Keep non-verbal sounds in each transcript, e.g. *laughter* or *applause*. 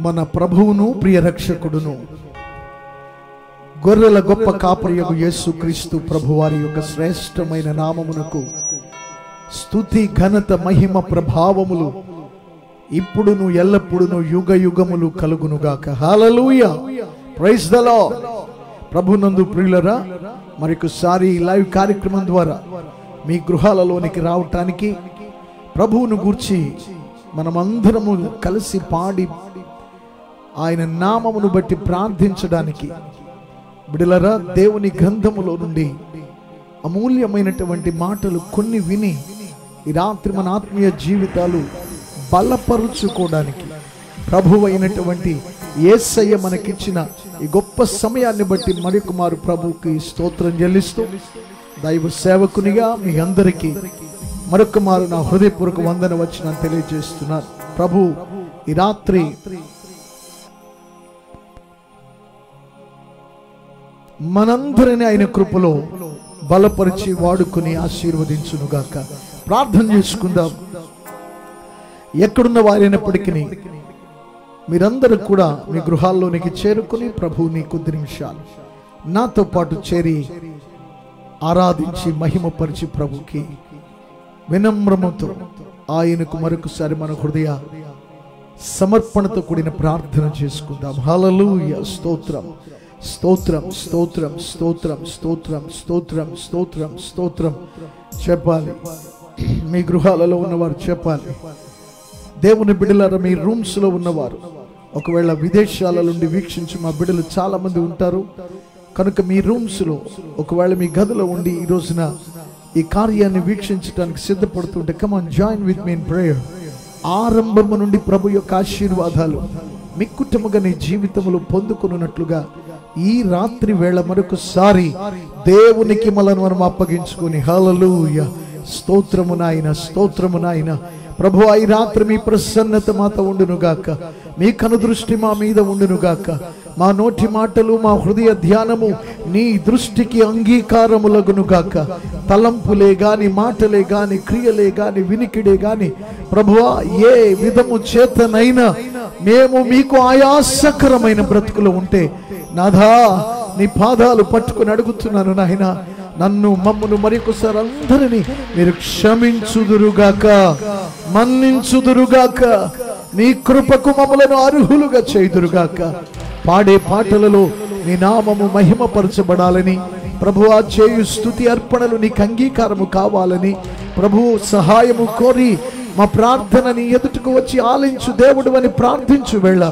మన ప్రభువును ప్రియ రక్షకుడును. గొర్రెల గొప్ప కాపరియగు యేసు క్రీస్తు ప్రభువారి యొక్క శ్రేష్టమైన నామమునకు స్థుతి ఘనత మహిమ ప్రభావములు ఇప్పుడును ఎల్లప్పుడును యుగ యుగములు కలుగునుగాక. హల్లెలూయా ప్రైజ్ దలో ప్రభునందు ప్రియులరా మరొకసారి లైవ్ కార్యక్రమం ద్వారా మీ గృహాలలోనికి రావటానికి ప్రభువును గూర్చి మనమందరము కలిసి పాడి ఆయన నామమును బట్టి ప్రార్థించడానికి. బిడలరా దేవుని గ్రంథములో నుండి అమూల్యమైనటువంటి మాటలు కొన్ని విని ఈ రాత్రి మన ఆత్మీయ జీవితాలు బలపరుచుకోవడానికి ప్రభు అయినటువంటి ఏసయ్య మనకిచ్చిన ఈ గొప్ప సమయాన్ని బట్టి మరికుమారు ప్రభుకి స్తోత్రం చెల్లిస్తూ దైవ సేవకునిగా మీ అందరికీ మరొక మారు నా హృదయపూర్వక వందన వచ్చిన తెలియజేస్తున్నాను. ప్రభు ఈ రాత్రి మనందరిని ఆయన కృపలో బలపరిచి వాడుకుని ఆశీర్వదించునుగాక. ప్రార్థన చేసుకుందాం. ఎక్కడున్న వారైనప్పటికీ మీరందరూ కూడా మీ గృహాల్లోనికి చేరుకుని ప్రభువుని కొద్ది నిమిషాలు నాతో పాటు చేరి ఆరాధించి మహిమపరిచి ప్రభుకి వినమ్రమతో ఆయనకు మరొకసారి మన హృదయ సమర్పణతో కూడిన ప్రార్థన చేసుకుందాం. హల్లెలూయా స్తోత్రం. స్తోత్రం స్తోత్రం స్తోత్రం స్తోత్రం స్తోత్రం స్తోత్రం స్తోత్రం చెప్పాలి. మీ గృహాలలో ఉన్నవారు చెప్పాలి. దేవుని బిడ్డలారా మీ రూమ్స్లో ఉన్నవారు. ఒకవేళ విదేశాల నుండి వీక్షించి మా బిడ్డలు చాలామంది ఉంటారు. కనుక మీ రూమ్స్లో ఒకవేళ మీ గదిలో ఉండి ఈ రోజున ఈ కార్యాన్ని వీక్షించడానికి సిద్ధపడుతుంటే come on join with me in prayer ఆరంభము నుండి ప్రభు యొక్క ఆశీర్వాదాలు మిక్కుటముగా నీ జీవితంలో పొందుకున్నట్లుగా ఈ రాత్రి వేళ మరొకసారి దేవునికి మనల్ని మనం అప్పగించుకొని హలలుయ స్తోత్రము నాయన స్తోత్రము నాయన. ప్రభు ఈ రాత్రి మీ ప్రసన్నత మాతో ఉండునుగాక మీ కనుదృష్టి మా మీద ఉండునుగాక మా నోటి మాటలు మా హృదయ ధ్యానము నీ దృష్టికి అంగీకారములగునుగాక తలంపులే గాని మాటలే గాని క్రియలే గాని వినికిడే గాని ప్రభువా ఏ విధము చేతనైనా మేము మీకు ఆయాసకరమైన బ్రతుకులు ఉంటే నాథా నీ పాదాలు పట్టుకుని అడుగుతున్నాను నాయన. నన్ను మమ్మను మరొకసారి అందరినీ మీరు క్షమించుదురుగాక మన్నించుదురుగాక నీ కృపకు మమ్మలను అర్హులుగా చేయుదురుగాక. పాడే పాటలలో నీ నామము మహిమపరచబడాలని ప్రభు ఆ చేయు స్థుతి అర్పణలు నీకు అంగీకారము కావాలని ప్రభు సహాయము కోరి మా ప్రార్థన నీ ఎదుటకు వచ్చి ఆలించు దేవుడు అని ప్రార్థించు వెళ్ళ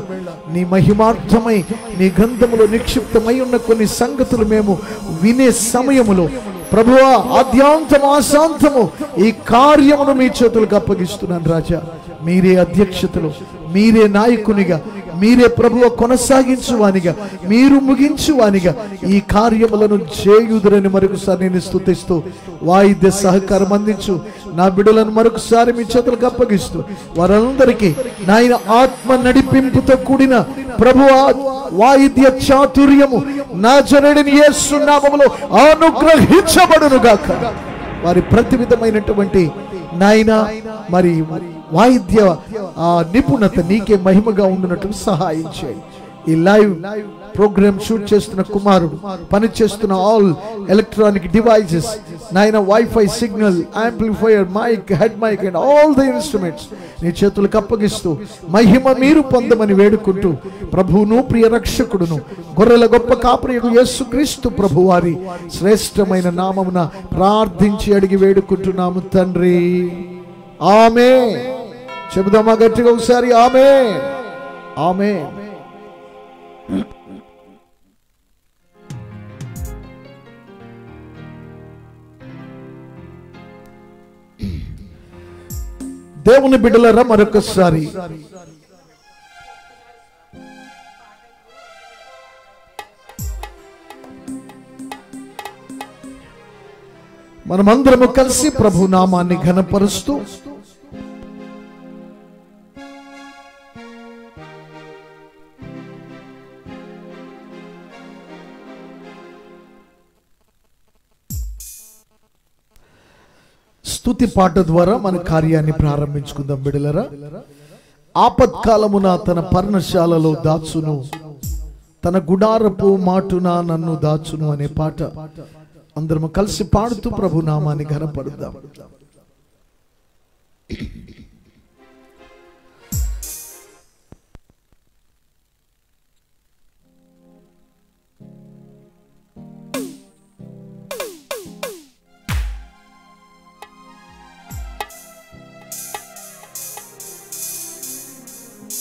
నీ మహిమార్థమై నీ గ్రంథములో నిక్షిప్తమై ఉన్న కొన్ని సంగతులు మేము వినే సమయములో. ప్రభువా ఆద్యాంతము ఆశాంతము ఈ కార్యమును మీ చేతులకు అప్పగిస్తున్నాను రాజా. మీరే అధ్యక్షతలు మీరే నాయకునిగా మీరే ప్రభువ కొనసాగించువానిగా మీరు ముగించువానిగా ఈ కార్యములను చేయుదురని మరొకసారి నేను స్థుతిస్తూ వాయిద్య సహకారం అందించు. నా బిడ్డలను మరొకసారి మీ చేతులకు అప్పగిస్తూ వారందరికీ నాయన ఆత్మ నడిపింపుతో కూడిన ప్రభు వాయిద్య చాతుర్యము నా జనుడిని ఏ అనుగ్రహించబడును గాక వారి ప్రతి విధమైనటువంటి నాయన మరి వాయిద్య నిపుణత నీకే మహిమగా ఉండునట్లు సహాయం చేయండి ఈ లైవ్ ప్రోగ్రామ్ షూట్ చేస్తున్న కుమారుడు పని చేస్తున్న ఆల్ ఎలక్ట్రానిక్ డివైజెస్ నాయన wifi signal amplifier mic head mic and all the instruments నీ చేతులకు అప్పగిస్తూ మహిమ మీరు పొందమని వేడుకుంటూ ప్రభువును ప్రియ రక్షకుడును గొర్రెల గొప్ప కాపరియుడు యేసు క్రీస్తు ప్రభు వారి శ్రేష్టమైన నామమున ప్రార్థించి అడిగి వేడుకుంటున్నాము తండ్రి. ఆమె చెబుదామా గట్టిగా ఒకసారి ఆమె ఆమె దేవుని బిడ్డలరా మరొకసారి. మనమందరము కలిసి ప్రభు నామాన్ని ఘనపరుస్తూ స్థుతి పాట ద్వారా మన కార్యాన్ని ప్రారంభించుకుందాం బిడలరా. ఆపత్కాలమున తన పర్ణశాలలో దాచును. తన గుడారపు మాటున నన్ను దాచును అనే పాట. అందరము కలిసి పాడుతూ ప్రభు నామాన్ని ఘనపడుదాం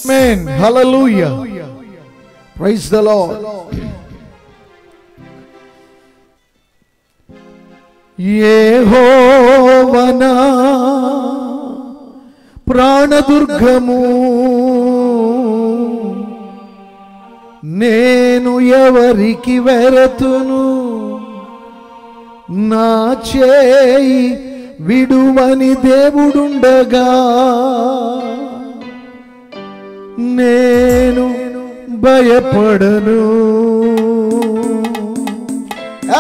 Amen. Hallelujah. Praise the Lord. యెహోవనా ప్రాణదుర్గము నేను ఎవరికి వెరతును నా చేయి విడువని దేవుడుండగా నేను భయపడను.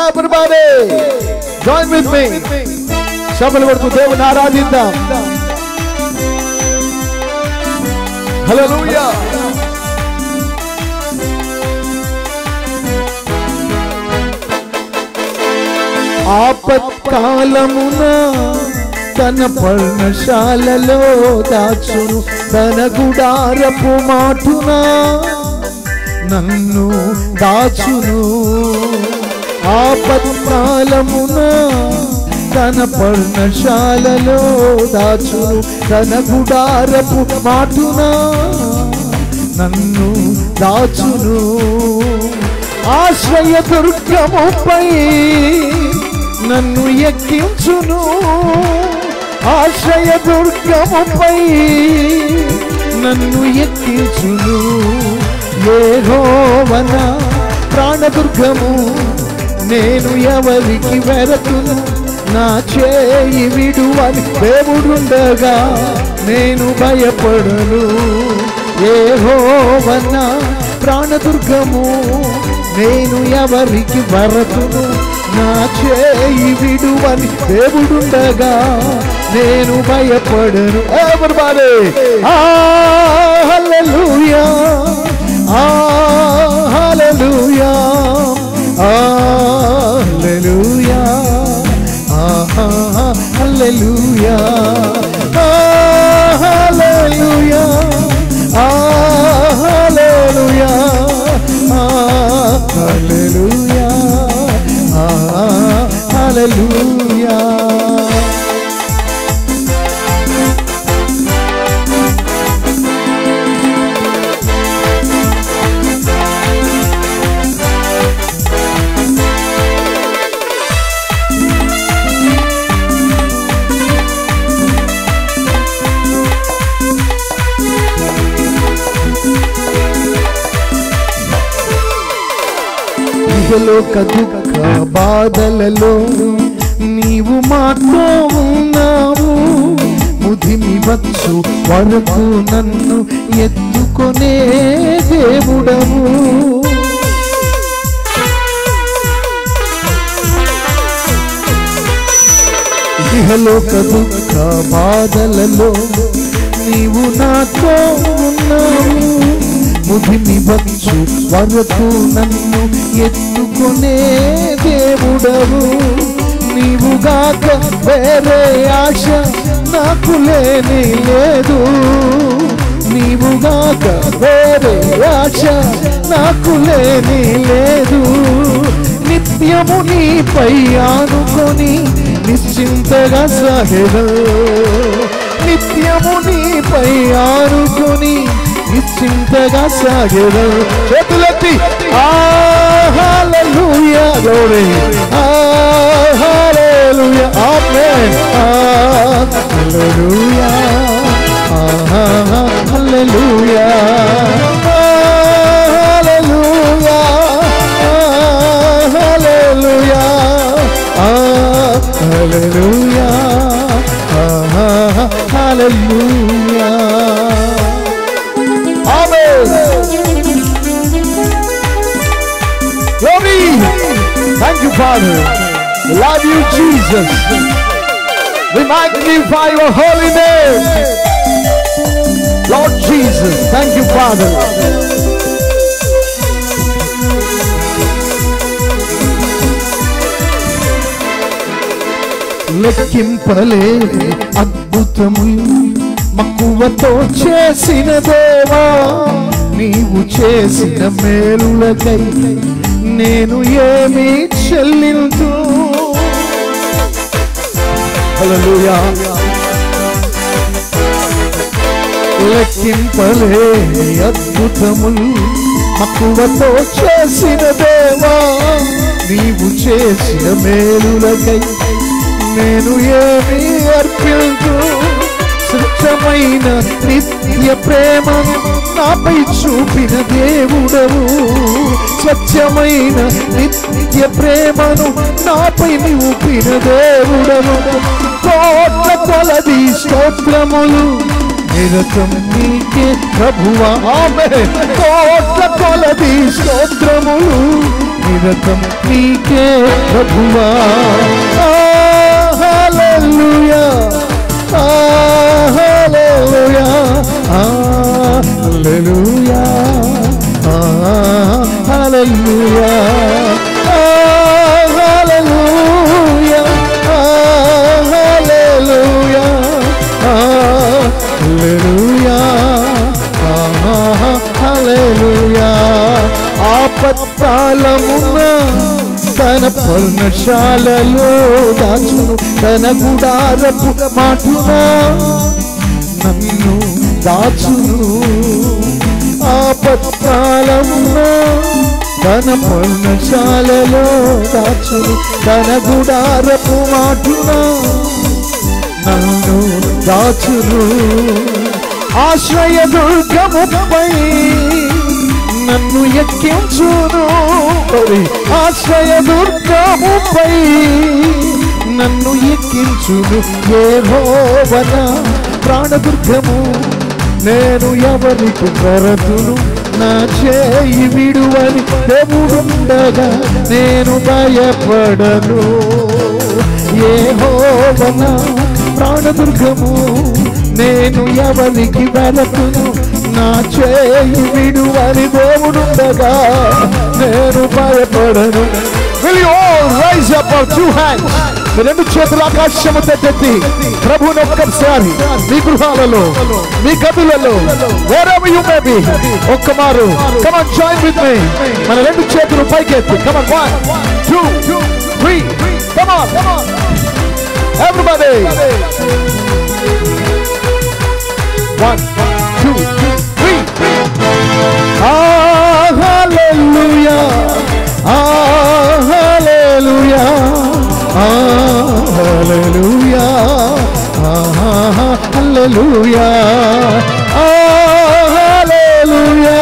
Everybody, join with me. సభలు కొడుతూ దేవుని ఆరాధిద్దాం. హల్లెలూయా ఆపత్కాలమున తన పర్ణశాలలో దాచును. తన గుడారపు మాటున నన్ను దాచును. ఆపత్కాలమున తన పర్ణశాలలో దాచును. తన గుడారపు మాటున నన్ను దాచును. ఆశ్రయ దుర్గముపై నన్ను ఎక్కించును. ఆశ్రయ దుర్గముపై నన్ను ఎక్కించును. ఏహోవన ప్రాణదుర్గము నేను ఎవరికి వెరతును? నా చేయి విడువని దేవుడుండగా నేను భయపడను. ఏహోవన ప్రాణదుర్గము నేను ఎవరికి వరతును నా చేయి విడువని దేవుడుండగా నేను భయపడను. ఎవరు బాలే హల్లెలూయా! ఆ హల్లెలూయా! ఆ హల్లెలూయా! ఆ హల్లెలూయా! Hallelujah, ah, Hallelujah. ఇహలోక దుఃఖ బాధలలో నీవు మాతో ఉన్నావు. ముదిమి వచ్చు వరకు నన్ను ఎత్తుకొనే దేవుడము ఇహలోక దుఃఖ బాధలలో నీవు నాతో ఉన్నావు. ముదిమి వచ్చు వరకు నన్ను ఎత్తుకునే దేవుడవు. నీవుగాక వేరే ఆశ నాకు లేని లేదు. నీవుగాక వేరే ఆశ నాకు లేని లేదు. నిత్యము నీపై ఆనుకొని నిశ్చింతగా సాగెదా నిత్యము నీపై ఆనుకొని నిశ్చింతగా సాగెదా చేతులెత్తి. ఆహాలూయా glory hallelujah. Amen hallelujah. Hallelujah. Hallelujah. Hallelujah. Hallelujah. Hallelujah. Amen. Glory. Thank you, Father. Love you, Jesus. We magnify your holy name. Lord Jesus. Thank you, Father. లెక్కింపలేని అద్భుతములు మక్కువతో చేసిన దేవా నీవు చేసిన మేలులకై నేను ఏమి చెల్లించు. హల్లెలూయా. లెక్కింపలేని అద్భుతములు మక్కువతో చేసిన దేవా నీవు చేసిన మేలులకై నేను ఏమి అర్పించు? స్వచ్ఛమైన నిత్య ప్రేమను నాపై చూపిన దేవుడవు. స్వచ్ఛమైన నిత్య ప్రేమను నాపై నిలిపిన దేవుడవు. కోట్ల కొలది స్తోత్రములు. నిరతం నీకే ప్రభువా ఆమె. కోట్ల కొలది స్తోత్రములు. నిరతం నీకే ప్రభువా. కాలమున తన పర్ణశాలలో దాచును తన గుడారపు మాటున నన్ను దాచును. ఆపత్కాలమున తన పర్ణశాలలో దాచును తన గుడారపు మాటున నన్ను దాచును. ఆశ్రయ దుర్గముపై నన్ను ఎక్కించును. ఓరి, ఆశ్రయ దుర్గముపై నన్ను ఎక్కించును ఏహోవన ప్రాణదుర్గము. నేను ఎవరికి కొరతును? నా చేయి విడువని దేవుడుండగా నేను భయపడను. ఏహోవన ప్రాణదుర్గము నేను ఎవరికి వెళతును నా చేయి విడు అని దేవుడుండగా నేను భయపడను. రెండు చేతులు ఆకాశము తెచ్చి ప్రభుని ఒక్కసారి మీ గృహాలలో మీ గదులలో వేరే యూ బేబీ ఒక్క మారు కమన్ జాయిన్ విత్ మీ మన రెండు చేతులు పైకెత్తి come on one two three come on everybody one two hallelujah hallelujah hallelujah hallelujah hallelujah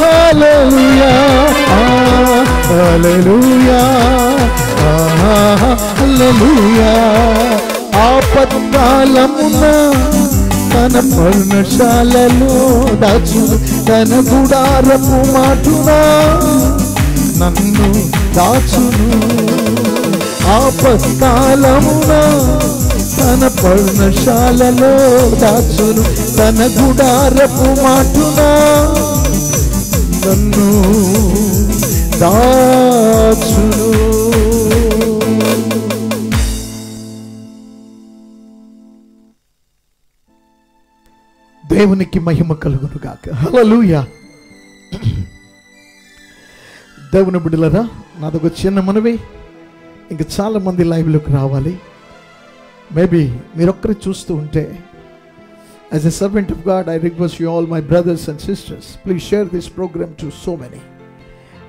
hallelujah hallelujah hallelujah ఆపత్కాలమున తన పర్ణశాలలో దాచు తన గుడారపు మాటునా. నన్ను దాచును ఆపత్కాలమున. తన పర్ణశాలలో దాచును తన గుడారపు మాటునా. నన్ను దాచును. దేవునికి మహిమ కలుగును గాక. హల్లెలూయా దేవుని బిడ్డలరా నాదొక చిన్న మనవి. ఇంకా చాలా మంది లైవ్లోకి రావాలి. మేబీ మీరొక్కరు చూస్తూ ఉంటే as a servant of God I request you all my brothers and sisters please share this programme to so many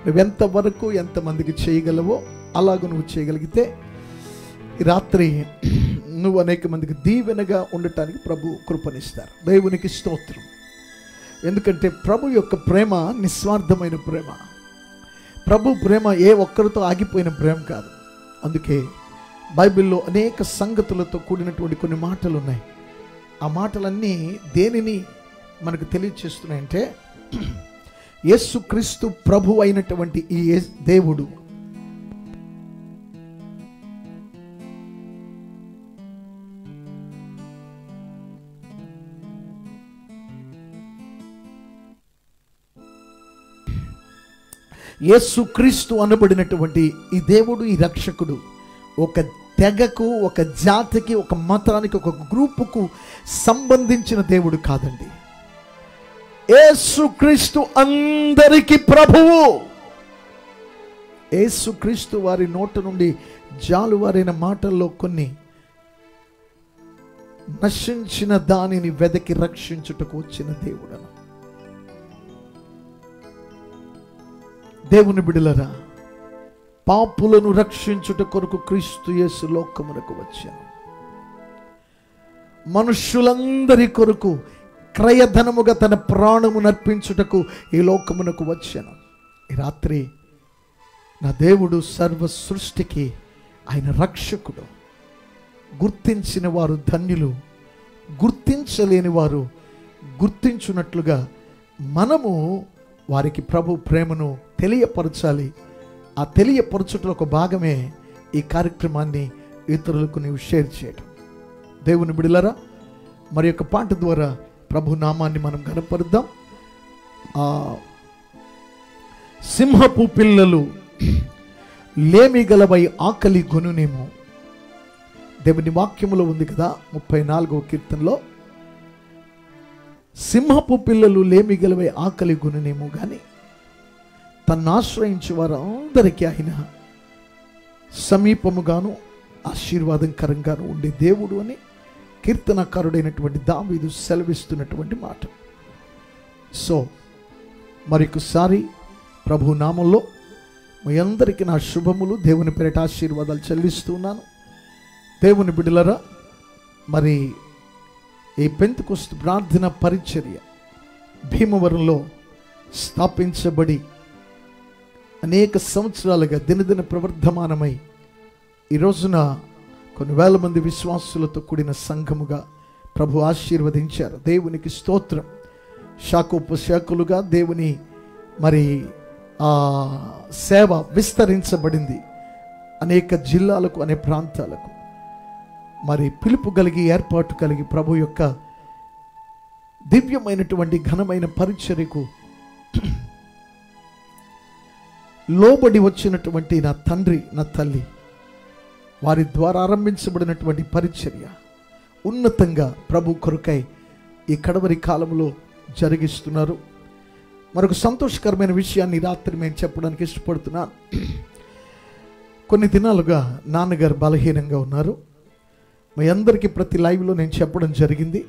నువ్వు ఎంతవరకు ఎంతమందికి చేయగలవో అలాగ నువ్వు చేయగలిగితే రాత్రి నువ్వు అనేక మందికి దీవెనగా ఉండటానికి ప్రభు కృపనిస్తారు. దేవునికి స్తోత్రం. ఎందుకంటే ప్రభు యొక్క ప్రేమ నిస్వార్థమైన ప్రేమ. ప్రభు ప్రేమ ఏ ఒక్కరితో ఆగిపోయిన ప్రేమ కాదు. అందుకే బైబిల్లో అనేక సంగతులతో కూడినటువంటి కొన్ని మాటలు ఉన్నాయి ఆ మాటలన్నీ దేనిని మనకు తెలియచేస్తున్నాయంటే *clears throat* యేసుక్రీస్తు ప్రభు అయినటువంటి ఈ దేవుడు యేసు క్రీస్తు అనబడినటువంటి ఈ దేవుడు ఈ రక్షకుడు ఒక తెగకు ఒక జాతికి ఒక మతానికి ఒక గ్రూపుకు సంబంధించిన దేవుడు కాదండి. ఏసుక్రీస్తు అందరికీ ప్రభువు. ఏసుక్రీస్తు వారి నోట నుండి జాలువారైన మాటల్లో కొన్ని నశించిన దానిని వెదకి రక్షించుటకు వచ్చిన దేవుడను దేవుని బిడలరా పాపులను రక్షించుట కొరకు క్రీస్తు యేసు లోకమునకు వచ్చాను. మనుష్యులందరి కొరకు క్రయధనముగా తన ప్రాణము నర్పించుటకు ఈ లోకమునకు వచ్చాను. ఈ రాత్రి నా దేవుడు సర్వ సృష్టికి ఆయన రక్షకుడు. గుర్తించిన వారు ధన్యులు గుర్తించలేని వారు గుర్తించున్నట్లుగా మనము వారికి ప్రభు ప్రేమను తెలియపరచాలి. ఆ తెలియపరచుటలో ఒక భాగమే ఈ కార్యక్రమాన్ని ఇతరులకు నీవు షేర్ చేయటం. దేవుని బిడలరా మరి యొక్క పాట ద్వారా ప్రభు నామాన్ని మనం కనపరుద్దాం సింహపు పిల్లలు లేమి గలవై ఆకలి గొనునేమో. దేవుని వాక్యములో ఉంది కదా ముప్పై నాలుగవ కీర్తనలో. సింహపు పిల్లలు లేమి గలవే ఆకలి గుణనేమో కానీ తన్ను ఆశ్రయించే వారందరికీ ఆయన సమీపముగాను ఆశీర్వాదకరంగాను ఉండే దేవుడు అని కీర్తనకారుడైనటువంటి దావీదు సెలవిస్తున్నటువంటి మాట. సో మరొకసారి ప్రభు నామంలో మీ అందరికీ నా శుభములు దేవుని పేరిట ఆశీర్వాదాలు చెల్లిస్తున్నాను దేవుని బిడ్డలరా మరి ఈ పెంతుకొస్తు ప్రార్థన పరిచర్య భీమవరంలో స్థాపించబడి అనేక సంవత్సరాలుగా దినదిన ప్రవర్ధమానమై ఈ రోజున కొన్ని వేల మంది విశ్వాసులతో కూడిన సంఘముగా ప్రభు ఆశీర్వదించారు. దేవునికి స్తోత్రం. శాఖోపశాఖలుగా దేవుని మరి ఆ సేవ విస్తరించబడింది. అనేక జిల్లాలకు అనే ప్రాంతాలకు. మరి పిలుపు కలిగి ఏర్పాటు కలిగి ప్రభు యొక్క దివ్యమైనటువంటి ఘనమైన పరిచర్యకు లోబడి వచ్చినటువంటి నా తండ్రి నా తల్లి వారి ద్వారా ఆరంభించబడినటువంటి పరిచర్య ఉన్నతంగా ప్రభు కొరకై ఈ కడవరి కాలంలో జరిగిస్తున్నారు. మరొక సంతోషకరమైన విషయాన్ని రాత్రి మేము చెప్పడానికి ఇష్టపడుతున్నాను. కొన్ని దినాలుగా నాన్నగారు బలహీనంగా ఉన్నారు. మీ అందరికీ ప్రతి లైవ్లో నేను చెప్పడం జరిగింది.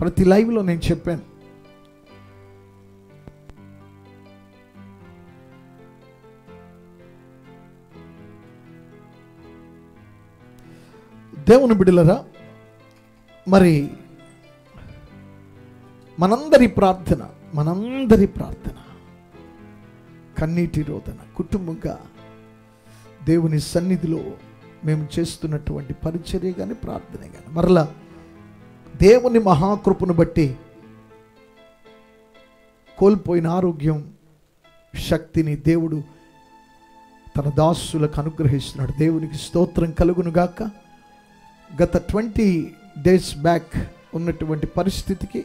ప్రతి లైవ్లో నేను చెప్పాను. దేవుని బిడ్డలరా మరి మనందరి ప్రార్థన మనందరి ప్రార్థన కన్నీటి రోదన కుటుంబంగా దేవుని సన్నిధిలో మేము చేస్తున్నటువంటి పరిచర్య కానీ ప్రార్థన కానీ మరలా దేవుని మహాకృపను బట్టి కోల్పోయిన ఆరోగ్యం శక్తిని దేవుడు తన దాసులకు అనుగ్రహిస్తున్నాడు. దేవునికి స్తోత్రం కలుగునుగాక గత ట్వంటీ డేస్ బ్యాక్ ఉన్నటువంటి పరిస్థితికి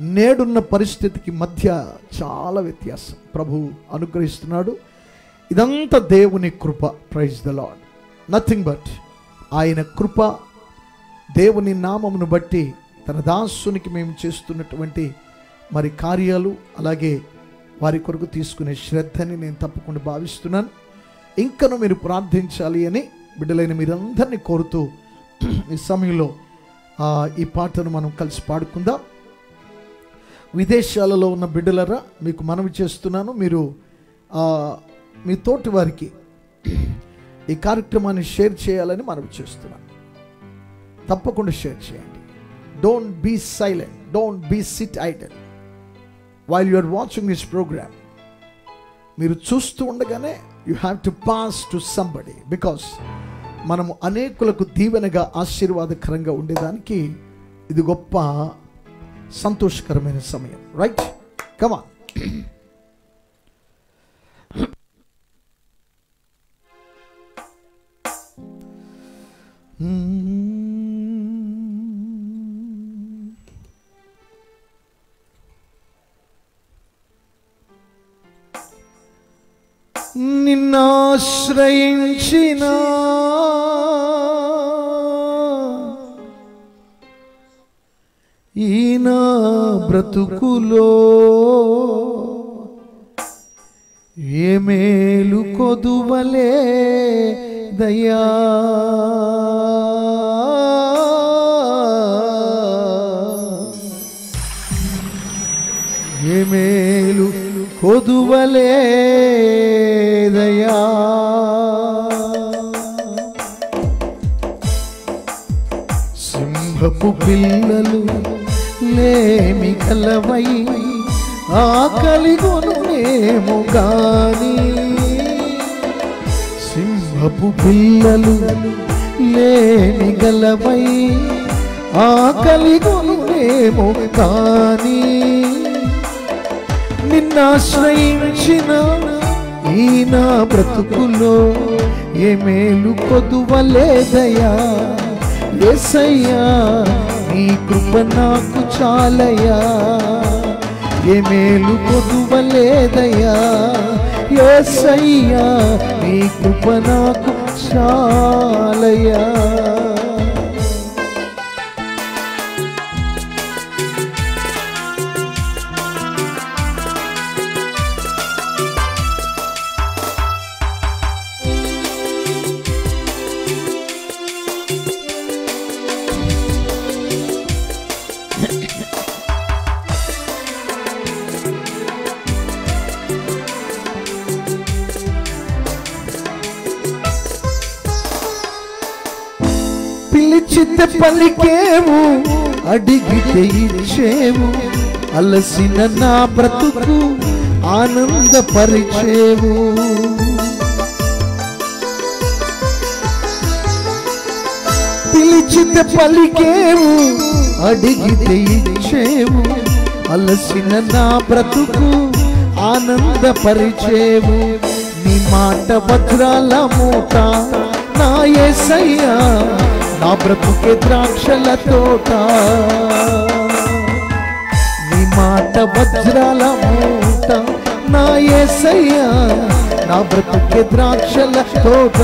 నేడున్న పరిస్థితికి మధ్య చాలా వ్యత్యాసం. ప్రభు అనుగ్రహిస్తున్నాడు. ఇదంతా దేవుని కృప. Praise the Lord nothing but ఆయన కృప దేవుని నామమును బట్టి తన దాసునికి మేము చేస్తున్నటువంటి మరి కార్యాలు అలాగే వారి కొరకు తీసుకునే శ్రద్ధని నేను తప్పకుండా భావిస్తున్నాను. ఇంకను మీరు ప్రార్థించాలి అని బిడ్డలైన మీరందరినీ కోరుతూ ఈ సమయంలో ఈ పాటను మనం కలిసి పాడుకుందాం. విదేశాలలో ఉన్న బిడ్డలరా మీకు మనవి చేస్తున్నాను. మీరు మీ తోటి వారికి ఈ కార్యక్రమాన్ని షేర్ చేయాలని మనం చూస్తున్నాం. తప్పకుండా షేర్ చేయండి. Don't be silent don't be sit idle while you are watching this programme మీరు చూస్తూ ఉండగానే you have to pass to somebody because మనము అనేకులకు దీవెనగా ఆశీర్వాదకరంగా ఉండేదానికి ఇది గొప్ప సంతోషకరమైన సమయం. రైట్ కమా నిన్నాశ్రయించిన ఈనా బ్రతుకులో ఎసయ్యా నీ కృప నాకు చాలయ్యా. నిన్న నా బ్రతుకు ఆనందపరిచేవు పిలిచితే పలికేవు అడిగితే ఇచ్చేవు. అలసిన నా బ్రతుకు ఆనందపరిచేవు నీ మాట భద్రాల మూట నా ఏసయ్యా నా బ్రతుకే ద్రాక్షల తోట. మాట వజ్రాల మూట. నా యేసయ్యా నా బ్రతుకే ద్రాక్షల తోట.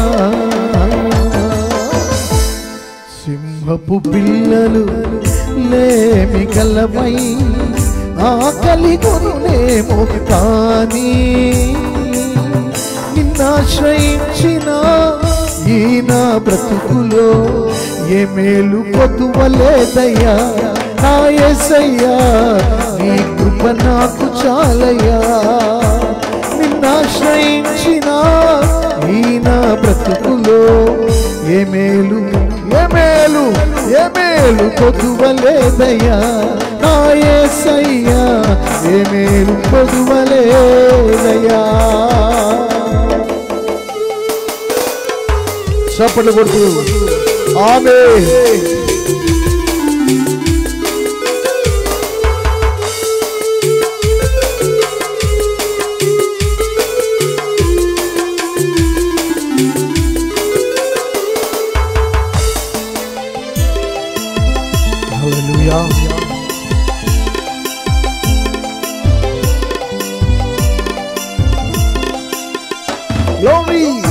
సింహపు పిల్లలు లేమి కలమై ఆకలి కొనునేమో కానీ నిన్నాశ్రయించిన ఈ నా బ్రతుకులో ఏ మేలు పొద్దువలేదయ్యా నా ఎసయ్యా నీ కృప నాకు చాలయ్యా. నిన్నాశ్రయించిన ఈ నా బ్రతుకులో ఏ మేలు ఏ మేలు ఏ మేలు పొదువలేదయ్యా. నా యేసయ్యా ఏ మేలు పొదువలేదయ్యా. చప్పట్లు కొడుతూ ఆమె Hallelujah. Glory.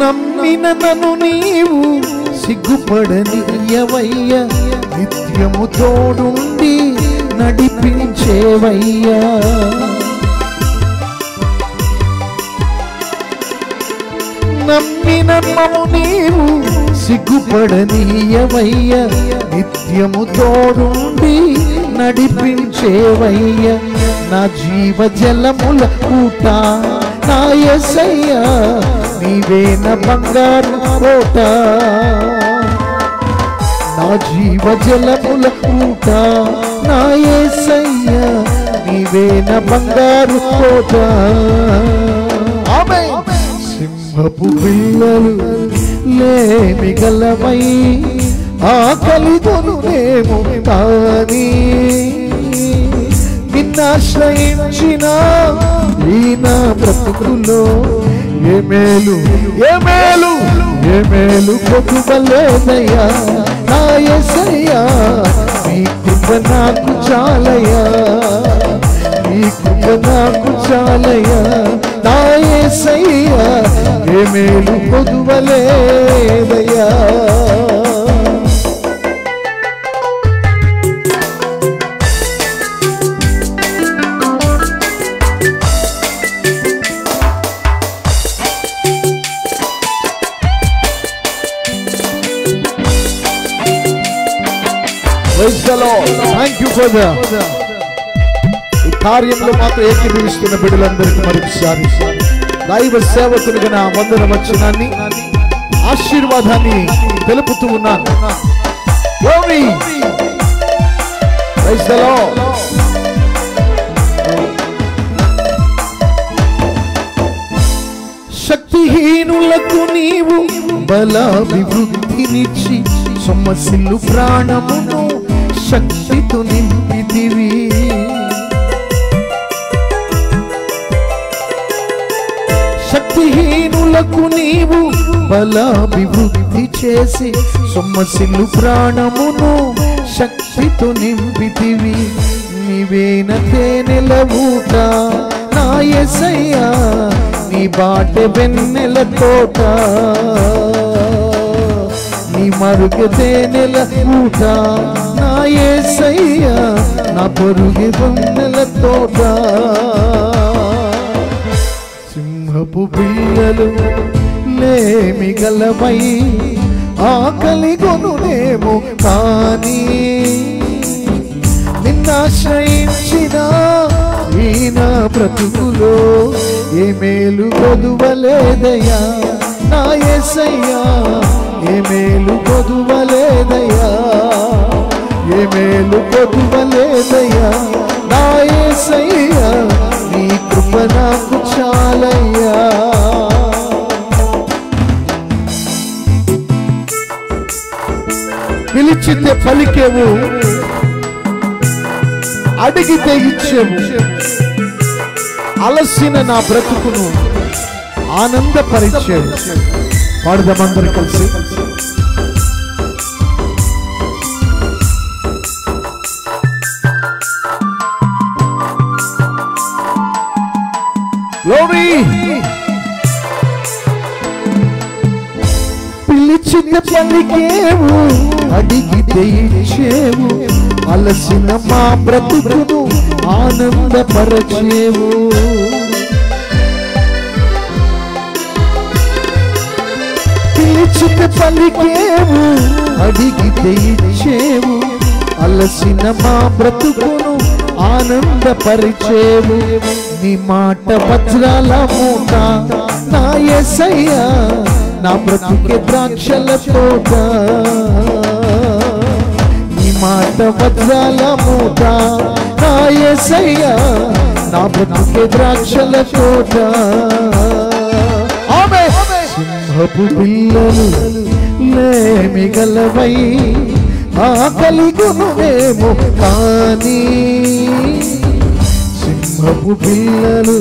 నమ్మిన నన్ను నీవు సిగ్గుపడనీయవయ్య నిత్యము తోడుండి నడిపించేవయ్యా నమ్మిన మము నీవు సిగ్గుపడనీయవయ్య. నిత్యము తోడుండి నడిపించేవయ్య. నా జీవ జలముల కూట నా ఎసయ్య నీవేన బంగారు కోట. నా జీవ జలముల కూట నా ఎసయ్య నీవేన బంగారు కోట. సింహపు పిల్లలు లేమి గలమై ఆకలితోనేమో కానీ నిన్నాశ్రయించిన ఈ నా బ్రతుకులో ఏ మేలు ఏ మేలు ఏ మేలు కొద్దుబలేదయ్యా నా ఎసయ్యా నీ కృప నాకు చాలయ్యా. నీ కృప నాకు చాలయ్యా. నా యేసయ్యా ఏ మేలు పొదువలేదయ్యా థ్యాంక్ యూ ఫర్ ఈ కార్యంలో మాత్రం ఏకీభవిస్తున్న బిడ్డలందరికీ మరొకసారి దైవ సేవకునిగా నా వందన వచనాన్ని ఆశీర్వాదాన్ని తెలుపుతూ ఉన్నాను. శక్తిహీనులకు నీవు బలాభివృద్ధినిచ్చి సొమ్మసిల్లు ప్రాణమును శక్తితో నింపిదివి శక్తిహీనులకు నీవు బలాభివృద్ధి చేసి సొమ్మసిల్లు ప్రాణమును శక్తితో నింపితివి. నీవేన తేనెల ఊట. నా ఎసయ్యా నీ బాట వెన్నెల తోట. నీ మరుగు తేనెల ఊట. నా ఏసయ్యా నా పొరుగు వెన్నెల తోట. సింహపు బియ్యలు లేమి గలమై ఆకలి కొనునేమో కానీ నిన్నాశ్రయించిన ఈయన బ్రతుకులో ఏ మేలు కొదువలేదయ్యా నా ఎసయ్యా ఏ మేలు కొదువలేదయ్యా ఏ మేలు కొదువలేదయ్యా నా ఎసయ్యా నీ కృప నాకు చాలయ్యా. పిలిచితే పలికేవు అడిగితే ఇచ్చేవు. అలసిన నా బ్రతుకును ఆనందపరిచేవు. పాడుదామందరూ కలిసి. పలికేవు అడిగితే ఇచ్చేవు అలసిన మా బ్రతుకును ఆనందపరచేవు. పిలిచిన పలికేవు అడిగితే ఇచ్చేవు అలసిన మా బ్రతుకును ఆనందపరిచేవు. నీ మాట వజ్రాల మూట నా ఎసయ్యా నా బ్రతుకే ద్రాక్షల తోట నీ మాట వజ్రాల మూట. నా ఎసయ్యా నా బ్రతుకే ద్రాక్షల తోట సింహపు పిల్లలు లేమి గలవై ఆకలి గుణమేమో కానీ. సింహపు పిల్లలు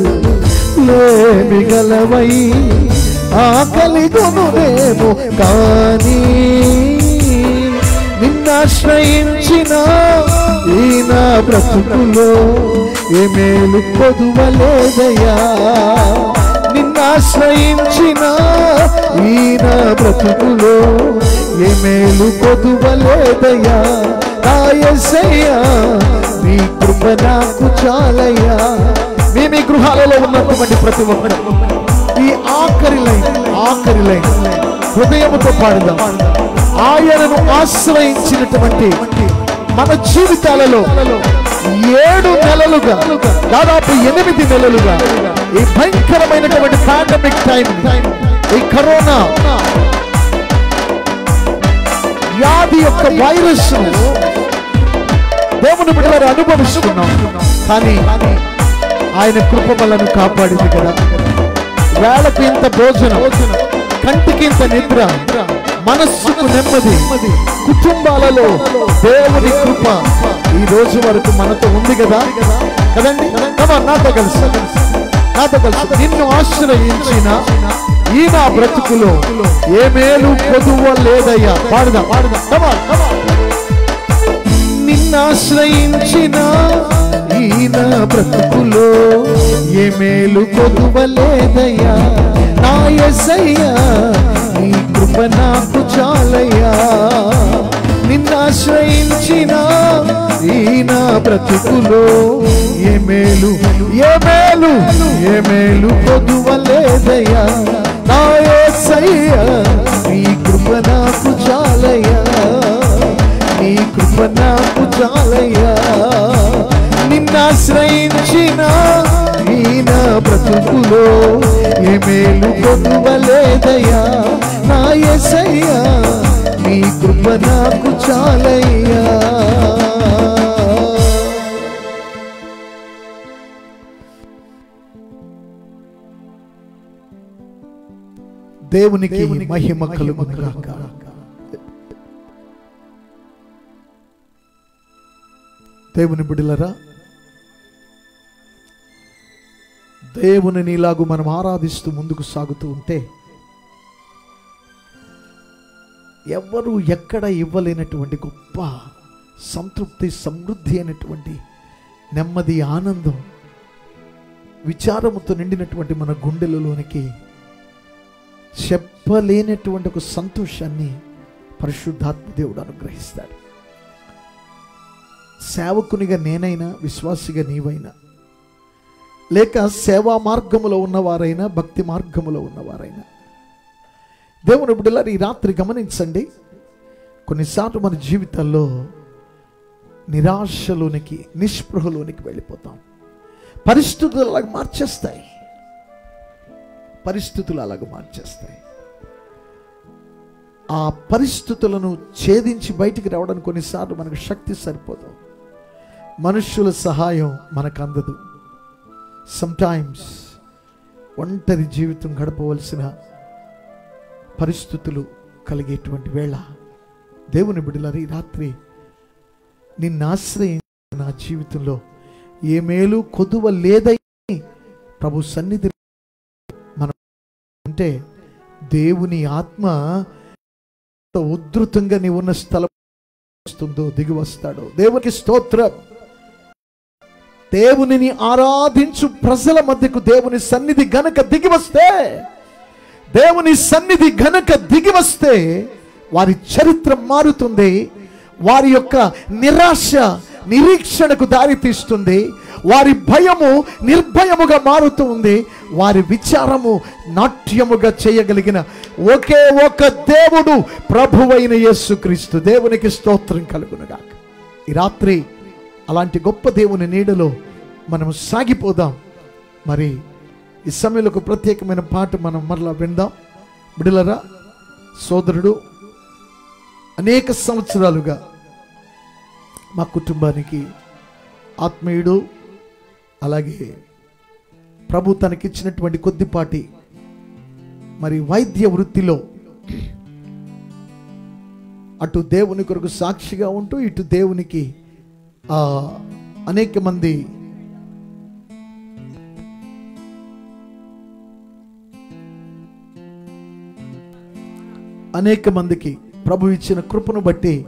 లేమి గలవై ఆకలి గుణమేమో కానీ నిన్నాశ్రయించిన ఈ నా బ్రతుకులో ఏ మేలు పొదువలేదయ్యా. నిన్నాశ్రయించిన ఈ నా బ్రతుకులో ఏ మేలు పొదువలేదయ్యా. రాయసయ్యా నీ కృప నాకు చాలయ్యా. మీ మీ గృహాలలో ఉన్నటువంటి ప్రతి ఒక్కరు ఈ ఆఖరి లైన్ ఆఖరి లైన్. హృదయముతో పాడుదాం. ఆయనను ఆశ్రయించినటువంటి మన జీవితాలలో ఏడు నెలలుగా దాదాపు ఎనిమిది నెలలుగా ఈ భయంకరమైనటువంటి పాండమిక్ టైం ఈ కరోనా వ్యాధి యొక్క వైరస్ దేవుని బిడ్డలను అనుభవిస్తున్నాం. కానీ ఆయన కృప వలను కాపాడింది కదా. వేళకు ఇంత భోజనం కంటికి ఇంత నిద్ర మనస్సుకు నెమ్మది కుటుంబాలలో దేవుని కృప ఈ రోజు వరకు మనతో ఉంది కదా? కదండి? నాతో కలిసి నాతో కలిసి. నిన్ను ఆశ్రయించిన ఈ నా బ్రతుకులో ఏ మేలు పొదువ లేదయ్యా. పాడుదా పాడుదా. నిన్ను ఆశ్రయించిన నా బ్రతుకులో ఏ మేలు కొదువలేదయ్యా నా నీ కృప నాకు చాలయ్యా. నిన్నాశ్రయించిన ఈ నా బ్రతుకులో ఏ మేలు ఏ మేలు ఏ మేలు కొదువలేదయ్యా నా ఎసయ్యా నీ కృప నాకు చాలయ్యా. నీ కృప నాకు చాలయ్యా. నిన్నాశ్రయించిన ఈ నా బ్రతుకులో ఏ మేలు పొందలేదయ్యా నా ఎసయ్యా నీ కృప నాకు చాలయ్యా. దేవునికి మహిమ కలుగునుగాక దేవుని బిడ్డలరా దేవుని నీలాగు మనం ఆరాధిస్తూ ముందుకు సాగుతూ ఉంటే ఎవరు ఎక్కడ ఇవ్వలేనటువంటి గొప్ప సంతృప్తి సమృద్ధి అయినటువంటి నెమ్మది ఆనందం విచారముతో నిండినటువంటి మన గుండెలలోనికి చెప్పలేనటువంటి ఒక సంతోషాన్ని పరిశుద్ధాత్మ దేవుడు అనుగ్రహిస్తాడు. సేవకునిగా నేనైనా విశ్వాసిగా నీవైనా లేక సేవా మార్గములో ఉన్నవారైనా భక్తి మార్గములో ఉన్నవారైనా. దేవుని బిడ్డల ఈ రాత్రి గమనించండి. కొన్నిసార్లు మన జీవితాల్లో నిరాశలోనికి నిస్పృహలోనికి వెళ్ళిపోతాం. పరిస్థితులు అలాగ మార్చేస్తాయి. పరిస్థితులు అలాగ మార్చేస్తాయి. ఆ పరిస్థితులను ఛేదించి బయటికి రావడానికి కొన్నిసార్లు మనకు శక్తి సరిపోదు. మనుష్యుల సహాయం మనకు అందదు. సమ్టైమ్స్ ఒంటరి జీవితం గడపవలసిన పరిస్థితులు కలిగేటువంటి వేళ. దేవుని బిడ్డలారి రాత్రి నిన్ను ఆశ్రయించిన నా జీవితంలో ఏ మేలు కొదువ లేదని ప్రభు సన్నిధి మనం అంటే దేవుని ఆత్మ ఎంత ఉధృతంగా నీ ఉన్న స్థలం వస్తుందో దిగి వస్తాడో. దేవునికి స్తోత్రం. దేవునిని ఆరాధించు ప్రజల మధ్యకు దేవుని సన్నిధి గనక దిగి వస్తే దేవుని సన్నిధి గనక దిగి వస్తే వారి చరిత్ర మారుతుంది వారి యొక్క నిరాశ నిరీక్షణకు దారితీస్తుంది వారి భయము నిర్భయముగా మారుతూ ఉంది వారి విచారము నాట్యముగా చేయగలిగిన ఒకే ఒక దేవుడు ప్రభువైన యేసుక్రీస్తు. దేవునికి స్తోత్రం కలుగునుగాక. ఈ రాత్రి అలాంటి గొప్ప దేవుని నీడలో మనం సాగిపోదాం. మరి ఈ సమయంలో ఒక ప్రత్యేకమైన పాట మనం మరలా విందాం. బిడలరా సోదరుడు అనేక సంవత్సరాలుగా మా కుటుంబానికి ఆత్మీయుడు అలాగే ప్రభు తనకిచ్చినటువంటి కొద్దిపాటి మరి వైద్య వృత్తిలో అటు దేవుని కొరకు సాక్షిగా ఉంటూ ఇటు దేవునికి అనేక మంది అనేక మందికి ప్రభు ఇచ్చిన కృపను బట్టి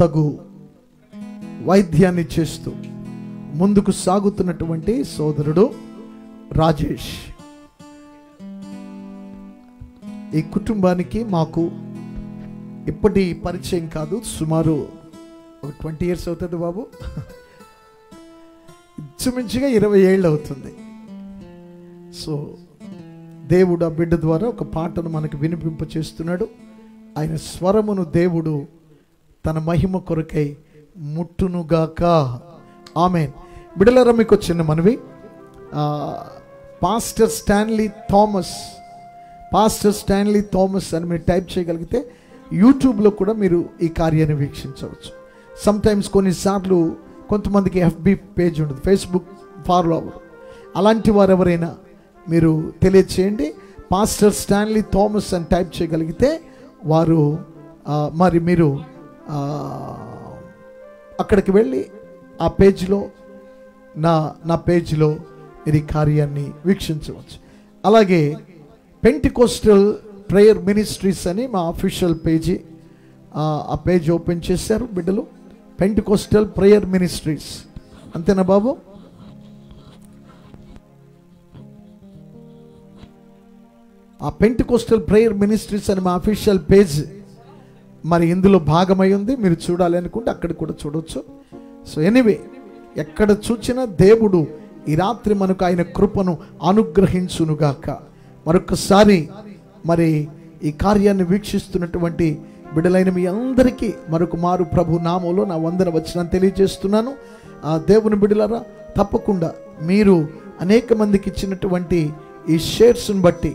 తగు వైద్యాన్ని చేస్తూ ముందుకు సాగుతున్నటువంటి సోదరుడు రాజేష్. ఈ కుటుంబానికి మాకు ఇప్పటి పరిచయం కాదు సుమారు ఒక ట్వంటీ ఇయర్స్ అవుతుంది బాబు. ఇంచుమించుగా ఇరవై ఏళ్ళు అవుతుంది. సో దేవుడు ఆ బిడ్డ ద్వారా ఒక పాటను మనకు వినిపింప చేస్తున్నాడు. ఆయన స్వరమును దేవుడు తన మహిమ కొరకై ముట్టునుగాక ఆమె బిడలరా మీకు చిన్న మనవి. Pastor Stanley Thomas pastor Stanley Thomas అని మీరు టైప్ చేయగలిగితే యూట్యూబ్లో కూడా మీరు ఈ కార్యాన్ని వీక్షించవచ్చు. సమ్టైమ్స్ కొన్నిసార్లు కొంతమందికి ఎఫ్బి పేజ్ ఉండదు ఫేస్బుక్ ఫాలో అవ్వరు. అలాంటి వారు ఎవరైనా మీరు తెలియచేయండి. పాస్టర్ స్టాన్లీ థామస్ అని టైప్ చేయగలిగితే వారు మరి మీరు అక్కడికి వెళ్ళి ఆ పేజ్లో నా నా పేజ్లో మీరు ఈ కార్యాన్ని వీక్షించవచ్చు. అలాగే పెంటికోస్టల్ ప్రేయర్ మినిస్ట్రీస్ అని మా అఫీషియల్ పేజీ ఆ పేజ్ ఓపెన్ చేశారు బిడ్డలు. పెంటికోస్టల్ ప్రేయర్ మినిస్ట్రీస్ అంతేనా బాబు? ఆ పెంటికోస్టల్ ప్రేయర్ మినిస్ట్రీస్ అని మా అఫీషియల్ పేజ్ మరి ఇందులో భాగమై ఉంది. మీరు చూడాలి అనుకుంటే అక్కడ కూడా చూడొచ్చు. సో ఎనీవే ఎక్కడ చూచినా దేవుడు ఈ రాత్రి మనకు ఆయన కృపను అనుగ్రహించునుగాక. మరొకసారి మరి ఈ కార్యాన్ని వీక్షిస్తున్నటువంటి బిడ్డలైన మీ అందరికీ మరొక మారు ప్రభు నామంలో నా వందన వచ్చిన తెలియజేస్తున్నాను. ఆ దేవుని బిడ్డలారా తప్పకుండా మీరు అనేక మందికి ఇచ్చినటువంటి ఈ షేర్స్ని బట్టి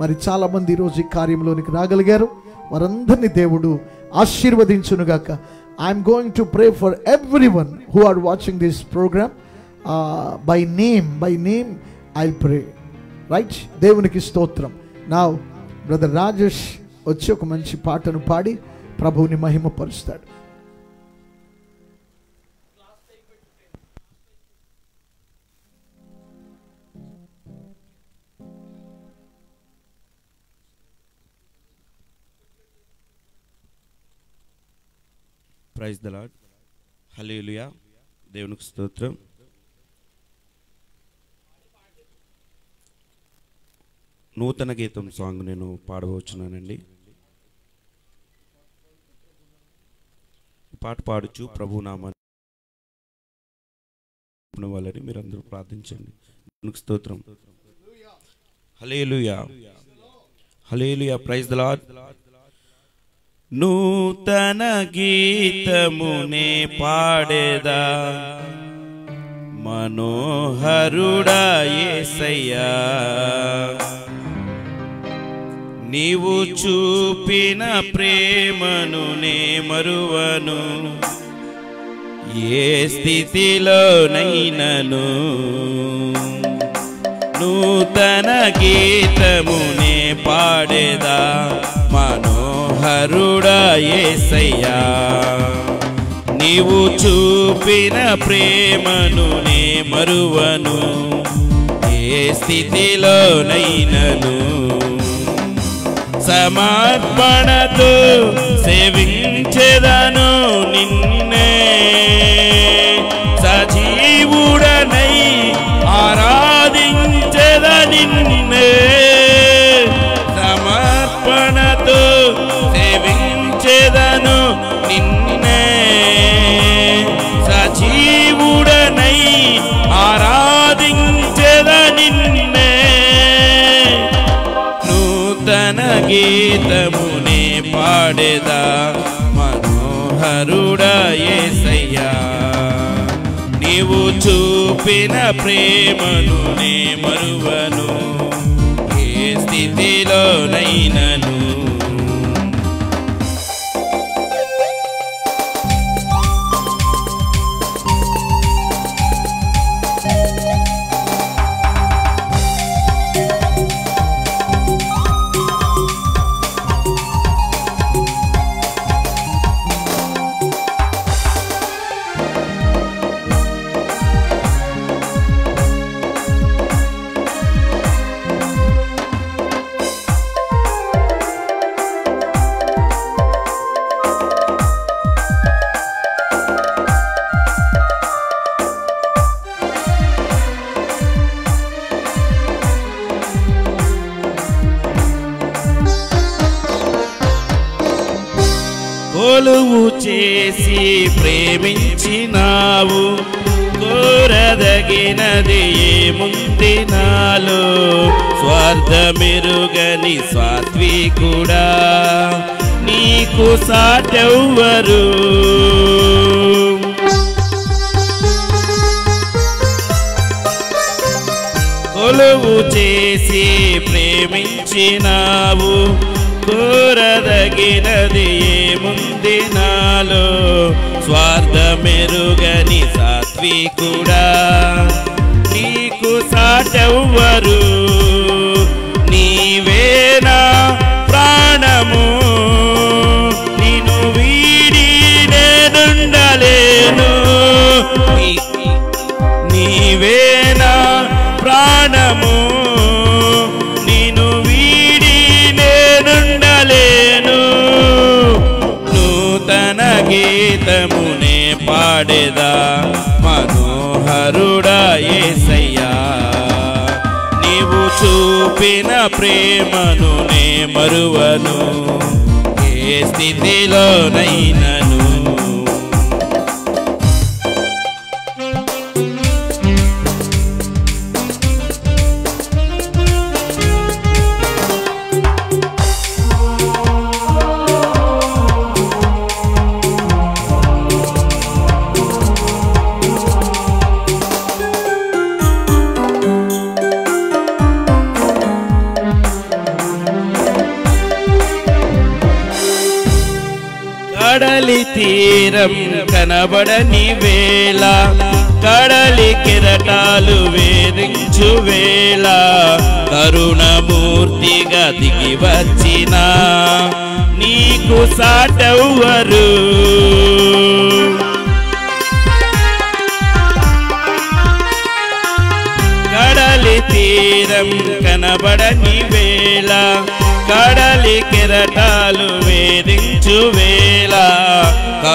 మరి చాలామంది ఈరోజు ఈ కార్యంలోనికి రాగలిగారు. వారందరినీ దేవుడు ఆశీర్వదించునుగాక. I'm going to pray for everyone who are watching this programme by name by name I pray right దేవునికి స్తోత్రం. నా బ్రదర్ రాజేష్ వచ్చి ఒక మంచి పాటను పాడి ప్రభువుని మహిమపరుస్తాడు. ప్రైజ్ ద లాడ్ హలేలుయా దేవునికి స్తోత్రం. నూతన గీతం సాంగ్ నేను పాడవచ్చున్నానండి పాట పాడుచు ప్రభునామాన్ని వాళ్ళని మీరందరూ ప్రార్థించండి. దేవునికి స్తోత్రం. హలేలుయా హలేలుయా ప్రైజ్ దలా నూతన గీతమునే పాడేదా. మనోహరుడా యేసయ్యా నీవు చూపిన ప్రేమను నే మరువను. ఏ స్థితిలోనైనను. నూతన గీతమునే పాడేదా. మనోహరుడా ఏసయ్యా నీవు చూపిన ప్రేమను నే మరువను ఏ స్థితిలోనైనను. సమర్పణతో సేవించేదను నిన్నే. సజీవుడనై ఆరాధించెద నిన్నే. చూపిన ప్రేమను నే మరువను. ఏ స్థితిలోనైనా నాలో స్వార్థమెరుగని కూడా నీకు సాటెవ్వరు. కొలువు చేసి ప్రేమించినావు. కోరదగినది ఏముంది నాలో? స్వార్థమెరుగని సాత్వికుడా. కూడా సాటెవ్వరు. నీవేనా ప్రాణము? నిను వీడి నేనుండలేను. నీవేనా ప్రాణము? నేను వీడి నేనుండలేను. నూతన గీతమునే పాడేదా? చూపిన ప్రేమను నే మరువను. ఏ స్థితిలోనైనను కనబడని వేళ కడలి కిరటాలు వేధించు వేళ. కరుణమూర్తిగా దిగి వచ్చిన నీకు సాటవ్వరు. కడలి తీరం కనబడని వేళ కడలి కిరటాలు వేధించు వేళ.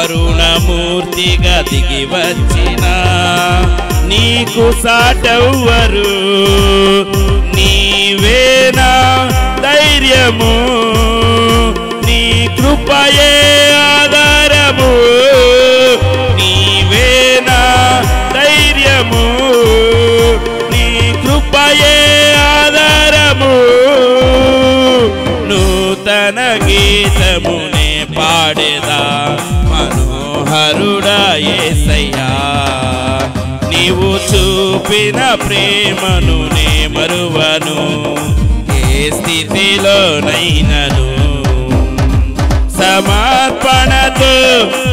కరుణమూర్తిగా దిగి వచ్చిన. నీకు సాటవ్వరు నీవేనా ధైర్యము నీ కృపయే ఆధారము నీవేనా ధైర్యము నీ కృపయే ఆధారము. నూతన గీత చూపిన ప్రేమను నే మరువను. ఏ స్థితిలోనైనను? సమర్పణతో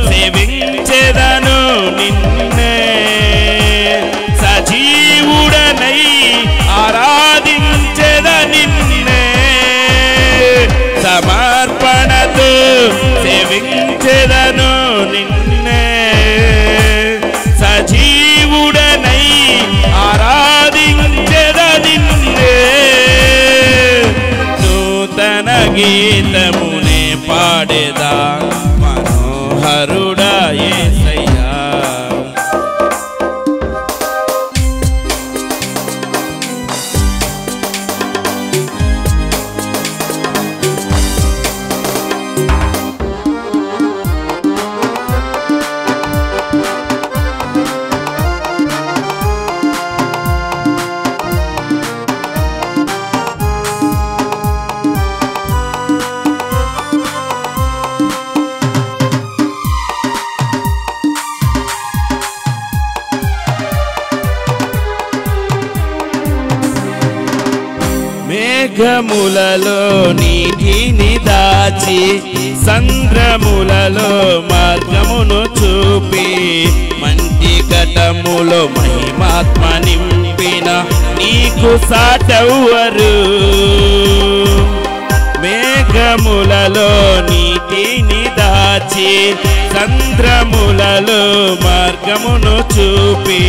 సేవించెదను నిన్నే. సజీవుడనై ఆరాధించెద నిన్నే. సమర్పణతో సేవించెదను ගීත මුනේ පාඩෙදා. నీకు సాటవ్వరు మేఘములలో నీటిని దాచి చంద్రములలో మార్గమును చూపి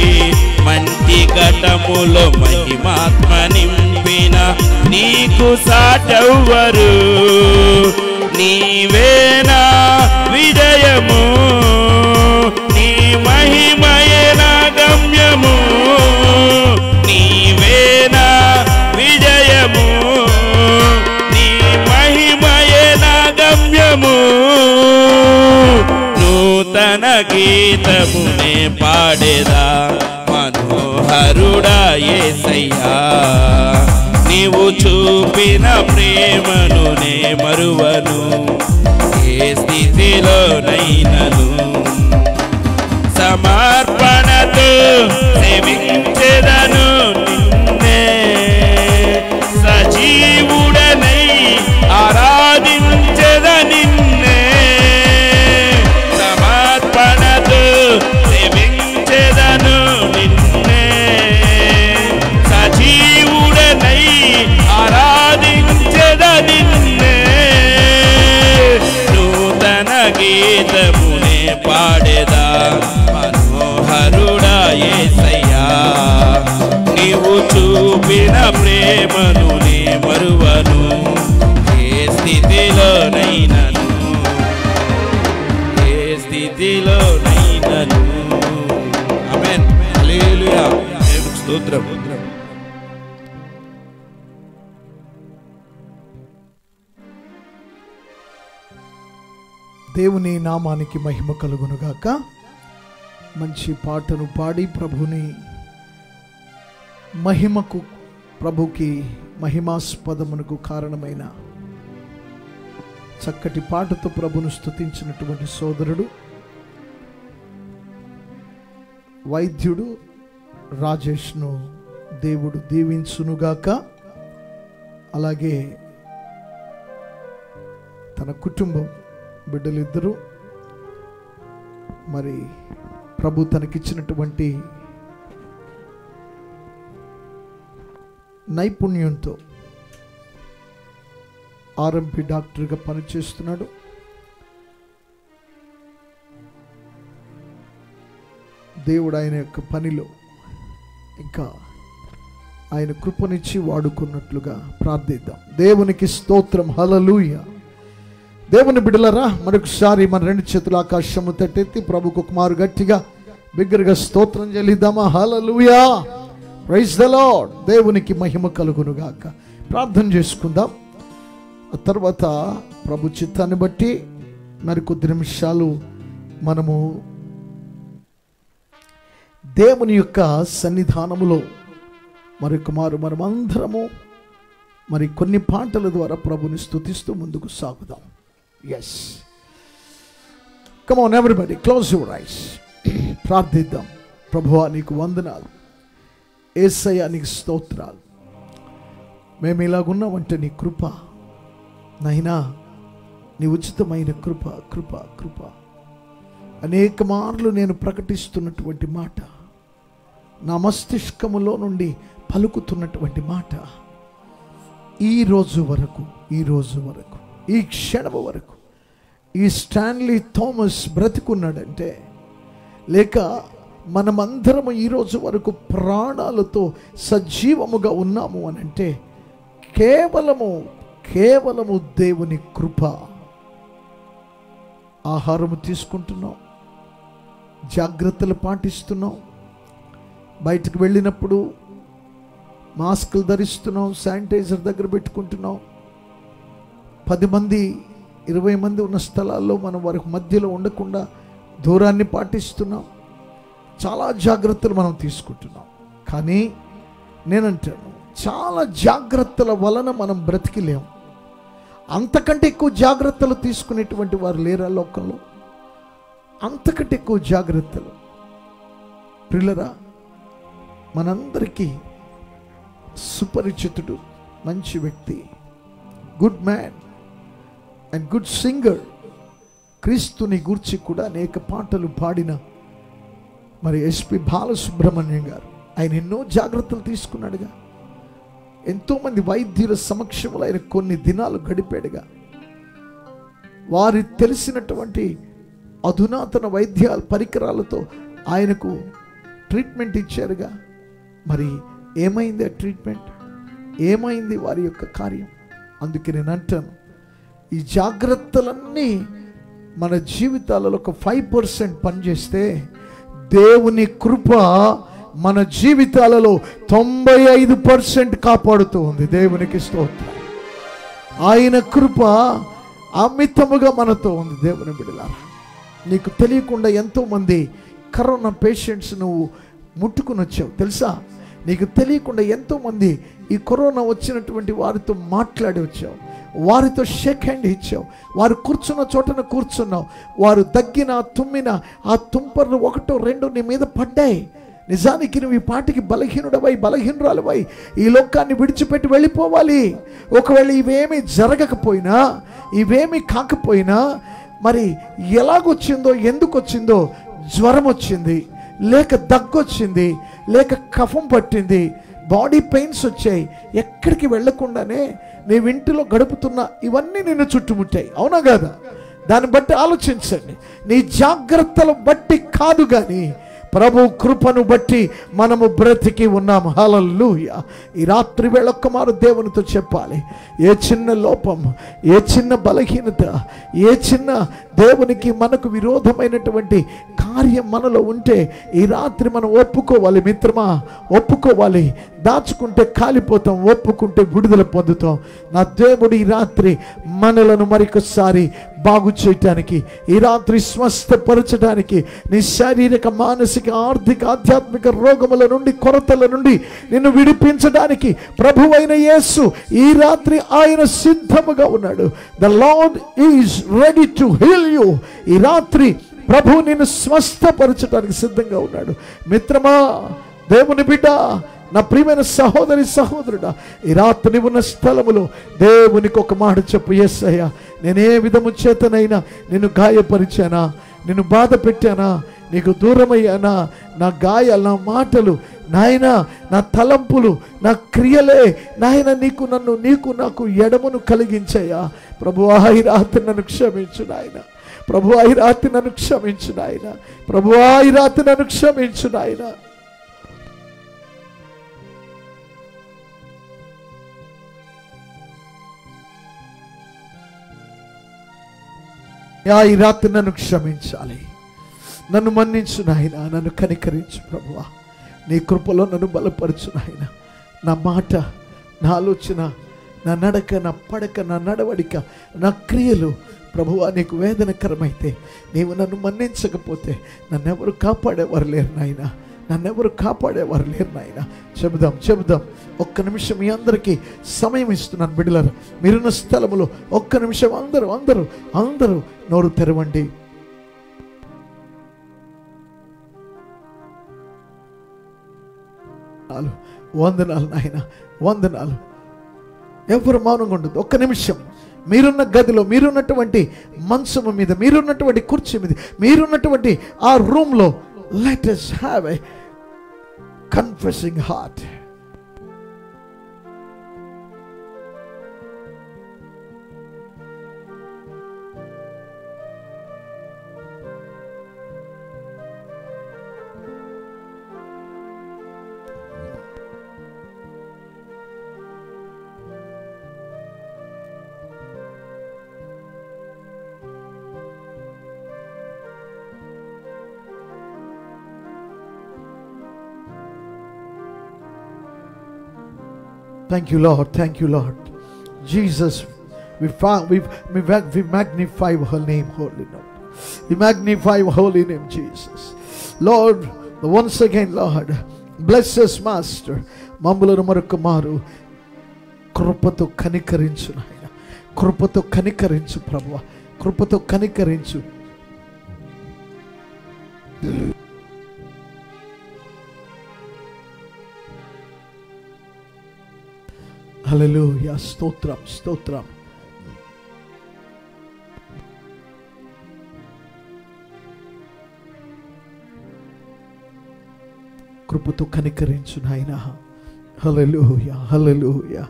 మంచి ఘటములో మహిమాత్మ నింపిన నీకు సాటవ్వరు నీవేనా విజయము? మన గీతమునే పాడేదా? మనోహరుడా ఏసయ్యా నీవు చూపిన ప్రేమను నే మరువను ఏ స్థితిలోనైనను? సమర్పణతో సేవి పాడేదా? మనోహరుడా ఏసయ్యా నీవు చూపిన ప్రేమను నే మరువను ఏ స్థితిలోనైనను? ఏ స్థితిలోనైనను? అమెన్ స్తోత్రం. దేవుని నామానికి మహిమ కలుగునుగాక. మంచి పాటను పాడి ప్రభుని మహిమకు ప్రభుకి మహిమాస్పదమునకు కారణమైన చక్కటి పాటతో ప్రభును స్తుతించినటువంటి సోదరుడు వైద్యుడు రాజేష్ను దేవుడు దీవించునుగాక. అలాగే తన కుటుంబం బిడ్డలిద్దరూ మరి ప్రభు తనకిచ్చినటువంటి నైపుణ్యంతో ఆర్ఎంపి డాక్టర్గా పనిచేస్తున్నాడు. దేవుడు ఆయన యొక్క పనిలో ఇంకా ఆయన కృపనిచ్చి వాడుకున్నట్లుగా ప్రార్థిద్దాం. దేవునికి స్తోత్రం. హలలుయ దేవుని బిడలరా మరొకసారి మన రెండు చేతుల ఆకాశము తట్టెత్తి ప్రభుకు కుమారు గట్టిగా బిగ్గరగా స్తోత్రం చెల్లిద్దామా? హలలుయా ప్రైజ్ ద లార్డ్ దేవునికి మహిమ కలుగునుగాక. ప్రార్థన చేసుకుందాం. ఆ తర్వాత ప్రభు చిత్తాన్ని బట్టి మరికొద్ది నిమిషాలు మనము దేవుని యొక్క సన్నిధానములో మరి కుమారు మనమందరము మరి కొన్ని పాటల ద్వారా ప్రభుని స్తుతిస్తూ ముందుకు సాగుదాం. Yes come on everybody close your eyes ప్రార్థిద్దాం ప్రభువా నీకు వందనాలు. ఏసయ్య నీకు స్తోత్రాలు. మేము ఇలాగున్నామంటే నీ కృప నైనా నీ ఉచితమైన కృప కృప కృప. అనేక మార్లు నేను ప్రకటిస్తున్నటువంటి మాట నా మస్తిష్కములో నుండి పలుకుతున్నటువంటి మాట ఈ రోజు వరకు ఈ రోజు వరకు ఈ క్షణము వరకు ఈ స్టాన్లీ థామస్ బ్రతికున్నాడంటే లేక మనమందరము ఈరోజు వరకు ప్రాణాలతో సజీవముగా ఉన్నాము అని అంటే కేవలము కేవలము దేవుని కృప ఆహారము తీసుకుంటున్నాం జాగ్రత్తలు పాటిస్తున్నాం బయటకు వెళ్ళినప్పుడు మాస్కులు ధరిస్తున్నాం శానిటైజర్ దగ్గర పెట్టుకుంటున్నాం. పది మంది ఇరవై మంది ఉన్న స్థలాల్లో మనం వారికి మధ్యలో ఉండకుండా దూరాన్ని పాటిస్తున్నాం. చాలా జాగ్రత్తలు మనం తీసుకుంటున్నాం. కానీ నేనంటాను చాలా జాగ్రత్తల వలన మనం బ్రతికిలేము అంతకంటే ఎక్కువ జాగ్రత్తలు తీసుకునేటువంటి వారు లేరా లోకంలో? అంతకంటే ఎక్కువ జాగ్రత్తలు. ప్రిల్లరా మనందరికీ సుపరిచితుడు మంచి వ్యక్తి good man and good singer క్రీస్తుని గూర్చి కూడా అనేక పాటలు పాడిన మరి ఎస్పి బాలసుబ్రహ్మణ్యం గారు. ఆయన ఎన్నో జాగ్రత్తలు తీసుకున్నాడుగా. ఎంతోమంది వైద్యుల సమక్షంలో ఆయన కొన్ని దినాలు గడిపాడుగా. వారి తెలిసినటువంటి అధునాతన వైద్య పరికరాలతో ఆయనకు ట్రీట్మెంట్ ఇచ్చారుగా. మరి ఏమైంది ఆ ట్రీట్మెంట్? ఏమైంది వారి యొక్క కార్యం? అందుకే నేను అంటాను ఈ జాగ్రత్తలన్నీ మన జీవితాలలో ఒక ఫైవ్ పర్సెంట్ పనిచేస్తే దేవుని కృప మన జీవితాలలో తొంభై ఐదు పర్సెంట్ కాపాడుతూ ఉంది. దేవునికి స్తోత్రం. ఆయన కృప అమితముగా మనతో ఉంది దేవుని బిడలారా. నీకు తెలియకుండా ఎంతోమంది కరోనా పేషెంట్స్ నువ్వు ముట్టుకుని వచ్చావు. తెలుసా? నీకు తెలియకుండా ఎంతోమంది ఈ కరోనా వచ్చినటువంటి వారితో మాట్లాడి వచ్చావు. వారితో షేక్ హ్యాండ్ ఇచ్చావు. వారు కూర్చున్న చోటన కూర్చున్నావు. వారు దగ్గిన తుమ్మిన ఆ తుంపర్లు ఒకటో రెండు నీ మీద పడ్డాయి. నిజానికి నువ్వు ఈ పాటికి బలహీనుడవై బలహీనురాలువై ఈ లోకాన్ని విడిచిపెట్టి వెళ్ళిపోవాలి. ఒకవేళ ఇవేమీ జరగకపోయినా ఇవేమీ కాకపోయినా మరి ఎలాగొచ్చిందో ఎందుకు వచ్చిందో జ్వరం వచ్చింది లేక దగ్గొచ్చింది లేక కఫం పట్టింది బాడీ పెయిన్స్ వచ్చాయి. ఎక్కడికి వెళ్ళకుండానే నీ ఇంటిలో గడుపుతున్న ఇవన్నీ నిన్ను చుట్టుముట్టాయి. అవునా కాదా? దాన్ని బట్టి ఆలోచించండి. నీ జాగ్రత్తలు బట్టి కాదు కానీ ప్రభు కృపను బట్టి మనము బ్రతికి ఉన్నాము. హలల్లుయ. ఈ రాత్రి వేళ మారు దేవునితో చెప్పాలి. ఏ చిన్న లోపం ఏ చిన్న బలహీనత ఏ చిన్న దేవునికి మనకు విరోధమైనటువంటి కార్యం మనలో ఉంటే ఈ రాత్రి మనం ఒప్పుకోవాలి మిత్రమా? ఒప్పుకోవాలి. దాచుకుంటే కాలిపోతాం ఒప్పుకుంటే విడుదల పొందుతాం. నా దేవుడు ఈ రాత్రి మనలను మరొకసారి బాగు చేయటానికి ఈ రాత్రి స్వస్థపరచడానికి నీ శారీరక మానసిక ఆర్థిక ఆధ్యాత్మిక రోగముల నుండి కొరతల నుండి నిన్ను విడిపించడానికి ప్రభువైన యేసు ఈ రాత్రి ఆయన సిద్ధముగా ఉన్నాడు. The Lord is ready to heal you ఈ రాత్రి ప్రభు నిన్ను స్వస్థపరచడానికి సిద్ధంగా ఉన్నాడు. మిత్రమా దేవుని బిడ్డ నా ప్రియమైన సహోదరి సహోదరుడా ఈ రాత్రి ఉన్న స్థలములో దేవునికి ఒక మాట చెప్పు ఎస్ అయ్యా నేనే విధము చేతనైనా నేను గాయపరిచానా? నిన్ను బాధ పెట్టానా? నీకు దూరమయ్యానా? నా గాయాలు నా మాటలు నాయన నా తలంపులు నా క్రియలే నాయన నీకు నన్ను నీకు నాకు ఎడమును కలిగించాయా? ప్రభు ఈ రాత్రి నన్ను క్షమించు నాయన. ప్రభు ఈ రాత్రి నన్ను క్షమించు నాయన. ప్రభు ఈ రాత్రి నన్ను క్షమించు నాయన. యా ఈ రాత్రి నన్ను క్షమించాలి. నన్ను మన్నించు నాయన నన్ను కనికరించు ప్రభువా. నీ కృపలో నన్ను బలపరచు నాయన నా మాట నా ఆలోచన నా నడక నా పడక నా నడవడిక నా క్రియలు ప్రభువా నీకు వేదనకరమైతే నీవు నన్ను మన్నించకపోతే నన్నెవరు కాపాడేవారు లేరు నాయన. నన్నెవరు కాపాడేవారు లేరు నాయన. చెబుదాం చెబుదాం. ఒక్క నిమిషం మీ అందరికీ సమయం ఇస్తున్నాను బిడ్డలారా. మీరున్న స్థలములో ఒక్క నిమిషం అందరూ అందరూ అందరూ నోరు తెరవండి. వందనాలు నాయన వందనాలు. ఎవరు మౌనంగా ఉండదు ఒక్క నిమిషం. మీరున్న గదిలో మీరున్నటువంటి మంచము మీద మీరున్నటువంటి కుర్చీ మీద మీరున్నటువంటి ఆ రూమ్లో let's have a confessing heart Thank you, Lord. Thank you, Lord. Jesus, we, found, we, we, mag- we magnify your name, Holy Lord. We magnify your holy name, Jesus. Lord, once again, Lord, bless us, Master. మమ్మలను మరొక మారు కృపతో కనికరించు నాయన కృపతో కనికరించు ప్రభువ కృపతో కనికరించు హల్లెలూయా స్తోత్రం స్తోత్రం కృపతో కనికరించు నాయన. హల్లెలూయా హల్లెలూయా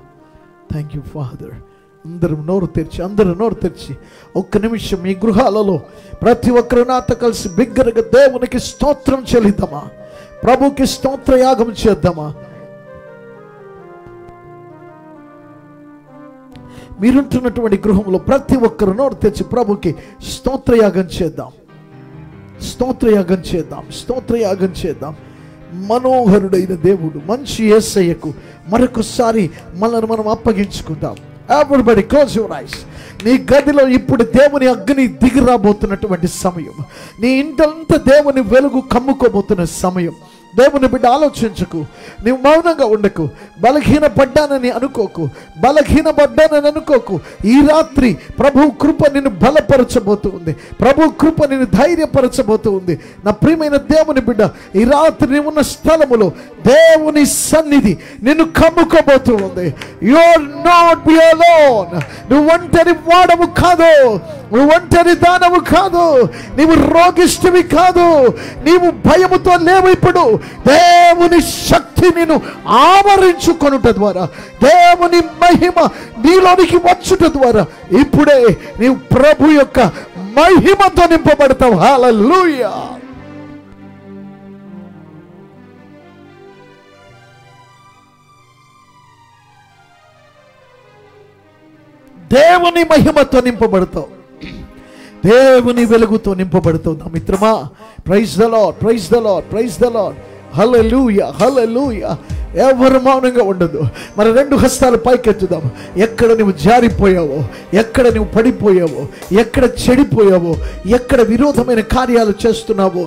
థ్యాంక్ యూ ఫాదర్ అందరం నోరు తెరిచి అందరూ నోరు తెరిచి ఒక్క నిమిషం మీ గృహాలలో ప్రతి ఒక్కరు నాతో కలిసి బిగ్గరగా దేవునికి స్తోత్రం చెల్లిద్దామా? ప్రభుకి స్తోత్ర యాగం చేద్దామా? మీరుంటున్నటువంటి గృహంలో ప్రతి ఒక్కరు నోరు తెచ్చి ప్రభుకి స్తోత్రయాగం చేద్దాం. స్తోత్రయాగం చేద్దాం. స్తోత్రయాగం చేద్దాం. మనోహరుడైన దేవుడు మంచి ఏసయ్యకు మరొకసారి మనల్ని మనం అప్పగించుకుందాం. ఎవరిబడి క్లోజ్ యువర్ ఐస్ నీ గదిలో ఇప్పుడు దేవుని అగ్ని దిగి రాబోతున్నటువంటి సమయం. నీ ఇంటంతా దేవుని వెలుగు కమ్ముకోబోతున్న సమయం. దేవుని బిడ్డ ఆలోచించకు. నీవు మౌనంగా ఉండకు. బలహీన పడ్డానని అనుకోకు. బలహీన పడ్డానని అనుకోకు. ఈ రాత్రి ప్రభు కృప నిన్ను బలపరచబోతూ ఉంది ప్రభు కృప నిన్ను ధైర్యపరచబోతూ ఉంది నా ప్రియమైన దేవుని బిడ్డ ఈ రాత్రి నీవు ఉన్న స్థలములో దేవుని సన్నిధి నిన్ను కమ్ముకోబోతూ ఉంది యువర్ నాట్ బి అలోన్ నువ్వు ఒంటరి వాడవు కాదు. నువ్వు ఒంటరి దానవు కాదు. నీవు రోగిష్టివి కాదు. నీవు భయముతో లేవు ఇప్పుడు దేవుని శక్తి నేను ఆవరించుకొనుట ద్వారా దేవుని మహిమ నీలోనికి వచ్చుట ద్వారా ఇప్పుడే నీవు ప్రభు యొక్క మహిమతో నింపబడతావు. హల్లెలూయా. దేవుని మహిమతో నింపబడతావు. దేవుని వెలుగుతో నింపబడుతుంది. మిత్రమా praise the Lord praise the Lord praise the Lord hallelujah hallelujah ఎవరు మౌనంగా ఉండదు. మన రెండు హస్తాలు పైకెత్తుదాం. ఎక్కడ నువ్వు జారిపోయావో ఎక్కడ నువ్వు పడిపోయావో ఎక్కడ చెడిపోయావో ఎక్కడ విరోధమైన కార్యాలు చేస్తున్నావో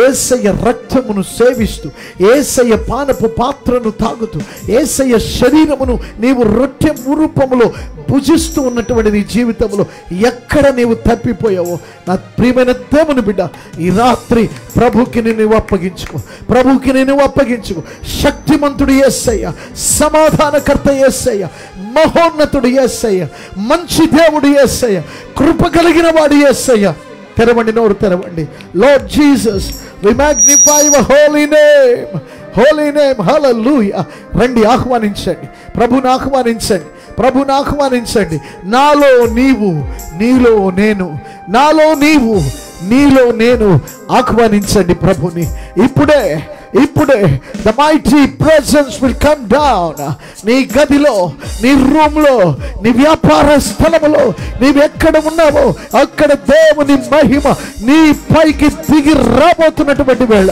ఏసయ్య రక్తమును సేవిస్తూ ఏసయ్య పానపు పాత్రను తాగుతూ ఏసయ్య శరీరమును నీవు రొట్టె రూపములో భుజిస్తూ ఉన్నటువంటి నీ జీవితంలో ఎక్కడ నీవు తప్పిపోయావో నా ప్రియమైన దేవుని బిడ్డ ఈ రాత్రి ప్రభుకి నేను అప్పగించుకో ప్రభుకి నేను అప్పగించుకో. శక్తిమంతుడు ఏసయ్య సమాధానకర్త ఏసయ్య మహోన్నతుడు ఏసయ్య మంచి దేవుడు ఏసయ్య కృప కలిగిన వాడు ఏసయ్య. తెరవండి నోరు తెరవండి. Lord Jesus we magnify your holy name holy name hallelujah రండి ఆహ్వానించండి. ప్రభుని ఆహ్వానించండి. ప్రభుని ఆహ్వానించండి. నాలో నీవు నీలో నేను. నాలో నీవు నీలో నేను ఆహ్వానించండి ప్రభుని. ఇప్పుడే ఇప్పుడే the mighty presence will come down నీ గదిలో నీ రూమ్లో నీ వ్యాపార స్థలములో నీవు ఎక్కడ ఉన్నావో అక్కడ దేవుని మహిమ నీ పైకి దిగి రాబోతున్నటువంటి వేళ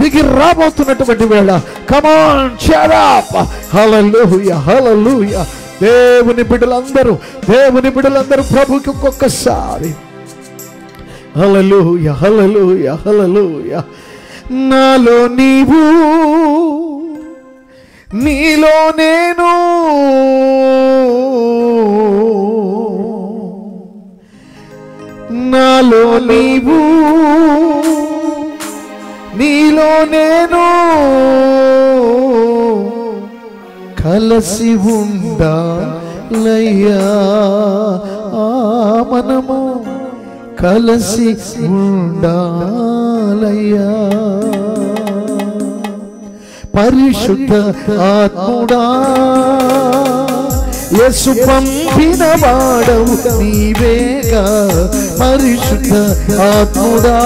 దిగి రాబోతున్నటువంటి వేళ. కమాన్ చరాప్ హలలుయ హలలుయ దేవుని బిడ్డలందరూ దేవుని బిడ్డలందరూ ప్రభుకి ఒక్కొక్కసారి. హలలుయ హలలుయ హలలుయ నాలో నీవు నీలో నేను. నాలో నీవు నీలో నేను. కలసి ఉండాలయ్యా ఆ మనము. కలసి ఉండాలయ్యా. పరిశుద్ధ ఆత్ముడా యేసు పంపిన వాడవు నీవేగా. పరిశుద్ధ ఆత్ముడా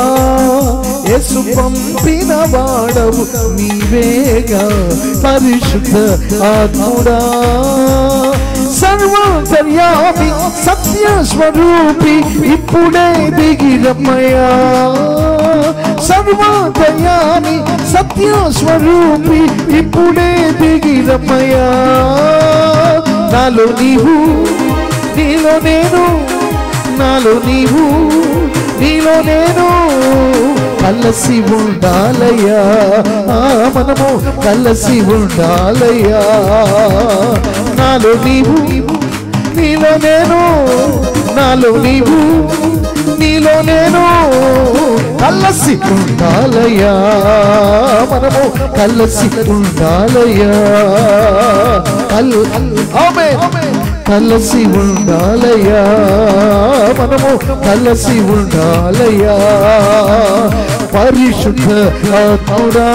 యేసు పంపిన వాడవు నీవేగా. పరిశుద్ధ ఆత్ముడా సర్వాంతర్యామి సత్య స్వరూపి ఇప్పుడే దిగిరమయా సర్వాంతర్యామి సత్య స్వరూపి ఇప్పుడే దిగిరమయా నాలో నీవు నీలో నేను నాలో నీవు నీలో నేను. కలసి ఉండాలయ్యా. మనము కలసి ఉండాలయ్యా. నాలో నీవు నీలో నేను నాలో నీవు నీలో నేను కలసి ఉండాలయ్యా. మనము కలసి ఉండాలయ్యా. కల్లు ఆమె కలసి ఉండాలయ్యా. మనము కలసి ఉండాలయ్యా. పరిశుద్ధ ఆత్ముడా.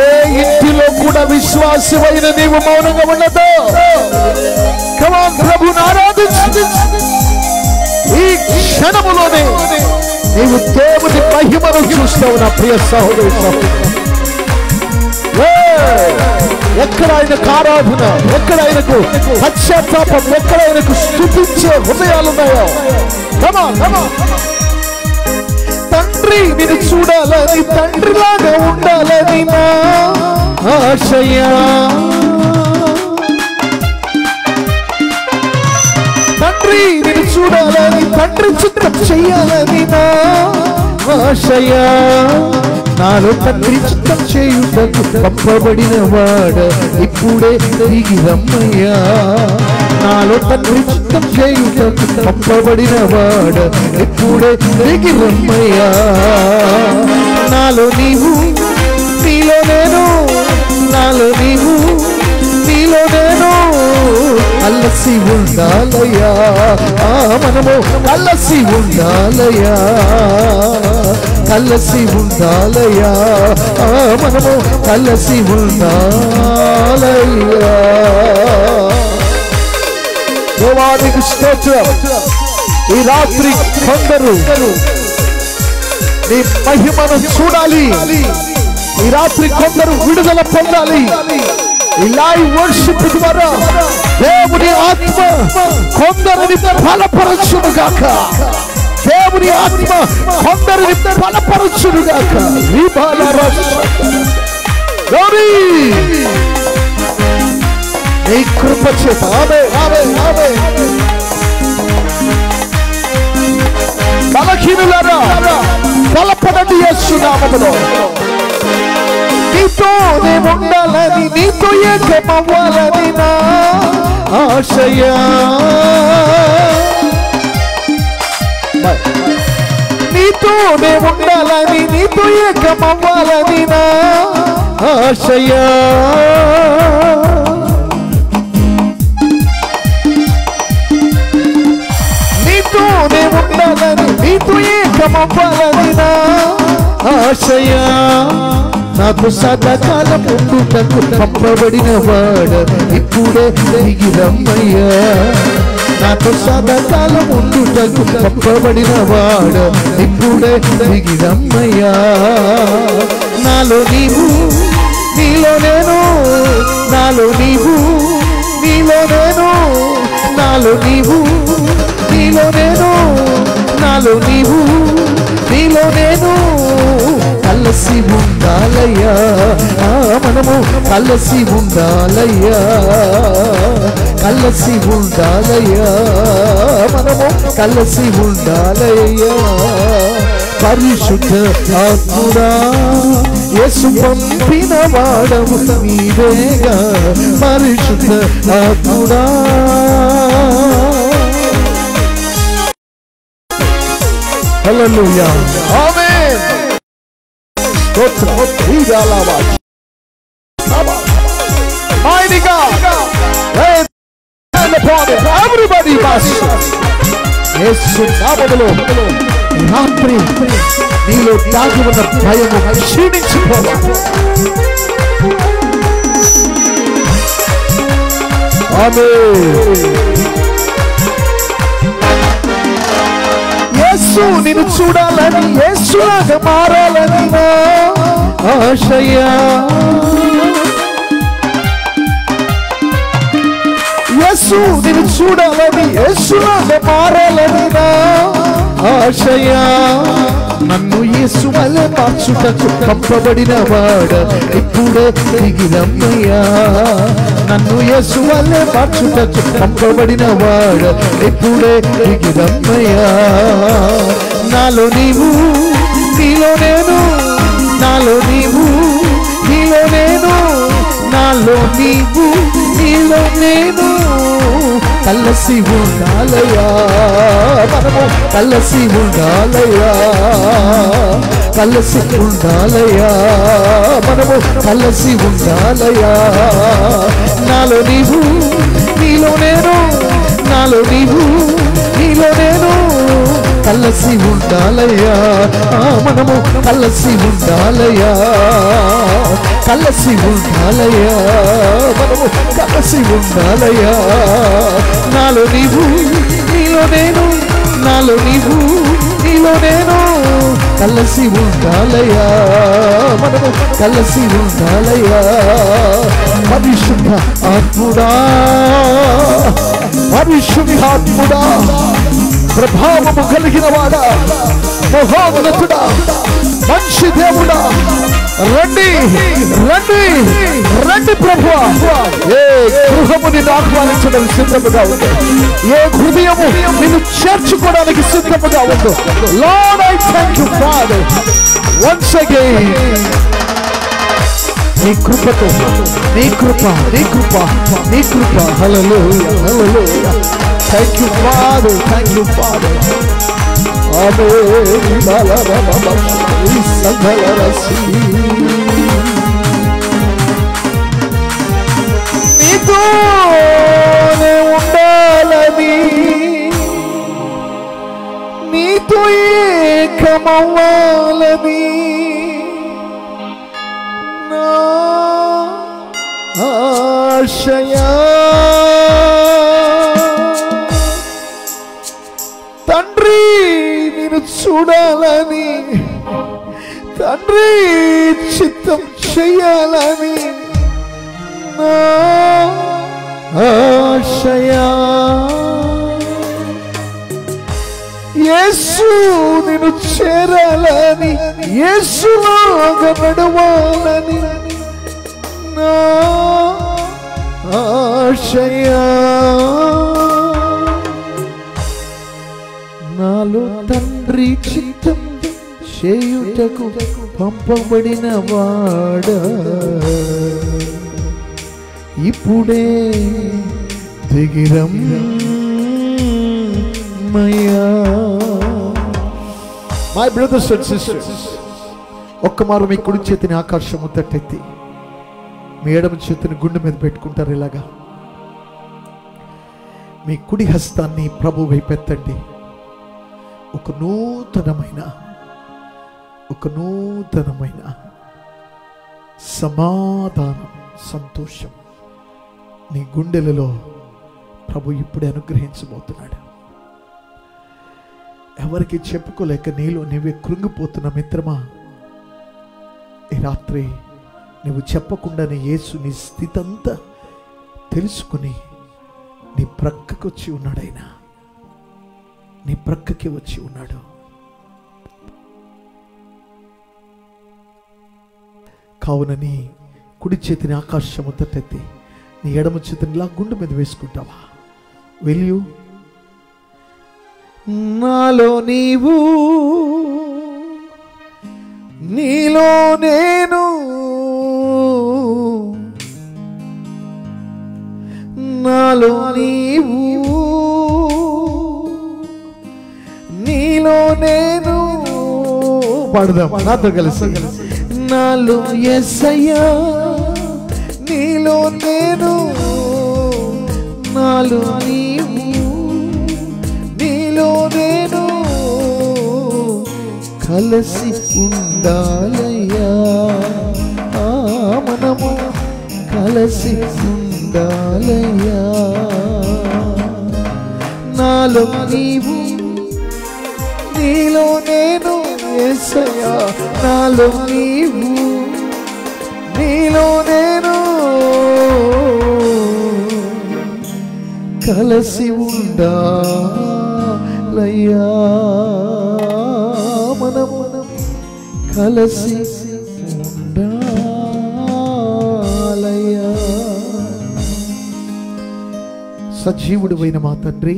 ఏ ఇంటిలో కూడా విశ్వాసమైన నీవు మౌనంగా ఉండదు కమాన్ ప్రభుని ఆరాధించు ఈ క్షణములోనే నీవు దేవుని మహిమను చూస్తావు నా ప్రియ సహోదరి సహోదరు. ఎక్కడ ఆయనకు ఆరాధన ఎక్కడ ఆయనకు పశ్చాత్తాపం ఎక్కడ ఆయనకు స్థుతించే హృదయాలున్నాయో. Come on, తండ్రి నేను చూడాలని తండ్రిలాగా ఉండాలని నా ఆశయా. తండ్రి నేను చూడాలని తండ్రి చిత్రం చెయ్యాలని నా ఆశయా. నాలో తండ్రి చిత్తం చేయుటకు పంపబడిన వాడ ఇప్పుడే తిరిగి రమ్మయ్యా. నాలో తండ్రి చిత్తం చేయుటకు పంపబడిన వాడ ఇప్పుడే తిరిగి రమ్మయ్యా. నాలో నీవు నీలో నేను నాలో నీవు నీలో నేను అల్లసి ఉండాలయ్యా. మనము అల్లసి ఉండాలయ్యా. కలసి ఉండాలయ్యా. మనము కలసి ఉండాలయ్యా. దేవానికి స్తోత్రం ఈ రాత్రి కొందరు నీ మహిమను చూడాలి. ఈ రాత్రి కొందరు విడుదల పొందాలి. ఈ ఈ లైవ్ వర్షిప్ ద్వారా దేవుని ఆత్మ కొందరిని బలపరచును గాక దేవుని ఆత్మ కొందరిని బలపరచును గాక విభాల గౌరీ! నీ కృప చేత. బలహీనులారా బలపడండి యేసునామములో నీతోనే ఉండాలని నీతో ఏకమవ్వాలని నా ఆశయా. నీతోనే ఉండాలని నీతో ఏకమవ్వాలని నా ఆశయా. నీతోనే ఉండాలని నీతో ఏకమవ్వాలని నా ఆశయా. నాకు సదాకాలం ఉండుటకు పంపబడిన వాడ ఇప్పుడే దిగి నాతో సదాకాలం ఉండుటకు పంపబడిన వాడ ఇప్పుడే దిగిరమ్మయ్యా నాలో నీవు నీలో నేను నాలో నీవు నీలో నేను నాలో నీవు నీలో నేను నాలో నీవు నీలో నేను. కలసి ఉండాలయ్యా ఆ, మనము కలసి ఉండాలయ్యా కలసి ఉండాలయ్యా మనము కలసి ఉండాలయ్యా పరిశుద్ధ ఆత్ముడా యేసు పంపిన వాడము నీవేగా పరిశుద్ధ ఆత్ముడా హల్లెలూయా ఆమేన్ స్తోత్రం హీరాలావా Mighty God, lay hand upon it. Everybody must. యేసు నామములో ఈ రాత్రి నీలో దాగి ఉన్న భయము క్షీణించిపోవాలి యేసు నిన్ను చూడాలని యేసులాగా మారాలని నా ఆశయా యేసు నిన్ను చూడాలని యేసులాగా మారాలని నా ఆశయా నన్ను యేసు వలె మార్చుటకు పంపబడిన వాడ ఇప్పుడే దిగి రమ్మయ్యా నన్ను యేసు వలె మార్చుటకు పంపబడిన వాడ ఇప్పుడే దిగి రమ్మయ్యా నాలో నీవు నీలో నేను నాలో నీవు నీలో నేను నాలో నీవు నీలో నేను. కలసి ఉండాలయ్యా. మనము కలసి ఉండాలయ్యా. కలసి ఉండాలయ్యా. మనము కలసి ఉండాలయ్యా. నాలో నీవు నీలో నేను నాలో నీవు నీలో నేను. కలసి ఉండాలయ్యా. మనము కలసి ఉండాలయ్యా. కలసి ఉండాలయ్యా. మనము కలసి ఉండాలయ్యా. నాలో నీవు నీలో నేను నాలో నీవు నీలో నేను కలసి ఉండాలయ్యా. మనము కలసి ఉండాలయ్యా. పరిశుద్ధ ఆత్ముడా పరిశుద్ధాత్ముడా ప్రభావము కలిగిన వాడా. మహోన్నతుడా మంచి దేవుడా. రండి రండి రండి ప్రభు ఏ గృహము నిన్ను ఆహ్వానించడం సిద్ధముగా ఉంది ఏ హృదయము నిన్ను చేర్చుకోవడానికి సిద్ధముగా ఉంది Lord I thank you Father once again నీ కృపతో నీ కృప నీ కృప నీ కృప. Hello hello thank you Father thank you Father amen Bala బాబా బాబా ఈ సంఘల రసి నీతోనే ఉండాలని నీతో ఏకమవ్వాలని చూడాలని తండ్రి చిత్తం చేయాలని ఆశయా. యేసు నిన్ను చేరాలని యేసులాగా నడవాలని నా ఆశయా. చేయుటకు పంపబడిన వాడ. ఇప్పుడే దిగిరం మయ్యా మై బ్రదర్స్ అండ్ సిస్టర్స్ ఒక్క మారు మీ కుడి చేతిని ఆకాశం తట్టెత్తి మీ ఎడమ చేతిని గుండె మీద పెట్టుకుంటారు ఇలాగా. మీ కుడి హస్తాన్ని ప్రభు వైపెత్తండి ఒక నూతనమైన ఒక నూతనమైన సమాధానం సంతోషం నీ గుండెలలో ప్రభు ఇప్పుడే అనుగ్రహించబోతున్నాడు. ఎవరికి చెప్పుకోలేక నీలో నీవే కృంగిపోతున్న మిత్రమా? ఈ రాత్రి నువ్వు చెప్పకుండానే యేసు నీ స్థితి అంతా తెలుసుకుని నీ ప్రక్కకు వచ్చి ఉన్నాడైనా నీ ప్రక్కకి వచ్చి ఉన్నాడు. కావున నీ కుడి చేతిని ఆకాశం తట్టెత్తి నీ ఎడమ చేతిని ఇలా గుండె మీద వేసుకుంటావా? వెలియు నాలో నీవు నీలో నేను. నాలో నీవు నీలో నేను. పాడుదాం నాతో కలిసి. నాలో ఎస్సయ్యా నీలో నేను నాలో నీవు నీలో నేను కలిసి ఉండాలయ్యా. మనము కలిసి ఉండాలయ్యా. నాలో నీవు నీలో నేను యేసయ్యా నాలో నీవు నీలో నేను. కలసి ఉండాలయ్యా మనము కలిసి ఉండాలయ్యా. సజీవుడు అయిన మా తండ్రి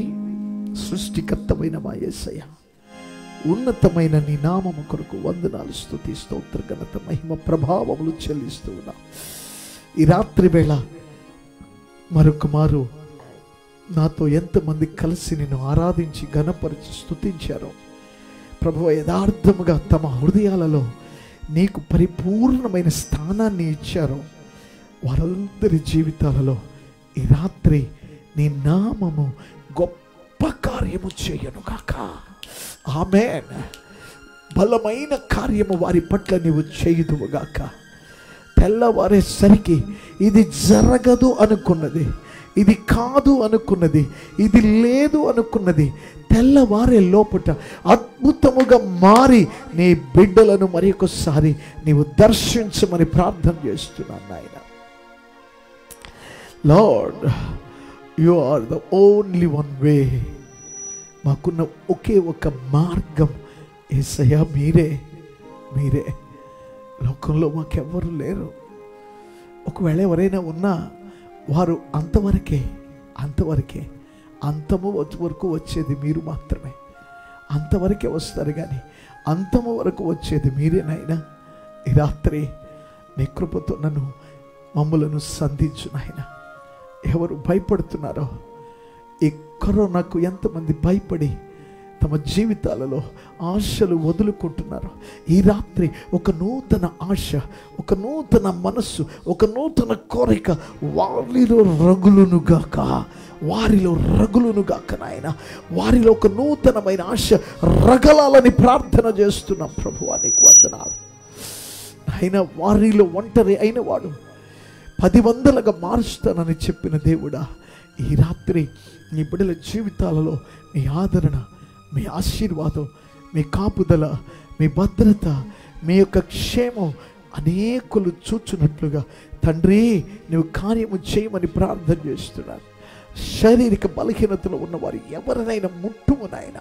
సృష్టికర్తమైన మా యేసయ్య ఉన్నతమైన నీ నామము కొరకు వందనాలు స్థుతి స్తోత్ర ఘనత మహిమ ప్రభావములు చెల్లిస్తూ ఉన్నా. ఈ రాత్రి వేళ మరొక మారు నాతో ఎంతమంది కలిసి నేను ఆరాధించి ఘనపరిచి స్తుతించారో ప్రభు యథార్థముగా తమ హృదయాలలో నీకు పరిపూర్ణమైన స్థానాన్ని ఇచ్చారో వారందరి జీవితాలలో ఈ రాత్రి నీ నామము గొప్ప కార్యము చేయను కాక ఆమె బలమైన కార్యము వారి పట్ల నీవు చేయుదువుగాక తెల్లవారేసరికి ఇది జరగదు అనుకున్నది ఇది కాదు అనుకున్నది ఇది లేదు అనుకున్నది. తెల్లవారే లోపట అద్భుతముగా మారి నీ బిడ్డలను మరి ఒకసారి నీవు దర్శించమని ప్రార్థన చేస్తున్నాను నాయన. Lord you are the only one way మాకున్న ఒకే ఒక మార్గం. ఏసయ్యా మీరే మీరే. లోకంలో మాకెవ్వరు లేరు. ఒకవేళ ఎవరైనా ఉన్నా వారు అంతవరకే అంతవరకే. అంతము వచ్చే వరకు వచ్చేది మీరు మాత్రమే. అంతవరకే వస్తారు కానీ అంతము వరకు వచ్చేది మీరేనాయనా ఈ రాత్రి నీ కృపతో నన్ను మమ్మలను సంధించు నాయన. ఎవరు భయపడుతున్నారో ఈ కరోనాకు ఎంతమంది భయపడి తమ జీవితాలలో ఆశలు వదులుకుంటున్నారు ఈ రాత్రి ఒక నూతన ఆశ ఒక నూతన మనస్సు ఒక నూతన కోరిక వారిలో రగులునుగాక వారిలో రగులునుగాక నాయన. వారిలో ఒక నూతనమైన ఆశ రగలాలని ప్రార్థన చేస్తున్నాం ప్రభువా నీకు వందనాలు. ఆయన వారిలో ఒంటరి అయిన వాడు పది వందలుగా మారుస్తానని చెప్పిన దేవుడా ఈ రాత్రి నీ బిడ్డల జీవితాలలో మీ ఆదరణ మీ ఆశీర్వాదం మీ కాపుదల మీ భద్రత మీ యొక్క క్షేమం అనేకులు చూచున్నట్లుగా తండ్రి నువ్వు కార్యము చేయమని ప్రార్థన చేస్తున్నాను. శారీరక బలహీనతలో ఉన్నవారు ఎవరినైనా ముట్టుము నాయన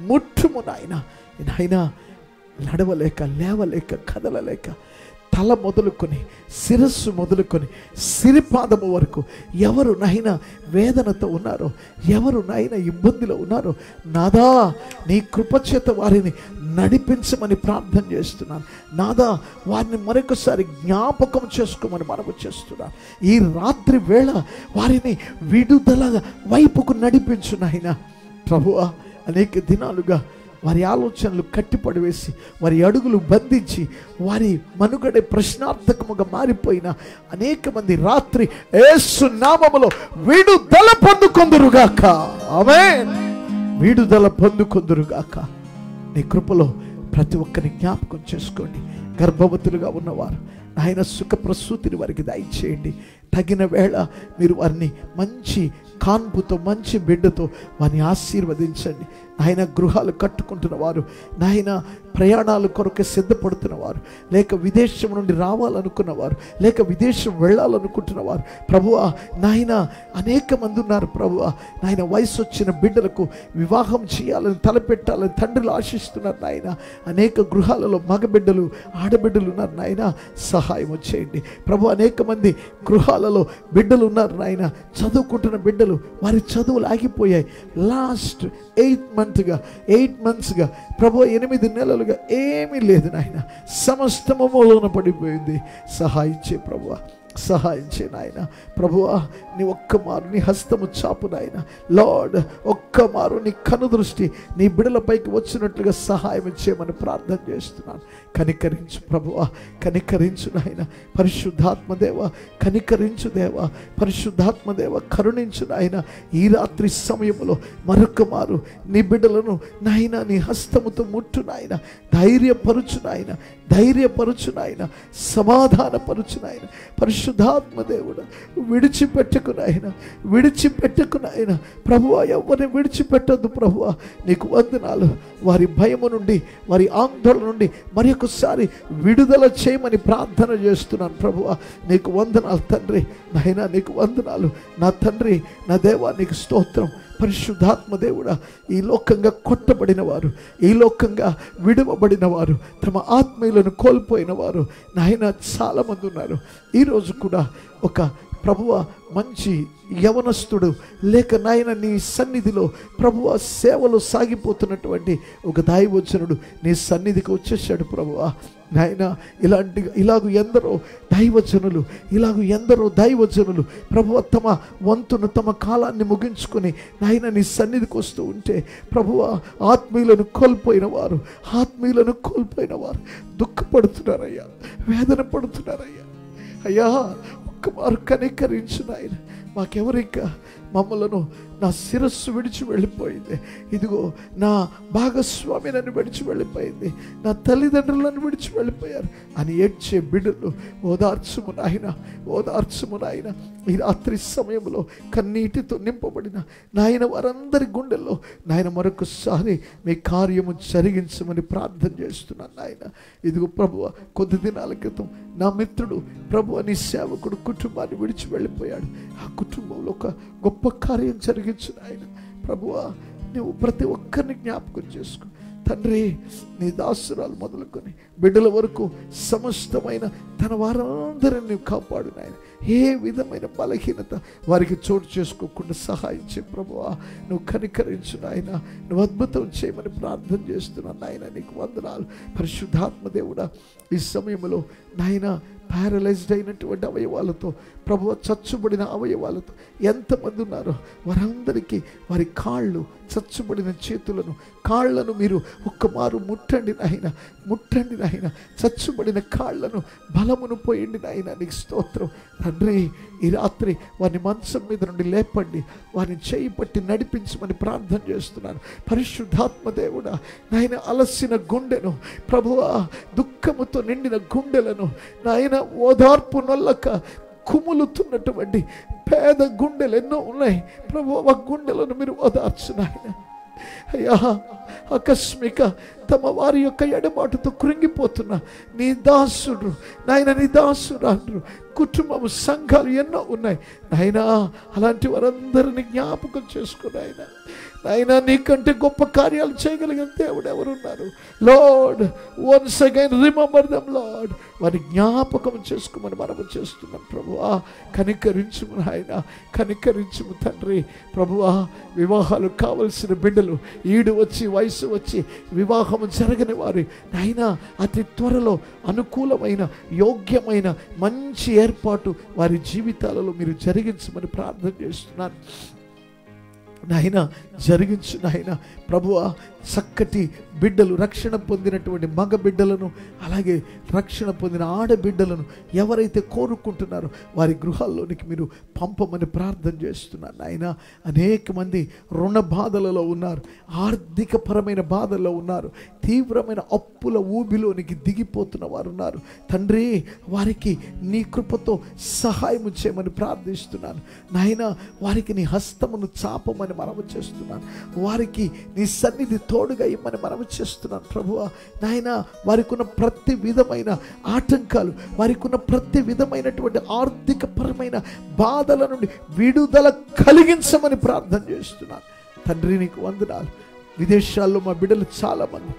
ముట్టుము నాయన. నాయన నడవలేక లేవలేక కదలలేక తల మొదలుకొని శిరస్సు మొదలుకొని సిరిపాదము వరకు ఎవరు నైనా వేదనతో ఉన్నారో ఎవరు నైనా ఇబ్బందిలో ఉన్నారో నాదా నీ కృపచేత వారిని నడిపించమని ప్రార్థన చేస్తున్నాను. నాదా వారిని మరొకసారి జ్ఞాపకం చేసుకోమని మనము చేస్తున్నాను. ఈ రాత్రి వేళ వారిని విడుదల వైపుకు నడిపించు నాయన. ప్రభువా అనేక దినాలుగా వారి ఆలోచనలు కట్టిపడివేసి వారి అడుగులు బంధించి వారి మనుగడే ప్రశ్నార్థకముగా మారిపోయిన అనేక మంది రాత్రి ఏసు నామములో విడుదల పొందుకొందురుగాక. ఆమె విడుదల పొందుకొందురుగాక. నీ కృపలో ప్రతి ఒక్కరిని జ్ఞాపకం చేసుకోండి. గర్భవతులుగా ఉన్నవారు ఆయన సుఖ ప్రసూతిని వారికి దయచేయండి తగిన వేళ మీరు వారిని మంచి కాన్పుతో మంచి బిడ్డతో వారిని ఆశీర్వదించండి. నాయన గృహాలు కట్టుకుంటున్న వారు నాయన ప్రయాణాల కొరకు సిద్ధపడుతున్న వారు లేక విదేశం నుండి రావాలనుకున్నవారు లేక విదేశం వెళ్ళాలనుకుంటున్నవారు ప్రభువ ప్రభువా నాయన అనేక మంది ఉన్నారు ప్రభువా. నాయన వయసు వచ్చిన బిడ్డలకు వివాహం చేయాలని తలపెట్టాలని తండ్రులు ఆశిస్తున్నారు నాయన. అనేక గృహాలలో మగబిడ్డలు ఆడబిడ్డలు ఉన్నారు నాయన. సహాయం చేయండి. ప్రభు అనేక మంది గృహాలలో బిడ్డలు ఉన్నారు నాయన. చదువుకుంటున్న బిడ్డలు వారి చదువులు ఆగిపోయాయి. లాస్ట్ ఎయిట్ మంత్గా ఎయిట్ మంత్స్గా ప్రభు ఎనిమిది నెలలుగా ఏమీ లేదు నాయన. సమస్తము మూలన పడిపోయింది. సహాయించే ప్రభు సహాయం చే నాయన. ప్రభువా నీ ఒక్క మారు నీ హస్తము చాపు నాయన. లార్డ్ ఒక్క మారు నీ కనుదృష్టి నీ బిడలపైకి వచ్చినట్లుగా సహాయం చేయమని ప్రార్థన చేస్తున్నాను. కనికరించు ప్రభువ కనికరించు నాయన. పరిశుద్ధాత్మదేవ కనికరించు దేవా పరిశుద్ధాత్మదేవ కరుణించు నాయన. ఈ రాత్రి సమయంలో మరొక మారు నీ బిడ్డలను నాయన నీ హస్తముతో ముట్టు నాయన. ధైర్యపరుచు నాయన ధైర్యపరుచు నాయన. సమాధానపరుచు నాయన. పరిశుద్ధాత్మదేవుడు విడిచిపెట్టకు నాయన. విడిచిపెట్టకు నాయన. ప్రభువ ఎవరిని విడిచిపెట్టద్దు ప్రభువ. నీకు వందనాలు. వారి భయము నుండి వారి ఆందోళన నుండి మరి ఒకసారి విడుదల చేయమని ప్రార్థన చేస్తున్నాను ప్రభు నీకు వందనాలు తండ్రి. నాయన నీకు వందనాలు. నా తండ్రి నా దేవా నీకు స్తోత్రం. పరిశుద్ధాత్మ దేవుడా ఈ లోకంగా కొట్టబడిన వారు ఈ లోకంగా విడవబడిన వారు తమ ఆత్మీయులను కోల్పోయిన వారు నాయన చాలామంది ఉన్నారు. ఈరోజు కూడా ఒక ప్రభువ మంచి యవనస్తుడు. లేక నాయన నీ సన్నిధిలో ప్రభువ సేవలో సాగిపోతున్నటువంటి ఒక దైవజనుడు నీ సన్నిధికి వచ్చేసాడు ప్రభువ. నాయన ఇలాంటి ఇలాగ ఎందరో దైవజనులు ఇలాగ ఎందరో దైవజనులు ప్రభువ తమ వంతును తమ కాలాన్ని ముగించుకొని నాయన నీ సన్నిధికి వస్తూ ఉంటే ప్రభువ ఆత్మీయులను కోల్పోయిన వారు ఆత్మీయులను కోల్పోయిన వారు దుఃఖపడుతున్నారయ్యా వేదన పడుతున్నారయ్యా. అయ్యా ఒక్కమారు కనికరించు నాయన. మాకెవరికా మమ్మలను నా శిరస్సు విడిచి వెళ్ళిపోయింది. ఇదిగో నా భాగస్వామి నన్ను విడిచి వెళ్ళిపోయింది. నా తల్లిదండ్రులను విడిచి వెళ్ళిపోయారు అని ఏడ్చే బిడ్డలు ఓదార్చుము నాయన ఓదార్చుము నాయన. ఈ రాత్రి సమయంలో కన్నీటితో నింపబడిన నాయన వారందరి గుండెల్లో నాయన మరొకసారి మీ కార్యము జరిగించమని ప్రార్థన చేస్తున్నాను నాయన. ఇదిగో ప్రభు కొద్ది దినాల క్రితం నా మిత్రుడు ప్రభు అని సేవకుడు కుటుంబాన్ని విడిచి వెళ్ళిపోయాడు. ఆ కుటుంబంలో ఒక గొప్ప కార్యం జరిగించిన నాయన ప్రభువా నువ్వు ప్రతి ఒక్కరిని జ్ఞాపకం చేసుకో. తండ్రి నీ దాసురాలు మొదలుకొని బిడ్డల వరకు సమస్తమైన తన వారందరిని నువ్వు కాపాడు నాయన ఏ విధమైన బలహీనత వారికి చోటు చేసుకోకుండా సహాయం చే ప్రభువా నువ్వు కనికరించు నాయన. నువ్వు అద్భుతం చేయమని ప్రార్థన చేస్తున్నాను నాయన నీకు వందనాలు. పరిశుద్ధాత్మ దేవుడా ఈ సమయంలో నాయన ప్యారలైజ్డ్ అయినటువంటి అవయవాలతో ప్రభు చచ్చుబడిన అవయవాలతో ఎంతమంది ఉన్నారో వారందరికీ వారి కాళ్ళు చచ్చుబడిన చేతులను కాళ్ళను మీరు ఒక్కమారు ముట్టండి నాయన ముట్టండి నాయన. చచ్చుబడిన కాళ్ళను బలమును పోయండి నాయన. నీకు స్తోత్రం. తండ్రి ఈ రాత్రి వారిని మంచం మీద నుండి లేపండి. వారిని చేయి పట్టి నడిపించమని ప్రార్థన చేస్తున్నాను. పరిశుద్ధాత్మ దేవుడా నాయన అలసిన గుండెను ప్రభువా దుఃఖముతో నిండిన గుండెలను నాయన ఓదార్పు నొల్లక కుములుతున్నటువంటి పేద గుండెలు ఎన్నో ఉన్నాయి. ప్రభు ఆ గుండెలను మీరు ఓదార్చున్నాయన అయ్యా ఆకస్మిక తమ వారి యొక్క ఎడబాటుతో కృంగిపోతున్న నీ దాసుడు నాయన నీ దాసురాలు కుటుంబం సంఘాలు ఎన్నో ఉన్నాయి. నాయనా అలాంటి వారందరిని జ్ఞాపకం చేసుకుని ఆయన నాయన నీకంటే గొప్ప కార్యాలు చేయగలిగిన దేవుడు ఎవరున్నారు? Lord once again remember them Lord వారి జ్ఞాపకం చేసుకోమని మనము చేస్తున్నాం ప్రభువా. కనికరించుము నాయన. కనికరించుము తండ్రి. ప్రభువా వివాహాలు కావలసిన బిడ్డలు ఈడు వచ్చి వయసు వచ్చి వివాహం జరగని వారి నాయన అతి త్వరలో అనుకూలమైన యోగ్యమైన మంచి ఏర్పాటు వారి జీవితాలలో మీరు జరిగి జరిగించమని ప్రార్థన చేస్తున్నాను నాయన జరిగించు నాయన. ప్రభువ చక్కటి బిడ్డలు రక్షణ పొందినటువంటి మగ బిడ్డలను అలాగే రక్షణ పొందిన ఆడబిడ్డలను ఎవరైతే కోరుకుంటున్నారో వారి గృహాల్లోనికి మీరు పంపమని ప్రార్థన చేస్తున్నారు నాయన. అనేక మంది రుణ బాధలలో ఉన్నారు ఆర్థికపరమైన బాధల్లో ఉన్నారు తీవ్రమైన అప్పుల ఊబిలోనికి దిగిపోతున్న వారు ఉన్నారు. తండ్రి వారికి నీ కృపతో సహాయం చేయమని ప్రార్థిస్తున్నాను. నాయన వారికి నీ హస్తమును చాపమని మనము చేస్తున్నాను. వారికి నీ సన్నిధి తోడుగా ఇమ్మని మనము చేస్తున్నాను ప్రభువ. నాయన వారికి ఉన్న ప్రతి విధమైన ఆటంకాలు వారికి ఉన్న ప్రతి విధమైనటువంటి ఆర్థిక పరమైన బాధల నుండి విడుదల కలిగించమని ప్రార్థన చేస్తున్నాను. తండ్రి నీకు వందనాలు. విదేశాల్లో మా బిడ్డలు చాలామంది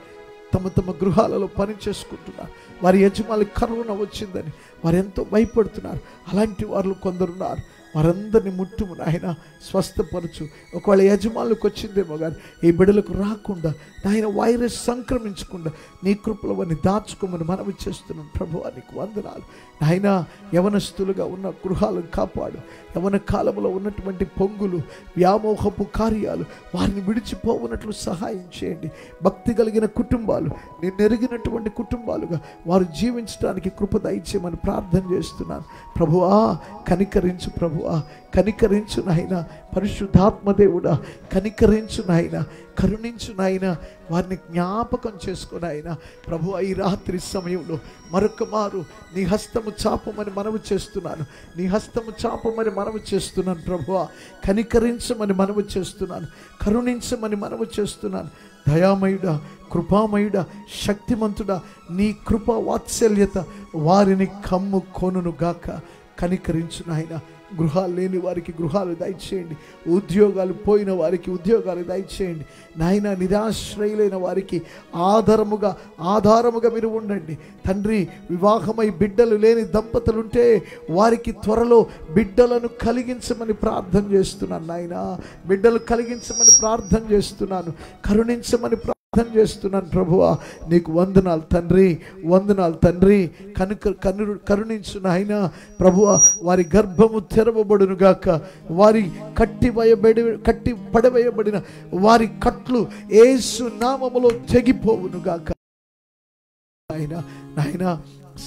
తమ తమ గృహాలలో పని చేసుకుంటున్నారు. వారి యజమాని కరోనా వచ్చిందని వారు ఎంతో భయపడుతున్నారు. అలాంటి వారు కొందరున్నారు. వారందరిని ముట్టుము నాయన స్వస్థపరచు. ఒకవేళ యజమానులకు వచ్చిందేమో కానీ ఈ బిడ్డలకు రాకుండా నాయన వైరస్ సంక్రమించకుండా నీ కృపలో వారిని దాచుకోమని మనవి చేస్తున్నాం. ప్రభు నీకు వందనాలు. ఆయన యవనస్తులుగా ఉన్న గృహాలను కాపాడు. యవన కాలంలో ఉన్నటువంటి పొంగులు వ్యామోహపు కార్యాలు వారిని విడిచిపోవునట్లు సహాయం చేయండి. భక్తి కలిగిన కుటుంబాలు నేను కుటుంబాలుగా వారు జీవించడానికి కృప దయచేయమని ప్రార్థన చేస్తున్నాను. ప్రభువా కనికరించు ప్రభువా కనికరించు నాయన. పరిశుద్ధాత్మదేవుడా కనికరించు నాయన కరుణించు నాయన వారిని జ్ఞాపకం చేసుకుని ఆయన ప్రభు ఈ రాత్రి సమయంలో మరొక మారు నీ హస్తము చాపమని మనవి చేస్తున్నాను. నీ హస్తము చాపమని మనవి చేస్తున్నాను ప్రభువ. కనికరించమని మనవి చేస్తున్నాను. కరుణించమని మనవి చేస్తున్నాను. దయామయుడా కృపామయుడ శక్తిమంతుడా నీ కృప వాత్సల్యత వారిని కమ్ము కొనును గాక కనికరించు నాయన గృహాలు లేని వారికి గృహాలు దయచేయండి ఉద్యోగాలు పోయిన వారికి ఉద్యోగాలు దయచేయండి నాయన నిరాశ్రయులైన వారికి ఆధారముగా ఆధారముగా మీరు ఉండండి. తండ్రి వివాహమై బిడ్డలు లేని దంపతులుంటే వారికి త్వరలో బిడ్డలను కలిగించమని ప్రార్థన చేస్తున్నాను నాయన. బిడ్డలు కలిగించమని ప్రార్థన చేస్తున్నాను. కరుణించమని ప్రార్థన చేస్తున్నాను ప్రభువా. నీకు వందనాలు తండ్రి వందనాలు తండ్రి. కనుక కను కరుణించు ఆయన ప్రభువ వారి గర్భము తెరవబడును గాక. వారి కట్టి వయబడి కట్టి పడవేయబడిన వారి కట్లు ఏసు నామములో తెగిపోవును గాక. నాయన నాయన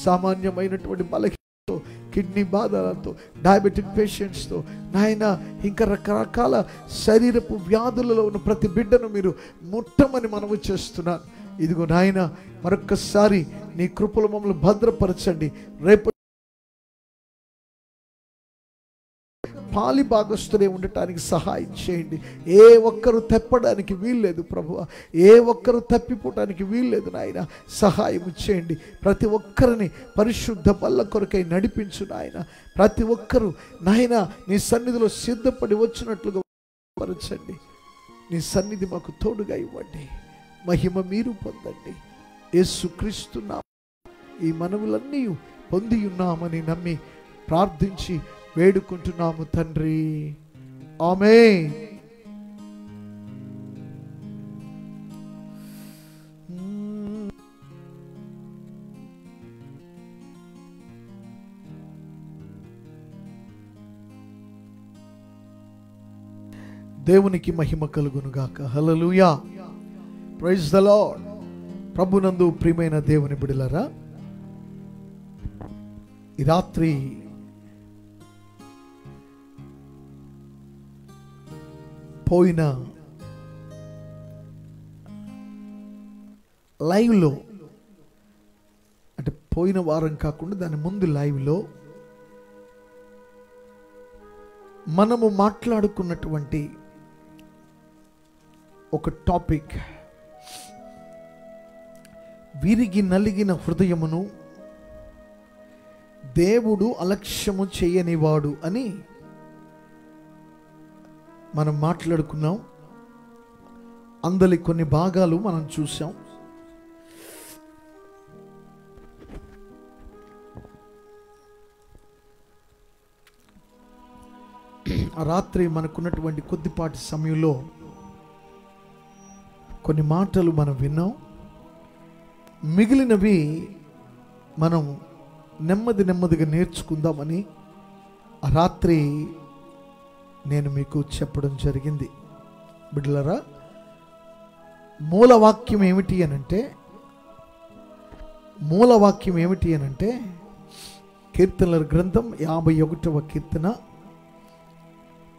సామాన్యమైనటువంటి బలహీనతో కిడ్నీ బాధలతో డయాబెటిక్ పేషెంట్స్తో నాయన ఇంకా రకరకాల శరీరపు వ్యాధులలో ఉన్న ప్రతి బిడ్డను మీరు ముట్టమని మనవి చేస్తున్నాను ఇదిగో నాయన మరొక్కసారి నీ కృపలు మమ్మల్ని భద్రపరచండి. రేపు పాలి భాగస్తునే ఉండటానికి సహాయం చేయండి. ఏ ఒక్కరు తెప్పడానికి వీల్లేదు ప్రభువ. ఏ ఒక్కరు తప్పిపోవటానికి వీల్లేదు నాయన. సహాయం చేయండి. ప్రతి ఒక్కరిని పరిశుద్ధ బల్ల కొరకై నడిపించు నాయన. ప్రతి ఒక్కరూ నాయన నీ సన్నిధిలో సిద్ధపడి వచ్చినట్లుగా పరచండి. నీ సన్నిధి మాకు తోడుగా ఇవ్వండి. మహిమ మీరు పొందండి. యేసుక్రీస్తు నా ఈ మనవులన్నీ పొంది ఉన్నామని నమ్మి ప్రార్థించి వేడుకుంటున్నాము తండ్రి. ఆమె దేవునికి మహిమ కలుగునుగాక. హలలుయా ప్రైజ్ ద లాడ్ ప్రభునందు ప్రియమైన దేవుని బిడలరా ఈ రాత్రి పోయిన లైవ్లో అంటే పోయిన వారం కాకుండా దాని ముందు లైవ్లో మనము మాట్లాడుకున్నటువంటి ఒక టాపిక్. విరిగి నలిగిన హృదయమును దేవుడు అలక్ష్యము చేయనివాడు అని మనం మాట్లాడుకున్నాం. అందులో కొన్ని భాగాలు మనం చూసాం ఆ రాత్రి మనకున్నటువంటి కొద్దిపాటి సమయంలో కొన్ని మాటలు మనం విన్నాం. మిగిలినవి మనం నెమ్మది నెమ్మదిగా నేర్చుకుందామని రాత్రి నేను మీకు చెప్పడం జరిగింది. బిడ్డలరా మూలవాక్యం ఏమిటి అనంటే మూలవాక్యం ఏమిటి అనంటే కీర్తనల గ్రంథం యాభై ఒకటవ కీర్తన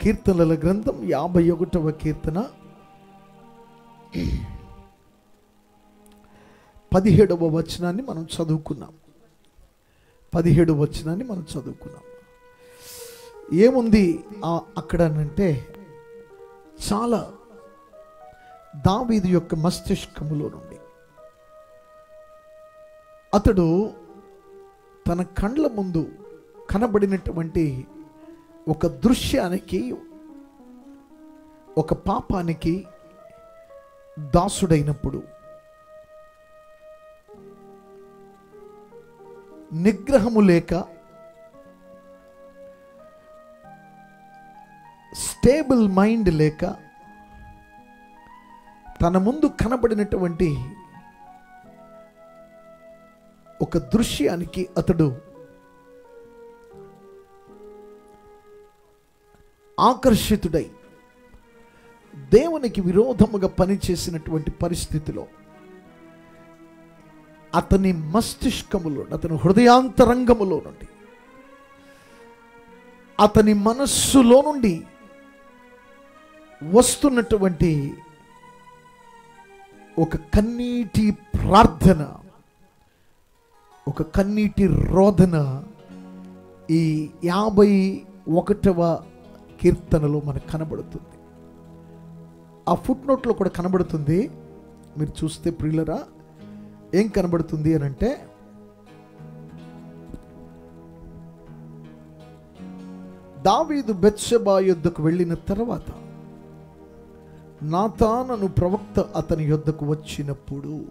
కీర్తనల గ్రంథం యాభై ఒకటవ కీర్తన పదిహేడవ వచనాన్ని మనం చదువుకున్నాం. పదిహేడు వచనాన్ని మనం చదువుకున్నాం. ఏముంది ఆ- అక్కడ అంటే చాలా దావీదు యొక్క మస్తిష్కములో నుండి. అతడు తన కండ్ల ముందు కనబడినటువంటి ఒక దృశ్యానికి ఒక పాపానికి దాసుడైనప్పుడు నిగ్రహము లేక స్టేబుల్ మైండ్ లేక తన ముందు కనబడినటువంటి ఒక దృశ్యానికి అతడు ఆకర్షితుడై దేవునికి విరోధముగా పనిచేసినటువంటి పరిస్థితిలో అతని మస్తిష్కములో అతని హృదయాంతరంగములో నుండి అతని మనస్సులో నుండి వస్తున్నటువంటి ఒక కన్నీటి ప్రార్థన ఒక కన్నీటి రోదన ఈ యాభై ఒకటవ కీర్తనలో మనకు కనబడుతుంది. ఆ ఫుట్ నోట్లో కూడా కనబడుతుంది. మీరు చూస్తే ప్రియులరా ఏం కనబడుతుంది అని అంటే దావీదు బెచ్చబా యుద్ధకు వెళ్ళిన తర్వాత నాతానను ప్రవక్త అతని యొద్దకు వచ్చినప్పుడు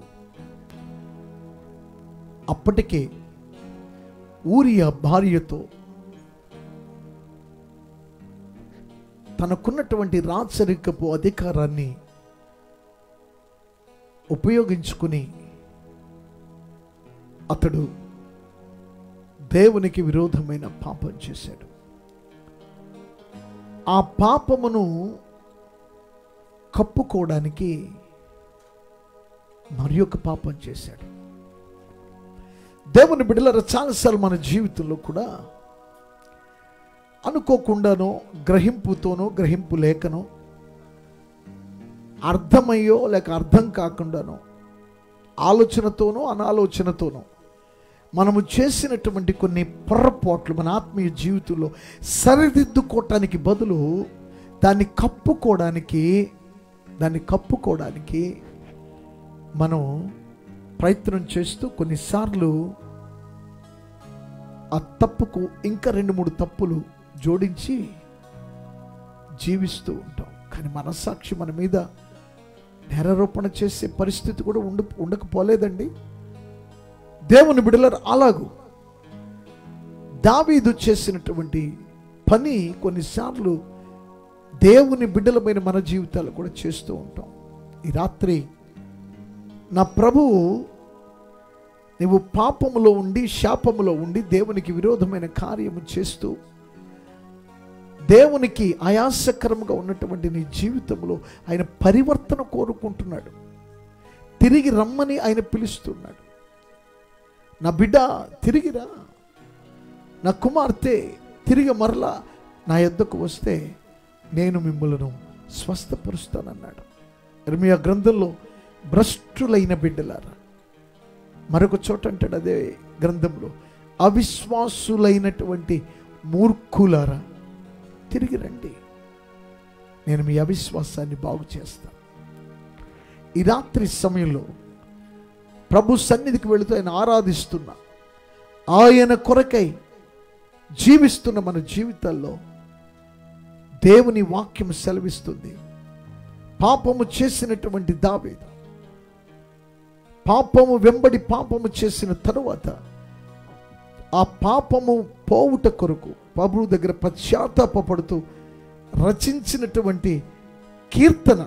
అప్పటికే ఊరియా భార్యతో తనకున్నటువంటి రాచరికపు అధికారాన్ని ఉపయోగించుకుని అతడు దేవునికి విరోధమైన పాపం చేశాడు. ఆ పాపమును కప్పుకోవడానికి మరి ఒక పాపం చేశాడు. దేవుని బిడ్డల చాలాసార్లు మన జీవితంలో కూడా అనుకోకుండానో గ్రహింపుతోనో గ్రహింపు లేకనో అర్థమయ్యో లేక అర్థం కాకుండానో ఆలోచనతోనో అనాలోచనతోనో మనము చేసినటువంటి కొన్ని పొరపాట్లు మన ఆత్మీయ జీవితంలో సరిదిద్దుకోవటానికి బదులు దాన్ని కప్పుకోవడానికి దాన్ని కప్పుకోవడానికి మనం ప్రయత్నం చేస్తూ కొన్నిసార్లు ఆ తప్పుకు ఇంకా రెండు మూడు తప్పులు జోడించి జీవిస్తూ ఉంటాం. కానీ మనస్సాక్షి మన మీద నేరారోపణ చేసే పరిస్థితి కూడా ఉండ ఉండకపోలేదండి. దేవుని బిడలరు అలాగు దావీదు చేసినటువంటి పని కొన్నిసార్లు దేవుని బిడ్డలమైన మన జీవితాలు కూడా చేస్తూ ఉంటాం. ఈ రాత్రి నా ప్రభువు నువ్వు పాపములో ఉండి శాపములో ఉండి దేవునికి విరోధమైన కార్యము చేస్తూ దేవునికి ఆయాసకరముగా ఉన్నటువంటి నీ జీవితంలో ఆయన పరివర్తన కోరుకుంటున్నాడు. తిరిగి రమ్మని ఆయన పిలుస్తున్నాడు. నా బిడ్డ తిరిగిరా నా కుమార్తె తిరిగి మరలా నా యొద్దకు వస్తే నేను మిమ్మలను స్వస్థపరుస్తానన్నాడు. ఇర్మియా గ్రంథంలో భ్రష్టులైన బిడ్డలారా మరొక చోట అంటాడు అదే గ్రంథంలో అవిశ్వాసులైనటువంటి మూర్ఖులారా తిరిగి రండి. నేను మీ అవిశ్వాసాన్ని బాగు చేస్తాను. ఈ రాత్రి సమయంలో ప్రభు సన్నిధికి వెళుతూ ఆయన ఆరాధిస్తున్నా ఆయన కొరకై జీవిస్తున్న మన జీవితాల్లో దేవుని వాక్యం సెలవిస్తుంది. పాపము చేసినటువంటి దావేదు పాపము వెంబడి పాపము చేసిన తరువాత ఆ పాపము పోవుట కొరకు ప్రభు దగ్గర పశ్చాత్తాపడుతూ రచించినటువంటి కీర్తన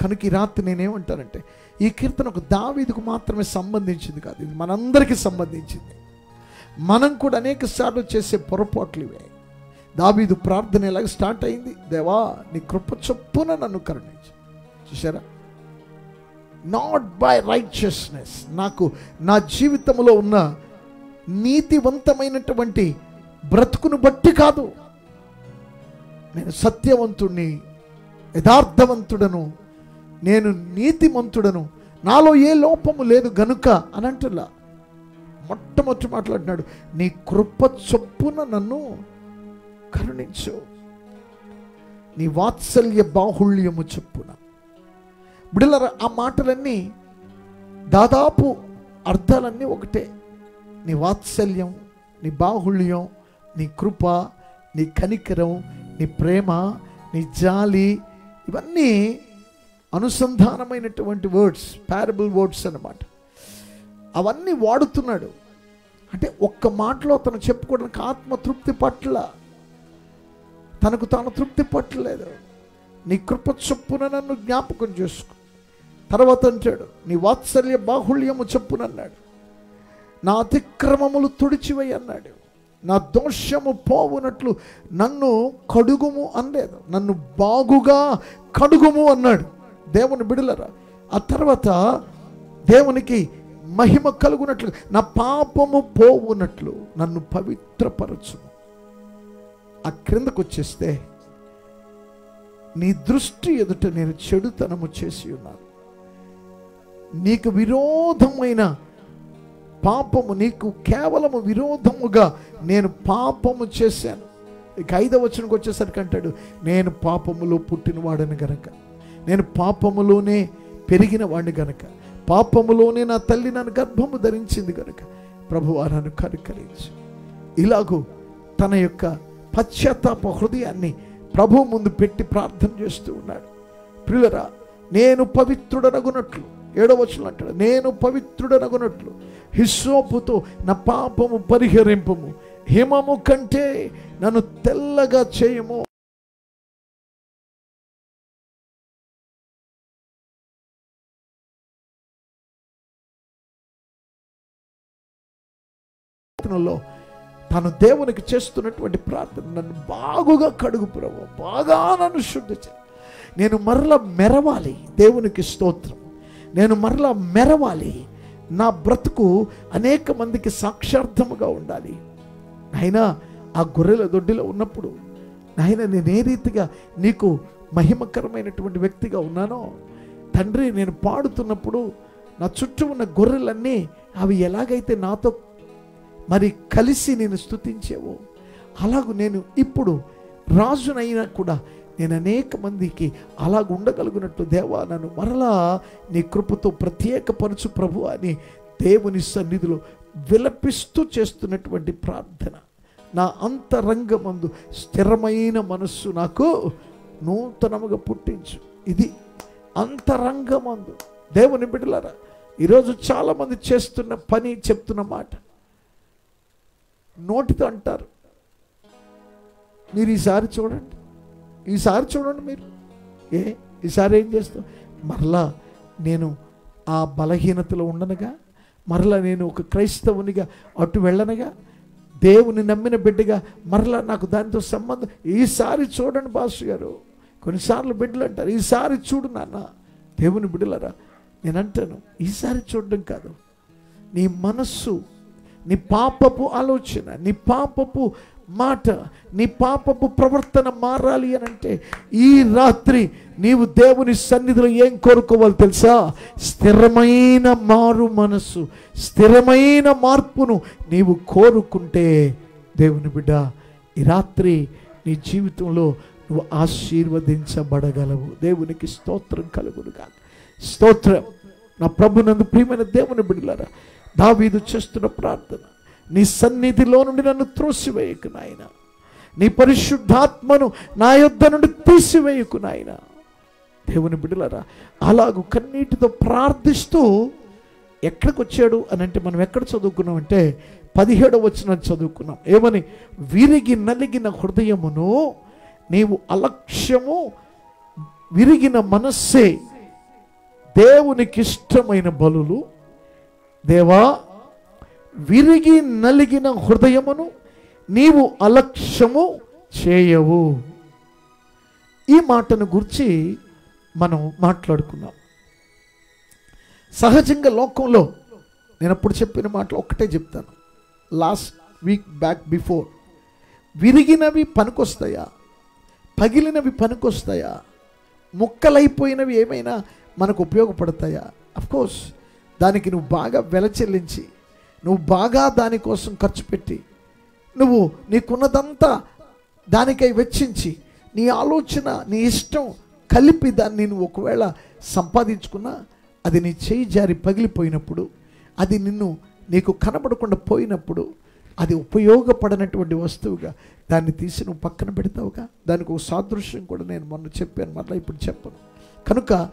కనుక ఈ రాత్రి నేనేమంటానంటే ఈ కీర్తన ఒక దావీదుకు మాత్రమే సంబంధించింది కాదు. ఇది మనందరికీ సంబంధించింది. మనం కూడా అనేక సార్లు చేసే పొరపాట్లు ఇవే. దావీదు ప్రార్థన ఇలాగ స్టార్ట్ అయింది? దేవా నీ కృప చొప్పున నన్ను కరుణించు. చూసారా నాట్ బై రైచియస్నెస్ నాకు నా జీవితంలో ఉన్న నీతివంతమైనటువంటి బ్రతుకును బట్టి కాదు. నేను సత్యవంతుణ్ణి యథార్థవంతుడను నేను నీతిమంతుడను నాలో ఏ లోపము లేదు గనుక అని అంటున్నా. మొట్టమొదటి మాట్లాడినాడు నీ కృప చొప్పున నన్ను కరుణించు. నీ వాత్సల్య బాహుళ్యము చెప్పున. బిడలర ఆ మాటలన్నీ దాదాపు అర్థాలన్నీ ఒకటే. నీ వాత్సల్యం నీ బాహుళ్యం నీ కృప నీ కనికరం నీ ప్రేమ నీ జాలి ఇవన్నీ అనుసంధానమైనటువంటి వర్డ్స్ ప్యారబుల్ వర్డ్స్ అన్నమాట. అవన్నీ వాడుతున్నాడు. అంటే ఒక్క మాటలో తను చెప్పుకోవడానికి ఆత్మతృప్తి పట్ల తనకు తాను తృప్తి పట్టలేదు. నీ కృప చొప్పున నన్ను జ్ఞాపకం చేసుకో. తర్వాత అంటాడు నీ వాత్సల్య బాహుళ్యము చొప్పునన్నాడు నా అతిక్రమములు తుడిచివై అన్నాడు. నా దోషము పోవునట్లు నన్ను కడుగుము అనలేదు. నన్ను బాగుగా కడుగుము అన్నాడు. దేవుని బిడలరా ఆ తర్వాత దేవునికి మహిమ కలుగునట్లు నా పాపము పోవునట్లు నన్ను పవిత్రపరచుము. ఆ క్రిందకు వచ్చేస్తే నీ దృష్టి ఎదుట నేను చెడుతనము చేసి ఉన్నాను. నీకు విరోధమైన పాపము నీకు కేవలము విరోధముగా నేను పాపము చేశాను. ఇక ఐదవ వచనకు వచ్చేసరికి అంటాడు నేను పాపములో పుట్టినవాడని గనక నేను పాపములోనే పెరిగిన వాడిని గనక పాపములోనే నా తల్లి నన్ను గర్భము ధరించింది గనక ప్రభువారాను కనుకరించి. ఇలాగూ తన యొక్క పశ్చాత్తాప హృదయాన్ని ప్రభు ముందు పెట్టి ప్రార్థన చేస్తూ ఉన్నాడు. ప్రియులరా నేను పవిత్రుడనగునట్లు ఏడవచనం అంటాడు నేను పవిత్రుడనగునట్లు హిస్సోపుతో నా పాపము పరిహరింపము హిమము కంటే నన్ను తెల్లగా చేయము. ప్రార్థనలో తను దేవునికి చేస్తున్నటువంటి ప్రార్థన నన్ను బాగుగా కడుగు ప్రభు బాగా నన్ను శుద్ధి నేను మరలా మెరవాలి దేవునికి స్తోత్రం. నేను మరలా మెరవాలి. నా బ్రతుకు అనేక మందికి సాక్షార్థముగా ఉండాలి. అయినా ఆ గొర్రెల దొడ్డిలో ఉన్నప్పుడు నాయన నేను ఏ రీతిగా నీకు మహిమకరమైనటువంటి వ్యక్తిగా ఉన్నానో తండ్రి నేను పాడుతున్నప్పుడు నా చుట్టూ ఉన్న గొర్రెలన్నీ అవి ఎలాగైతే నాతో మరి కలిసి నేను స్తుతించేవో. అలాగూ నేను ఇప్పుడు రాజునైనా కూడా నేను అనేక మందికి అలాగ ఉండగలిగినట్టు దేవా నన్ను మరలా నీ కృపతో ప్రత్యేకపరచు ప్రభు అని దేవుని సన్నిధిలో విలపిస్తూ చేస్తున్నటువంటి ప్రార్థన. నా అంతరంగమందు స్థిరమైన మనస్సు నాకు నూతనముగా పుట్టించు. ఇది అంతరంగమందు. దేవుని బిడ్డలారా ఈరోజు చాలామంది చేస్తున్న పని చెప్తున్న మాట నోటితో అంటారు. మీరు ఈసారి చూడండి. ఈసారి చూడండి మీరు. ఏ? ఈసారి ఏం చేస్తాం మరలా నేను ఆ బలహీనతలో ఉండనగా మరలా నేను ఒక క్రైస్తవునిగా అటు వెళ్ళనగా దేవుని నమ్మిన బిడ్డగా మరలా నాకు దానితో సంబంధం ఈసారి చూడండి బాసు గారు. కొన్నిసార్లు బిడ్డలు అంటారు ఈసారి చూడు నాన్న దేవుని బిడ్డలరా నేను అంటాను ఈసారి చూడడం కాదు. నీ మనస్సు నీ పాపపు ఆలోచన నీ పాపపు మాట నీ పాపపు ప్రవర్తన మారాలి అని అంటే ఈ రాత్రి నీవు దేవుని సన్నిధిలో ఏం కోరుకోవాలి తెలుసా? స్థిరమైన మారు మనస్సు స్థిరమైన మార్పును నీవు కోరుకుంటే దేవుని బిడ్డ ఈ రాత్రి నీ జీవితంలో నువ్వు ఆశీర్వదించబడగలవు. దేవునికి స్తోత్రం కలుగును కాదు స్తోత్రం. నా ప్రభునందు ప్రియమైన దేవుని బిడ్డలారా దావీదు చేస్తున్న ప్రార్థన నీ సన్నిధిలో నుండి నన్ను త్రోసివేయకు నాయన. నీ పరిశుద్ధాత్మను నా యొద్ద నుండి తీసివేయకు నాయన. దేవుని బిడ్డలరా అలాగూ కన్నీటితో ప్రార్థిస్తూ ఎక్కడికి వచ్చాడు అని అంటే మనం ఎక్కడ చదువుకున్నాం అంటే పదిహేడవ వచ్చిన చదువుకున్నాం. ఏమని? విరిగి నలిగిన హృదయమును నీవు అలక్ష్యము విరిగిన మనస్సే దేవునికి ఇష్టమైన బలులు దేవా విరిగి నలిగిన హృదయమును నీవు అలక్ష్యము చేయవు. ఈ మాటను గురించి మనం మాట్లాడుకున్నాం. సహజంగా లోకంలో నేను అప్పుడు చెప్పిన మాటలు ఒక్కటే చెప్తాను. లాస్ట్ వీక్ బ్యాక్ బిఫోర్ విరిగినవి పనికొస్తాయా? పగిలినవి పనికొస్తాయా? ముక్కలైపోయినవి ఏమైనా మనకు ఉపయోగపడతాయా? అఫ్కోర్స్ దానికి నువ్వు బాగా వెల చెల్లించి నువ్వు బాగా దానికోసం ఖర్చు పెట్టి నువ్వు నీకున్నదంతా దానికై వెచ్చించి నీ ఆలోచన నీ ఇష్టం కలిపి దాన్ని నువ్వు ఒకవేళ సంపాదించుకున్నా అది నీ చేయి జారి పగిలిపోయినప్పుడు అది నిన్ను నీకు కనబడకుండా పోయినప్పుడు అది ఉపయోగపడనటువంటి వస్తువుగా దాన్ని తీసి నువ్వు పక్కన పెడతావుగా? దానికి ఒక సాదృశ్యం కూడా నేను మొన్న చెప్పాను మళ్ళీ ఇప్పుడు చెప్పను. కనుక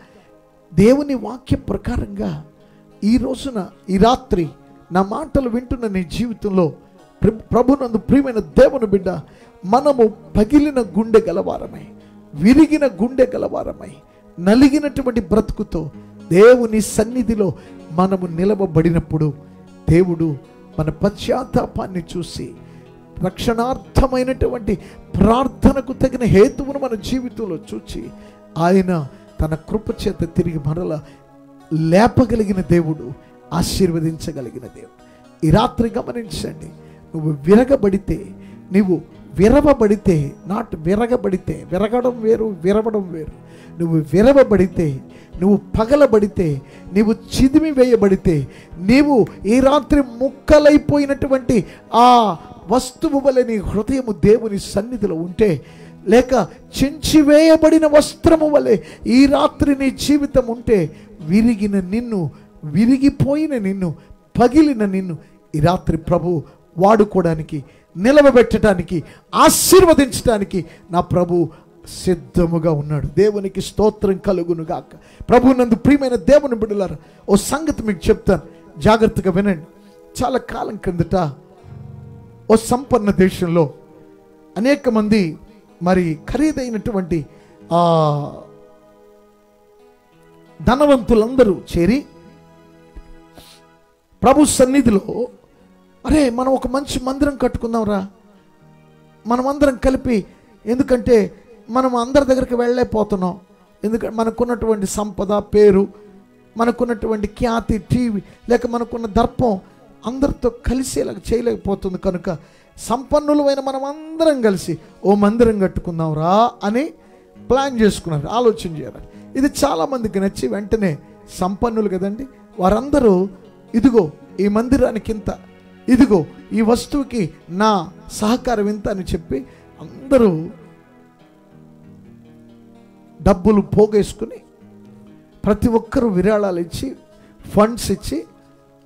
దేవుని వాక్య ప్రకారంగా ఈ రోజున ఈ రాత్రి నా మాటలు వింటున్న నీ జీవితంలో ప్రభునందు ప్రియమైన దేవుని బిడ్డ మనము పగిలిన గుండె గలవారమై విరిగిన గుండె గలవారమై నలిగినటువంటి బ్రతుకుతో దేవుని సన్నిధిలో మనము నిలవబడినప్పుడు దేవుడు మన పశ్చాత్తాపాన్ని చూసి రక్షణార్థమైనటువంటి ప్రార్థనకు తగిన హేతువును మన జీవితంలో చూచి ఆయన తన కృప చేత తిరిగి మరల లేపగలిగిన దేవుడు ఆశీర్వదించగలిగిన దేవుడు. ఈ రాత్రి గమనించండి నువ్వు విరగబడితే నీవు విరవబడితే నాట్ విరగబడితే విరగడం వేరు విరవడం వేరు. నువ్వు విరవబడితే నువ్వు పగలబడితే నీవు చిదిమి వేయబడితే నీవు ఈ రాత్రి ముక్కలైపోయినటువంటి ఆ వస్తువు వలె నీ హృదయము దేవుని సన్నిధిలో ఉంటే లేక చించివేయబడిన వస్త్రము వలె ఈ రాత్రి నీ జీవితం ఉంటే విరిగిన నిన్ను విరిగిపోయిన నిన్ను పగిలిన నిన్ను ఈ రాత్రి ప్రభు వాడుకోవడానికి నిలవబెట్టడానికి ఆశీర్వదించడానికి నా ప్రభు సిద్ధముగా ఉన్నాడు. దేవునికి స్తోత్రం కలుగును గాక. ప్రభు నందు ప్రియమైన దేవుని బిడ్డలారా ఓ సంగతి మీకు చెప్తాను. జాగ్రత్తగా వినండి. చాలా కాలం క్రిందట ఓ సంపన్న దేశంలో అనేక మంది మరి ఖరీదైనటువంటి ధనవంతులందరూ చేరి ప్రభు సన్నిధిలో అరే మనం ఒక మంచి మందిరం కట్టుకుందాంరా. మనమందరం కలిపి ఎందుకంటే మనం అందరి దగ్గరికి వెళ్ళలేకపోతున్నాం. ఎందుకంటే మనకున్నటువంటి సంపద పేరు మనకున్నటువంటి ఖ్యాతి టీవీ లేక మనకున్న దర్పం అందరితో కలిసేలా చేయలేకపోతుంది. కనుక సంపన్నులమైన మనం అందరం కలిసి ఓ మందిరం కట్టుకుందాంరా అని ప్లాన్ చేసుకున్నారు. ఆలోచన చేయాలి. ఇది చాలామందికి నచ్చి వెంటనే సంపన్నులు కదండి. వారందరూ ఇదిగో ఈ మందిరానికి ఇంత ఇదిగో ఈ వస్తువుకి నా సహకారం ఇంత అని చెప్పి అందరూ డబ్బులు పోగేసుకుని ప్రతి ఒక్కరూ విరాళాలు ఇచ్చి ఫండ్స్ ఇచ్చి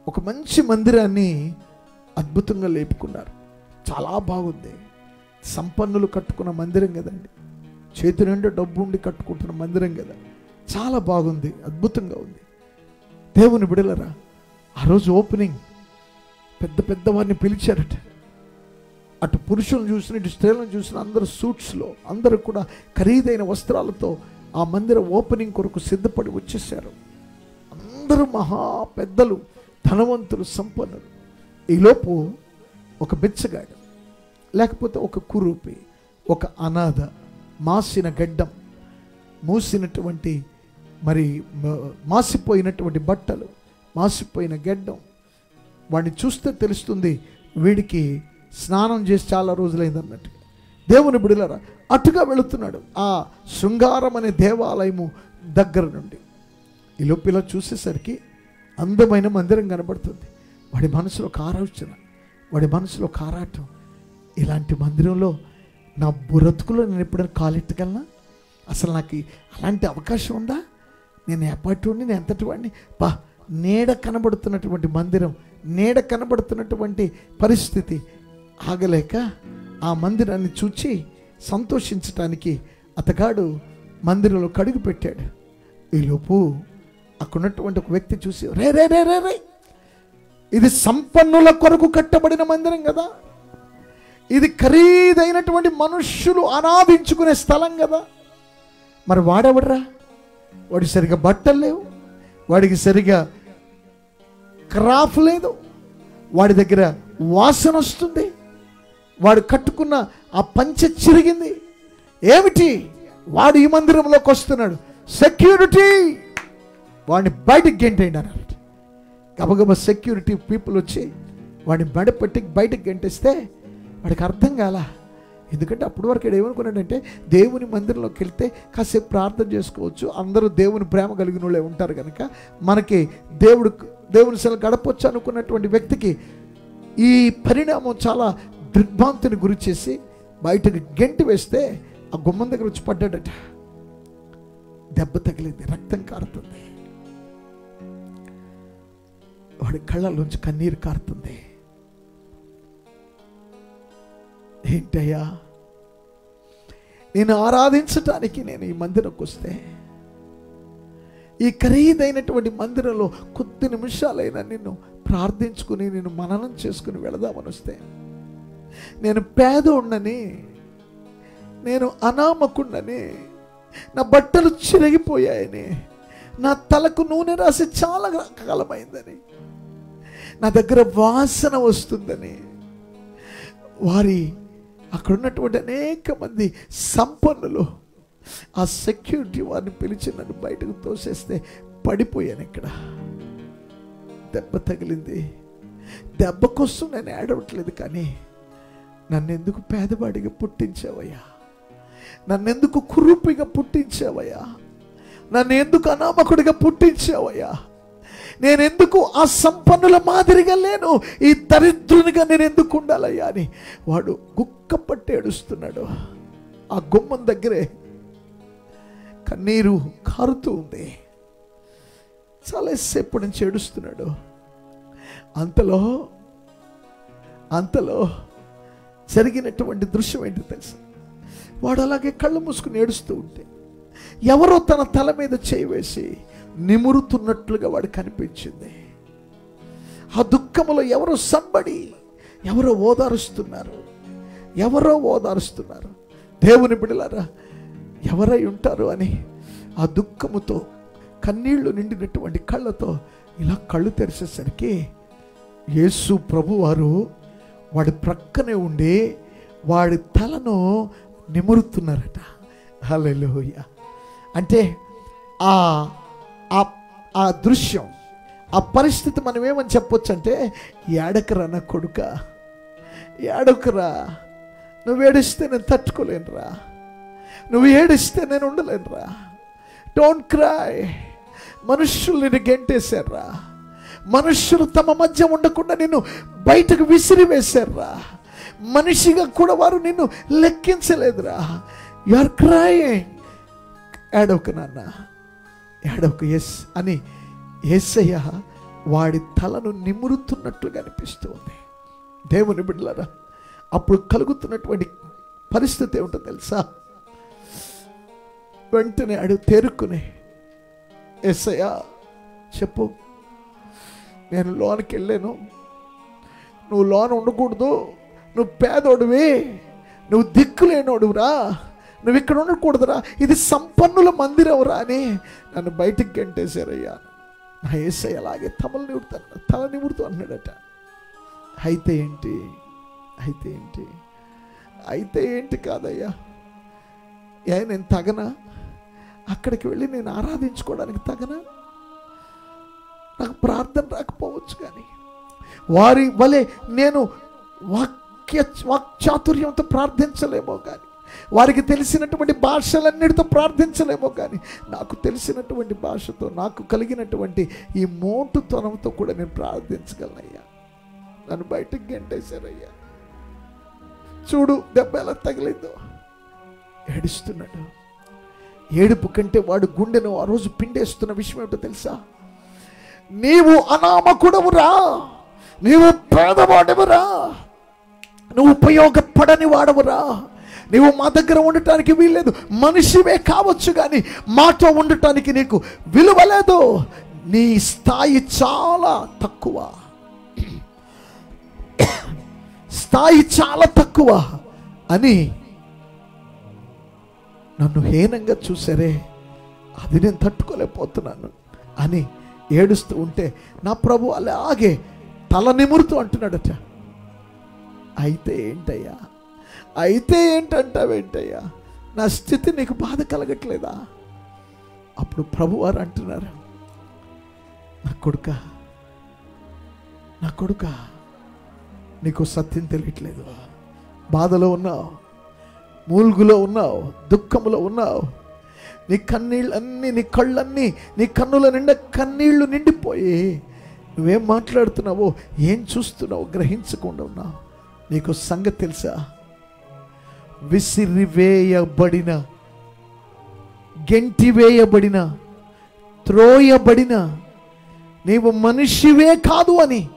ఒక మంచి మందిరాన్ని అద్భుతంగా లేపుకున్నారు. చాలా బాగుంది. సంపన్నులు కట్టుకున్న మందిరం కదండి. చేతి నిండా డబ్బు ఉండి కట్టుకుంటున్న మందిరం కదా. చాలా బాగుంది అద్భుతంగా ఉంది. దేవుని బిడలరా ఆ రోజు ఓపెనింగ్ పెద్ద పెద్ద వారిని పిలిచారట. అటు పురుషులను చూసిన ఇటు స్త్రీలను చూసిన అందరు సూట్స్లో అందరూ కూడా ఖరీదైన వస్త్రాలతో ఆ మందిర ఓపెనింగ్ కొరకు సిద్ధపడి వచ్చేసారు అందరూ మహా పెద్దలు ధనవంతులు సంపన్నులు. ఈలోపు ఒక బిచ్చగాడు లేకపోతే ఒక కురూపి ఒక అనాథ మాసిన గడ్డం మూసినటువంటి మరి మాసిపోయినటువంటి బట్టలు మాసిపోయిన గెడ్డం. వాడిని చూస్తే తెలుస్తుంది వీడికి స్నానం చేసి చాలా రోజులైంది అన్నట్టు దేవుని బిడిలరా అటుగా వెళుతున్నాడు ఆ శృంగారం అనే దేవాలయము దగ్గర నుండి. ఈ లోపు ఇలా చూసేసరికి అందమైన మందిరం కనబడుతుంది. వాడి మనసులో కారాచన వాడి మనసులో కారాటం ఇలాంటి మందిరంలో నా బ్రతుకులో నేను ఎప్పుడైనా కాలెట్టగలనా అసలు నాకు అలాంటి అవకాశం ఉందా? నేను ఎప్పటిని నేను ఎంతటి వాడిని? బా నీడ కనబడుతున్నటువంటి మందిరం నీడ కనబడుతున్నటువంటి పరిస్థితి ఆగలేక ఆ మందిరాన్ని చూచి సంతోషించటానికి అతగాడు మందిరంలో కడుగు పెట్టాడు. ఈలోపు అక్కడున్నటువంటి ఒక వ్యక్తి చూసి రే రే రే రే రే ఇది సంపన్నుల కొరకు కట్టబడిన మందిరం కదా. ఇది ఖరీదైనటువంటి మనుష్యులు ఆరాధించుకునే స్థలం కదా. మరి వాడెవడరా? వాడికి సరిగా బట్టలు లేవు వాడికి సరిగా క్రాఫ్ లేదు వాడి దగ్గర వాసన వస్తుంది వాడు కట్టుకున్న ఆ పంచె చిరిగింది. ఏమిటి? వాడు ఈ మందిరంలోకి వస్తున్నాడు. సెక్యూరిటీ వాడిని బయటకు గెంటేయండి గబగబ సెక్యూరిటీ పీపుల్ వచ్చి వాడిని బడపెట్టి బయటకు గెంటేస్తే వాడికి అర్థం కాల? ఎందుకంటే అప్పటి వరకు ఏమనుకున్నాడంటే దేవుని మందిరంలోకి వెళ్తే కాసేపు ప్రార్థన చేసుకోవచ్చు. అందరూ దేవుని ప్రేమ కలిగిన వాళ్ళే ఉంటారు కనుక మనకి దేవుడు దేవుని సెల గడపొచ్చు అనుకున్నటువంటి వ్యక్తికి ఈ పరిణామం చాలా దిగ్భ్రాంతిని గురి చేసి బయటకు గెంటి వేస్తే ఆ గుమ్మం దగ్గర వచ్చి పడ్డాడట. దెబ్బ తగిలింది రక్తం కారుతుంది. వాడి కళ్ళలోంచి కన్నీరు కారుతుంది. ఏంటయ్యా? నేను ఆరాధించటానికి నేను ఈ మందిరంకి వస్తే ఈ ఖరీదైనటువంటి మందిరంలో కొద్ది నిమిషాలైనా నిన్ను ప్రార్థించుకుని నేను మననం చేసుకుని వెళదామని వస్తే నేను పేదోడినని నేను అనామకుండని నా బట్టలు చిరిగిపోయాయని నా తలకు నూనె రాసి చాలా కాలమైందని నా దగ్గర వాసన వస్తుందని వారి అక్కడ ఉన్నటువంటి అనేక మంది సంపన్నులు ఆ సెక్యూరిటీ వారిని పిలిచి నన్ను బయటకు తోసేస్తే పడిపోయాను ఇక్కడ. దెబ్బ తగిలింది. దెబ్బ కోసం నేను ఏడవట్లేదు కానీ నన్నెందుకు పేదవాడిగా పుట్టించావయ్యా? నన్నెందుకు కురూపిగా పుట్టించావయ్యా? నన్ను ఎందుకు అనామకుడిగా పుట్టించావయ్యా? నేనెందుకు ఆ సంపన్నుల మాదిరిగా లేను? ఈ దరిద్రునిగా నేను ఎందుకు ఉండాలయ్యా అని వాడు గుక్క పట్టి ఏడుస్తున్నాడు. ఆ గుమ్మం దగ్గరే కన్నీరు కారుతూ ఉంది. చాలాసేపు నుంచి ఏడుస్తున్నాడు. అంతలో అంతలో జరిగినటువంటి దృశ్యం ఏంటో తెలుసు? వాడు అలాగే కళ్ళు మూసుకుని ఏడుస్తూ ఉంటే ఎవరో తన తల మీద చేయి వేసి నిమురుతున్నట్లుగా వాడు కనిపించింది. ఆ దుఃఖములో ఎవరో సంబడి ఎవరో ఓదారుస్తున్నారు ఎవరో ఓదారుస్తున్నారు. దేవుని బిడలారా ఎవరై ఉంటారు అని ఆ దుఃఖముతో కన్నీళ్ళు నిండినటువంటి కళ్ళతో ఇలా కళ్ళు తెరిచేసరికి యేసు ప్రభువారు వాడి ప్రక్కనే ఉండి వాడి తలను నిమురుతున్నారట. హల్లెలూయ. అంటే ఆ ఆ- ఆ దృశ్యం ఆ పరిస్థితి మనం ఏమని చెప్పొచ్చు అంటే ఏడకరా నా కొడుక ఏడకరా నువ్వు ఏడిస్తే నేను తట్టుకోలేనురా నువ్వు ఏడిస్తే నేను ఉండలేనురా డోంట్ క్రై మనుషులు నిన్ను గెంటేశారా మనుషులు తమ మధ్య ఉండకుండా నిన్ను బయటకు విసిరివేశారా మనిషిగా కూడా వారు నిన్ను లెక్కించలేదురా యు ఆర్ క్రాయింగ్ ఏడవక నాన్న. ఏడవక ఎస్ అని ఏసయ్య వాడి తలను నిమురుతున్నట్లుగా అనిపిస్తుంది దేవుని బిడ్డలారా అప్పుడు కలుగుతున్నటువంటి పరిస్థితి ఏమిటో తెలుసా? వెంటనే అడు తేరుకునే ఎస్సయ్య చెప్పు నేను లోనికి వెళ్ళాను. నువ్వు లోన ఉండకూడదు నువ్వు పేదోడివి నువ్వు దిక్కులేనోడురా నువ్వు ఇక్కడ ఉండకూడదురా. ఇది సంపన్నుల మందిరంరా అని నన్ను బయటికి గంటేశారయ్యా. నా ఏసై అలాగే తమలు నివుడుతాను తల నివుడుతూ అన్నాడట. అయితే ఏంటి? అయితే ఏంటి? అయితే ఏంటి కాదయ్యా? ఏ నేను తగనా? అక్కడికి వెళ్ళి నేను ఆరాధించుకోవడానికి తగనా? నాకు ప్రార్థన రాకపోవచ్చు కానీ. వారి వలె నేను వాక్య వాక్చాతుర్యంతో ప్రార్థించలేమో కానీ. వారికి తెలిసినటువంటి భాషలన్నిటితో ప్రార్థించలేమో కానీ నాకు తెలిసినటువంటి భాషతో నాకు కలిగినటువంటి ఈ మోటుతనంతో కూడా నేను ప్రార్థించగలనయ్యా. నన్ను బయటకు గెంటేశారయ్యా. చూడు దెబ్బ ఎలా తగిలిందో. ఏడుస్తున్నాడు. ఏడుపు కంటే వాడు గుండెను ఆ రోజు పిండేస్తున్న విషయం ఏమిటో తెలుసా? నీవు అనామకుడవురా. నీవు పేదవాడవురా. నువ్వు ఉపయోగపడని వాడవురా. నువ్వు మా దగ్గర ఉండటానికి వీల్లేదు. మనిషివే కావచ్చు కానీ మాతో ఉండటానికి నీకు విలువ లేదు నీ స్థాయి చాలా తక్కువ. స్థాయి చాలా తక్కువ అని నన్ను హీనంగా చూసారే. అది నేను తట్టుకోలేకపోతున్నాను అని ఏడుస్తూ ఉంటే నా ప్రభు అలాగే తల నిమురుతూ అంటున్నాడట. అయితే ఏంటయ్యా? అయితే ఏంటంటావేంటయ్యా నా స్థితి నీకు బాధ కలగట్లేదా? అప్పుడు ప్రభువారు అంటున్నారు నా కొడుక నా కొడుక నీకు సత్యం తెలియట్లేదు. బాధలో ఉన్నావు మూల్గులో ఉన్నావు దుఃఖములో ఉన్నావు. నీ కన్నీళ్ళన్నీ నీ కళ్ళన్నీ నీ కన్నుల నిండా కన్నీళ్ళు నిండిపోయి నువ్వేం మాట్లాడుతున్నావో ఏం చూస్తున్నావో గ్రహించకుండా ఉన్నావు. నీకు సంగతి తెలుసా? విసిరివేయబడిన గెంటివేయబడిన త్రోయబడిన నీవు మనిషివే కాదు అని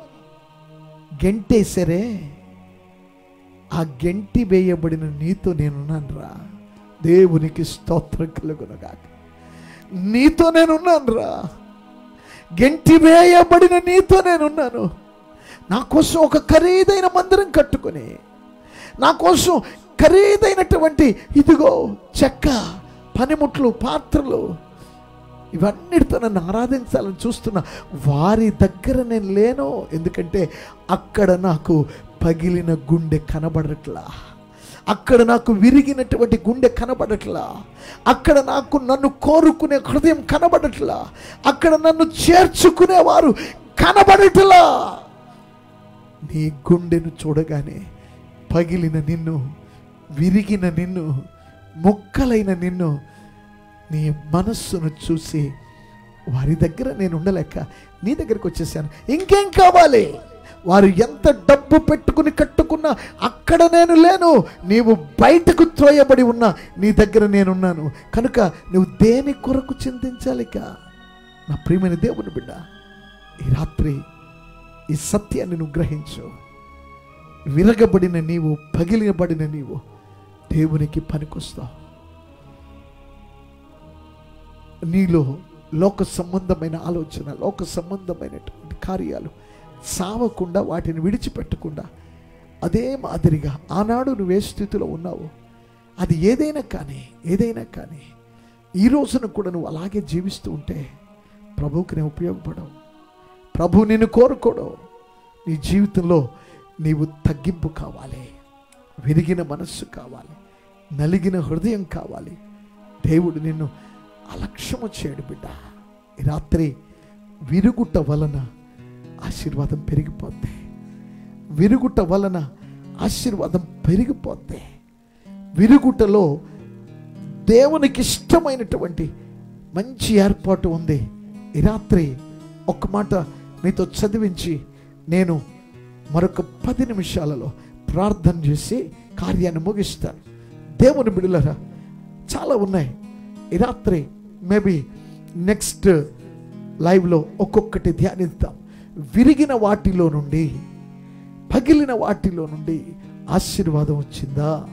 గెంటేసరే ఆ గెంటి వేయబడిన నీతో నేనున్నాను రా దేవునికి స్తోత్రం కలుగునగాక. నీతో నేనున్నాను రా గెంటి వేయబడిన నీతో నేనున్నాను. నా కోసం ఒక ఖరీదైన మందిరం కట్టుకొని నా కోసం ఖరీదైనటువంటి ఇదిగో చెక్క పనిముట్లు పాత్రలు ఇవన్నిటితో నన్ను ఆరాధించాలని చూస్తున్నా వారి దగ్గర నేను లేను. ఎందుకంటే అక్కడ నాకు పగిలిన గుండె కనబడట్లా. అక్కడ నాకు విరిగినటువంటి గుండె కనబడట్లా. అక్కడ నాకు నన్ను కోరుకునే హృదయం కనబడట్లా. అక్కడ నన్ను చేర్చుకునేవారు కనబడట్లా. నీ గుండెను చూడగానే పగిలిన నిన్ను విరిగిన నిన్ను మొక్కలైన నిన్ను నీ మనస్సును చూసి వారి దగ్గర నేను ఉండలేక నీ దగ్గరికి వచ్చేసాను. ఇంకేం కావాలి? వారు ఎంత డబ్బు పెట్టుకుని కట్టుకున్నా అక్కడ నేను లేను. నీవు బయటకు త్రోయబడి ఉన్నా నీ దగ్గర నేనున్నాను. కనుక నువ్వు దేని కొరకు చింతించాలిక? నా ప్రియమైన దేవుని బిడ్డ ఈ రాత్రి ఈ సత్యాన్ని నువ్వు గ్రహించు. విరగబడిన నీవు పగిలినబడిన నీవు దేవునికి పనికొస్తావు. నీలో లోక సంబంధమైన ఆలోచన లోక సంబంధమైనటువంటి కార్యాలు సావకుండా వాటిని విడిచిపెట్టకుండా అదే మాదిరిగా ఆనాడు నువ్వే స్థితిలో ఉన్నావు. అది ఏదైనా కానీ ఏదైనా కానీ ఈ రోజున కూడా నువ్వు అలాగే జీవిస్తూ ఉంటే ప్రభువుకి నేను ఉపయోగపడవు. ప్రభు నిన్ను కోరుకోడు. నీ జీవితంలో నీవు తగ్గింపు కావాలి. విరిగిన మనస్సు కావాలి. నలిగిన హృదయం కావాలి. దేవుడు నిన్ను అలక్ష్యము చేయడు బిడ్డ. ఈ రాత్రి విరుగుట వలన ఆశీర్వాదం పెరిగిపోతే. విరుగుట వలన ఆశీర్వాదం పెరిగిపోద్ది విరుగుటలో దేవునికి ఇష్టమైనటువంటి మంచి ఏర్పాటు ఉంది. ఈ రాత్రి ఒక్క మాట నీతో చదివించి నేను మరొక పది నిమిషాలలో ప్రార్థన చేసి కార్యాన్ని ముగిస్తాను. దేవుని బిడులరా చాలా ఉన్నాయి. ఈ రాత్రి మేబీ నెక్స్ట్ లైవ్లో ఒక్కొక్కటి ధ్యానిద్దాం. విరిగిన వాటిలో నుండి పగిలిన వాటిలో నుండి ఆశీర్వాదం వచ్చిందా?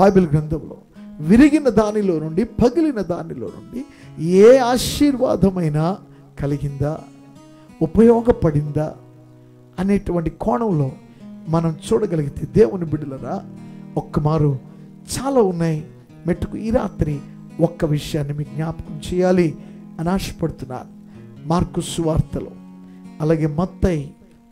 బైబిల్ గ్రంథంలో విరిగిన దానిలో నుండి పగిలిన దానిలో నుండి ఏ ఆశీర్వాదమైనా కలిగిందా? ఉపయోగపడిందా? అనేటువంటి కోణంలో మనం చూడగలిగితే దేవుని బిడ్డలరా ఒక్క మారు చాలా ఉన్నాయి. మెట్టుకు ఈ రాత్రి ఒక్క విషయాన్ని మీకు జ్ఞాపకం చేయాలి అని ఆశపడుతున్నాను. మార్కు సువార్తలో అలాగే మత్తై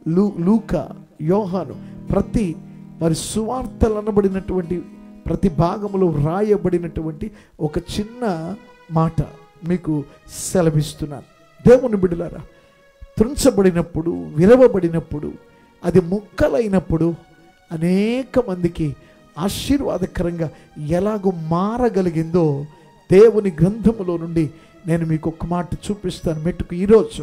లూ లూక యోహాను ప్రతి మరి సువార్తలు అనబడినటువంటి ప్రతి భాగంలో వ్రాయబడినటువంటి ఒక చిన్న మాట మీకు సెలవిస్తున్నాను. దేవుని బిడ్డలారా త్రుంచబడినప్పుడు విరవబడినప్పుడు అది ముక్కలైనప్పుడు అనేక మందికి ఆశీర్వాదకరంగా ఎలాగో మారగలిగిందో దేవుని గ్రంథములో నుండి నేను మీకు ఒక మాట చూపిస్తాను మెట్టుకు. ఈరోజు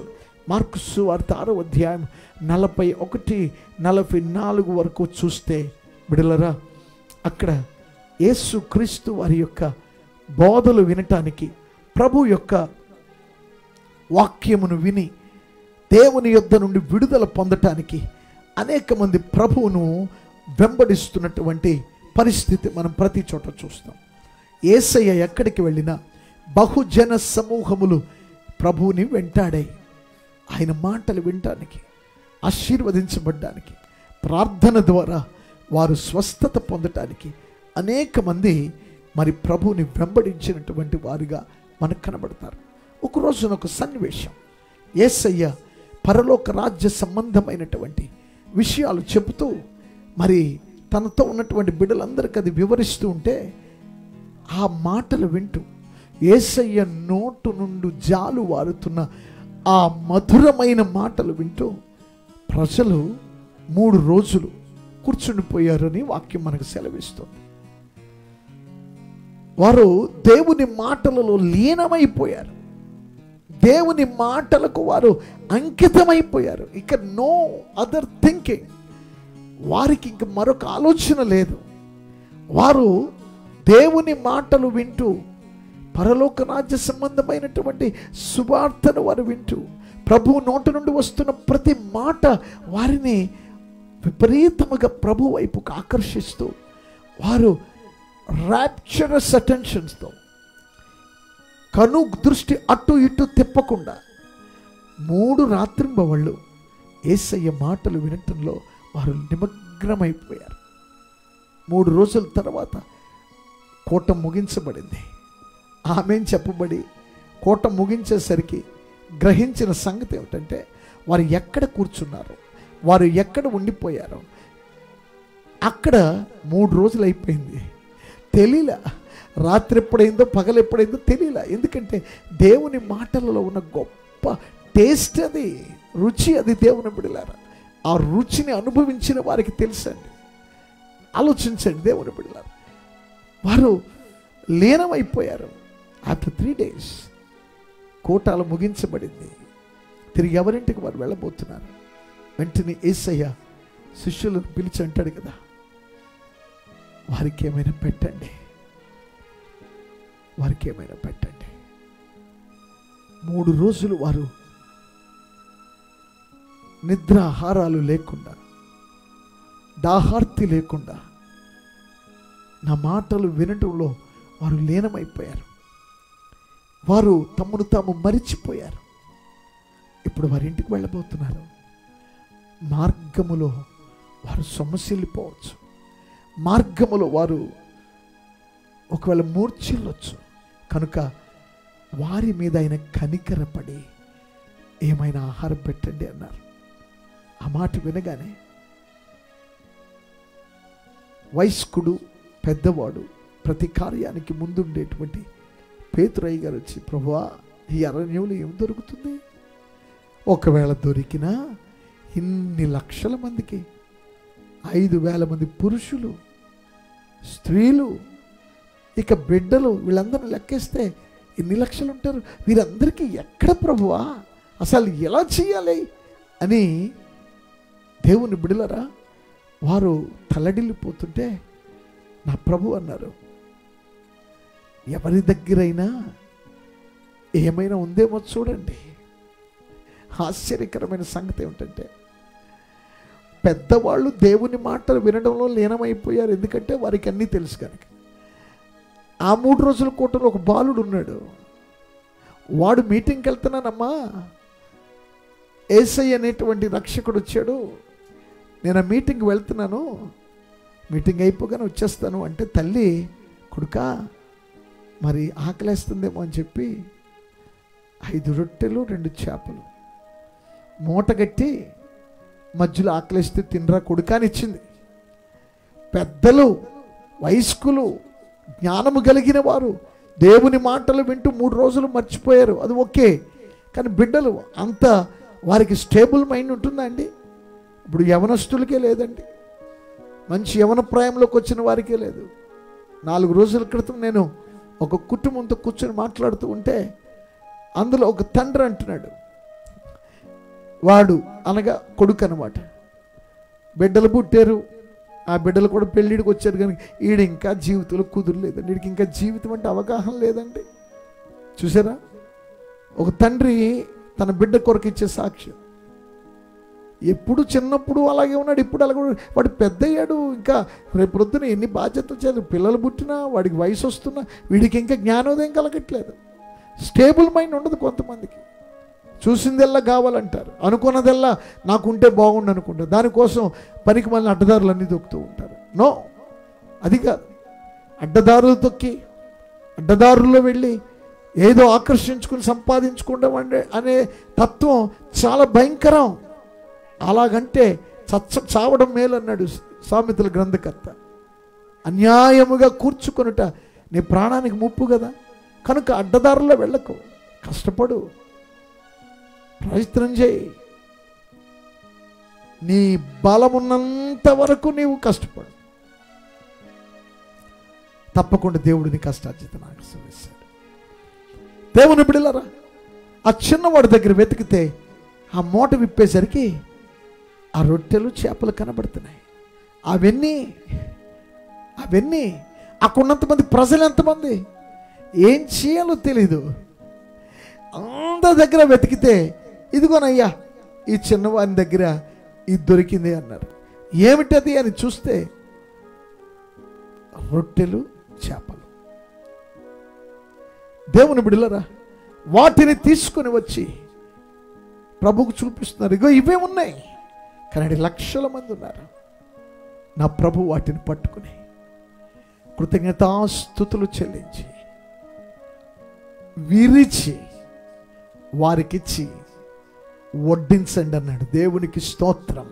మార్కుసు వార్త ఆరో అధ్యాయం నలభై ఒకటి నలభై నాలుగు వరకు చూస్తే బిడలరా అక్కడ యేసు క్రీస్తు వారి యొక్క బోధలు వినటానికి ప్రభు యొక్క వాక్యమును విని దేవుని యొద్ద నుండి విడుదల పొందటానికి అనేక మంది ప్రభువును వెంబడిస్తున్నటువంటి పరిస్థితి మనం ప్రతి చోట చూస్తాం. ఏసయ్య ఎక్కడికి వెళ్ళినా బహుజన సమూహములు ప్రభువుని వెంటాడాయి. ఆయన మాటలు వినటానికి ఆశీర్వదించబడ్డానికి ప్రార్థన ద్వారా వారు స్వస్థత పొందటానికి అనేక మంది మరి ప్రభువుని వెంబడించినటువంటి వారిగా మనకు కనబడతారు. ఒకరోజున ఒక సన్నివేశం. ఏసయ్య పరలోక రాజ్య సంబంధమైనటువంటి విషయాలు చెబుతూ మరి తనతో ఉన్నటువంటి బిడ్డలందరికీ అది వివరిస్తూ ఉంటే ఆ మాటలు వింటూ ఏసయ్య నోటు నుండి జాలు వారుతున్న ఆ మధురమైన మాటలు వింటూ ప్రజలు మూడు రోజులు కూర్చుండిపోయారని వాక్యం మనకు సెలవిస్తుంది. వారు దేవుని మాటలలో లీనమైపోయారు. దేవుని మాటలకు వారు అంకితమైపోయారు. ఇక నో అదర్ థింకింగ్ వారికి ఇంక మరొక ఆలోచన లేదు. వారు దేవుని మాటలు వింటూ పరలోక రాజ్య సంబంధమైనటువంటి సువార్తను వారు వింటూ ప్రభు నోటి నుండి వస్తున్న ప్రతి మాట వారిని విపరీతముగా ప్రభు వైపుకు ఆకర్షిస్తూ వారు ర్యాప్చరస్ అటెన్షన్స్తో కను దృష్టి అటు ఇటు తిప్పకుండా మూడు రాత్రింబవళ్ళు ఏసయ్య మాటలు వినటంలో వారు నిమగ్నమైపోయారు. మూడు రోజుల తర్వాత కోట ముగించబడింది. ఆమె చెప్పబడి కోట ముగించేసరికి గ్రహించిన సంగతి ఏమిటంటే వారు ఎక్కడ కూర్చున్నారు వారు ఎక్కడ ఉండిపోయారు అక్కడ మూడు రోజులు అయిపోయింది. తెలియలే రాత్రి ఎప్పుడైందో పగలు ఎప్పుడైందో తెలియలే ఎందుకంటే దేవుని మాటలలో ఉన్న గొప్ప టేస్ట్ అది రుచి అది దేవుని బిడలారా. ఆ రుచిని అనుభవించిన వారికి తెలుసండి. ఆలోచించండి దేవుని బిడ్డలారు. వారు లీనమైపోయారు. ఆఫ్టర్ త్రీ డేస్ కోటాలు ముగించబడింది. తిరిగి ఎవరింటికి వారు వెళ్ళబోతున్నారు? వెంటనే ఏసయ్య శిష్యులను పిలిచి అంటాడు కదా. వారికి ఏమైనా పెట్టండి. వారికి ఏమైనా పెట్టండి. మూడు రోజులు వారు నిద్రాహారాలు లేకుండా దాహార్తి లేకుండా నా మాటలు వినటంలో వారు లీనమైపోయారు. వారు తమను తాము మరిచిపోయారు. ఇప్పుడు వారి ఇంటికి వెళ్ళబోతున్నారు. మార్గములో వారు సొమ్మసిల్లిపోవచ్చు మార్గములో వారు ఒకవేళ మూర్చిల్లొచ్చు కనుక వారి మీద ఆయన కనికరపడి ఏమైనా ఆహారం పెట్టండి అన్నారు. ఆ మాట వినగానే వయస్కుడు పెద్దవాడు ప్రతి కార్యానికి ముందుండేటువంటి పేతురయ్య గారు వచ్చి ప్రభువా ఈ అరణ్యంలో ఏం దొరుకుతుంది? ఒకవేళ దొరికినా ఇన్ని లక్షల మందికి ఐదు వేల మంది పురుషులు స్త్రీలు ఇక బిడ్డలు వీళ్ళందరూ లెక్కేస్తే ఎన్ని లక్షలు ఉంటారు వీరందరికీ ఎక్కడ ప్రభువా? అసలు ఎలా చేయాలి? అని దేవుని బిడలరా వారు తల్లడిల్లిపోతుంటే నా ప్రభు అన్నారు. ఎవరి దగ్గరైనా ఏమైనా ఉందేమో చూడండి. ఆశ్చర్యకరమైన సంగతి ఏమిటంటే పెద్దవాళ్ళు దేవుని మాటలు వినడంలో లీనమైపోయారు. ఎందుకంటే వారికి అన్నీ తెలుసు కనుక. ఆ మూడు రోజుల కూటలో ఒక బాలుడు ఉన్నాడు. వాడు మీటింగ్కి వెళ్తున్నానమ్మా. ఏసై అనేటువంటి రక్షకుడు వచ్చాడు. నేను ఆ మీటింగ్ వెళ్తున్నాను. మీటింగ్ అయిపోగానే వచ్చేస్తాను అంటే తల్లి కొడుకా మరి ఆకలేస్తుందేమో అని చెప్పి ఐదు రొట్టెలు రెండు చేపలు. మూటగట్టి మధ్యలో ఆకలిస్తే తినరా కొడుకాని ఇచ్చింది. పెద్దలు వయస్కులు జ్ఞానము కలిగిన వారు దేవుని మాటలు వింటూ మూడు రోజులు మర్చిపోయారు. అది ఓకే. కానీ బిడ్డలు అంత వారికి స్టేబుల్ మైండ్ ఉంటుందా అండి? ఇప్పుడు యవనస్తులకే లేదండి. మంచి యవన ప్రాయంలోకి వచ్చిన వారికే లేదు. నాలుగు రోజుల క్రితం నేను ఒక కుటుంబంతో కూర్చొని మాట్లాడుతూ ఉంటే అందులో ఒక తండ్రి అంటున్నాడు. వాడు అనగా కొడుకు అనమాట బిడ్డలు పుట్టారు. ఆ బిడ్డలు కూడా పెళ్ళిడికి వచ్చారు కానీ ఈడు ఇంకా జీవితంలో కుదరలేదండి. వీడికి ఇంకా జీవితం అంటే అవగాహన లేదండి. చూసారా? ఒక తండ్రి తన బిడ్డ కొరకు ఇచ్చే సాక్ష్యం. ఎప్పుడు చిన్నప్పుడు అలాగే ఉన్నాడు ఇప్పుడు అలాగే వాడు పెద్ద అయ్యాడు ఇంకా రేపు పొద్దున ఎన్ని బాధ్యతలు చేయాలి? పిల్లలు పుట్టినా వాడికి వయసు వస్తున్నా వీడికి ఇంకా జ్ఞానోదయం కలగట్లేదు. స్టేబుల్ మైండ్ ఉండదు కొంతమందికి. చూసిందెల్లా కావాలంటారు. అనుకున్నదెల్లా నాకుంటే బాగుండు అనుకుంటారు. దానికోసం పనికి మళ్ళీ అడ్డదారులు అన్నీ దొక్కుతూ ఉంటారు. నో అది కాదు. అడ్డదారులు తొక్కి అడ్డదారుల్లో వెళ్ళి ఏదో ఆకర్షించుకుని సంపాదించుకుంటాం అంటే అనే తత్వం చాలా భయంకరం. అలాగంటే చచ్చ చావడం మేలన్నాడు సామెతల గ్రంథకర్త. అన్యాయముగా కూర్చుకొనుట నీ ప్రాణానికి ముప్పు కదా? కనుక అడ్డదారుల్లో వెళ్ళకు. కష్టపడు. ప్రయత్నం చేయి. నీ బలమున్నంత వరకు నీవు కష్టపడు. తప్పకుండా దేవుడు నీ కష్టార్జిత నాకు దేవుని బిడలరా ఆ చిన్నవాడి దగ్గర వెతికితే ఆ మూట విప్పేసరికి ఆ రొట్టెలు చేపలు కనబడుతున్నాయి. అవన్నీ అవన్నీ అక్కడున్నంతమంది ప్రజలు ఎంతమంది? ఏం చేయాలో తెలీదు. అందరి దగ్గర వెతికితే ఇదిగోనయ్యా ఈ చిన్నవాని దగ్గర ఇది దొరికింది అన్నారు. ఏమిటది అని చూస్తే రొట్టెలు చేపలు. దేవుని బిడలరా వాటిని తీసుకొని వచ్చి ప్రభుకు చూపిస్తున్నారు. ఇగో ఇవే ఉన్నాయి. కానీ లక్షల మంది ఉన్నారు. నా ప్రభు వాటిని పట్టుకుని కృతజ్ఞతాస్థుతులు చెల్లించి విరిచి వారికిచ్చి వడ్డించండి అన్నాడు. దేవునికి స్తోత్రం.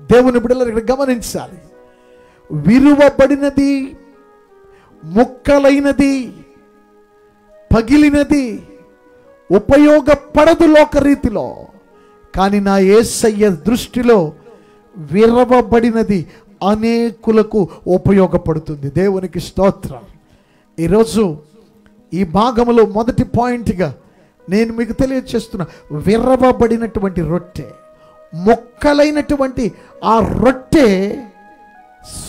దేవుని బిడ్డలు ఇక్కడ గమనించాలి. విరువబడినది ముక్కలైనది పగిలినది ఉపయోగపడదు లోకరీతిలో. కానీ నా ఏసయ్య దృష్టిలో విరవబడినది అనేకులకు ఉపయోగపడుతుంది. దేవునికి స్తోత్రం. ఈరోజు ఈ భాగంలో మొదటి పాయింట్గా నేను మీకు తెలియచేస్తున్నా విరవబడినటువంటి రొట్టె మొక్కలైనటువంటి ఆ రొట్టె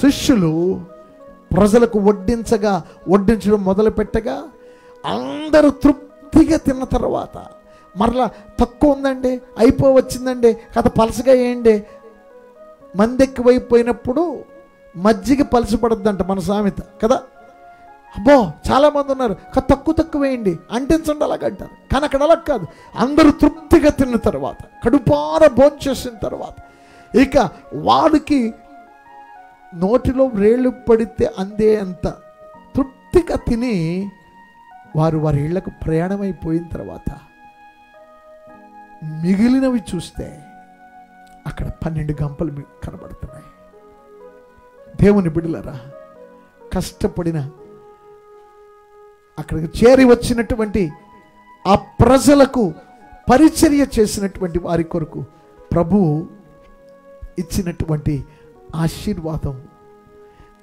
శిష్యులు ప్రజలకు వడ్డించగా వడ్డించడం మొదలుపెట్టగా అందరూ తృప్తిగా తిన్న తర్వాత మరలా తక్కువ ఉందండి అయిపోవచ్చిందండి కథ పలసగా వేయండి. మందెక్కువైపోయినప్పుడు మజ్జిగ మజ్జిగ పలసపడద్దంట మన సామెత కదా? అబ్బో చాలామంది ఉన్నారు తక్కువ తక్కువ వేయండి అంటించండి అలాగంటారు కానీ అక్కడ అలా కాదు. అందరూ తృప్తిగా తిన్న తర్వాత కడుపార భోంచేసిన తర్వాత ఇక వాడికి నోటిలో వేళ్ళు పడితే అందే అంత తృప్తిగా తిని వారు వారి ఇళ్ళకు ప్రయాణమైపోయిన తర్వాత మిగిలినవి చూస్తే అక్కడ పన్నెండు గంపలు మీకు కనబడుతున్నాయి. దేవుని బిడలరా కష్టపడిన అక్కడికి చేరి వచ్చినటువంటి ఆ ప్రజలకు పరిచర్య చేసినటువంటి వారి కొరకు ప్రభువు ఇచ్చినటువంటి ఆశీర్వాదం.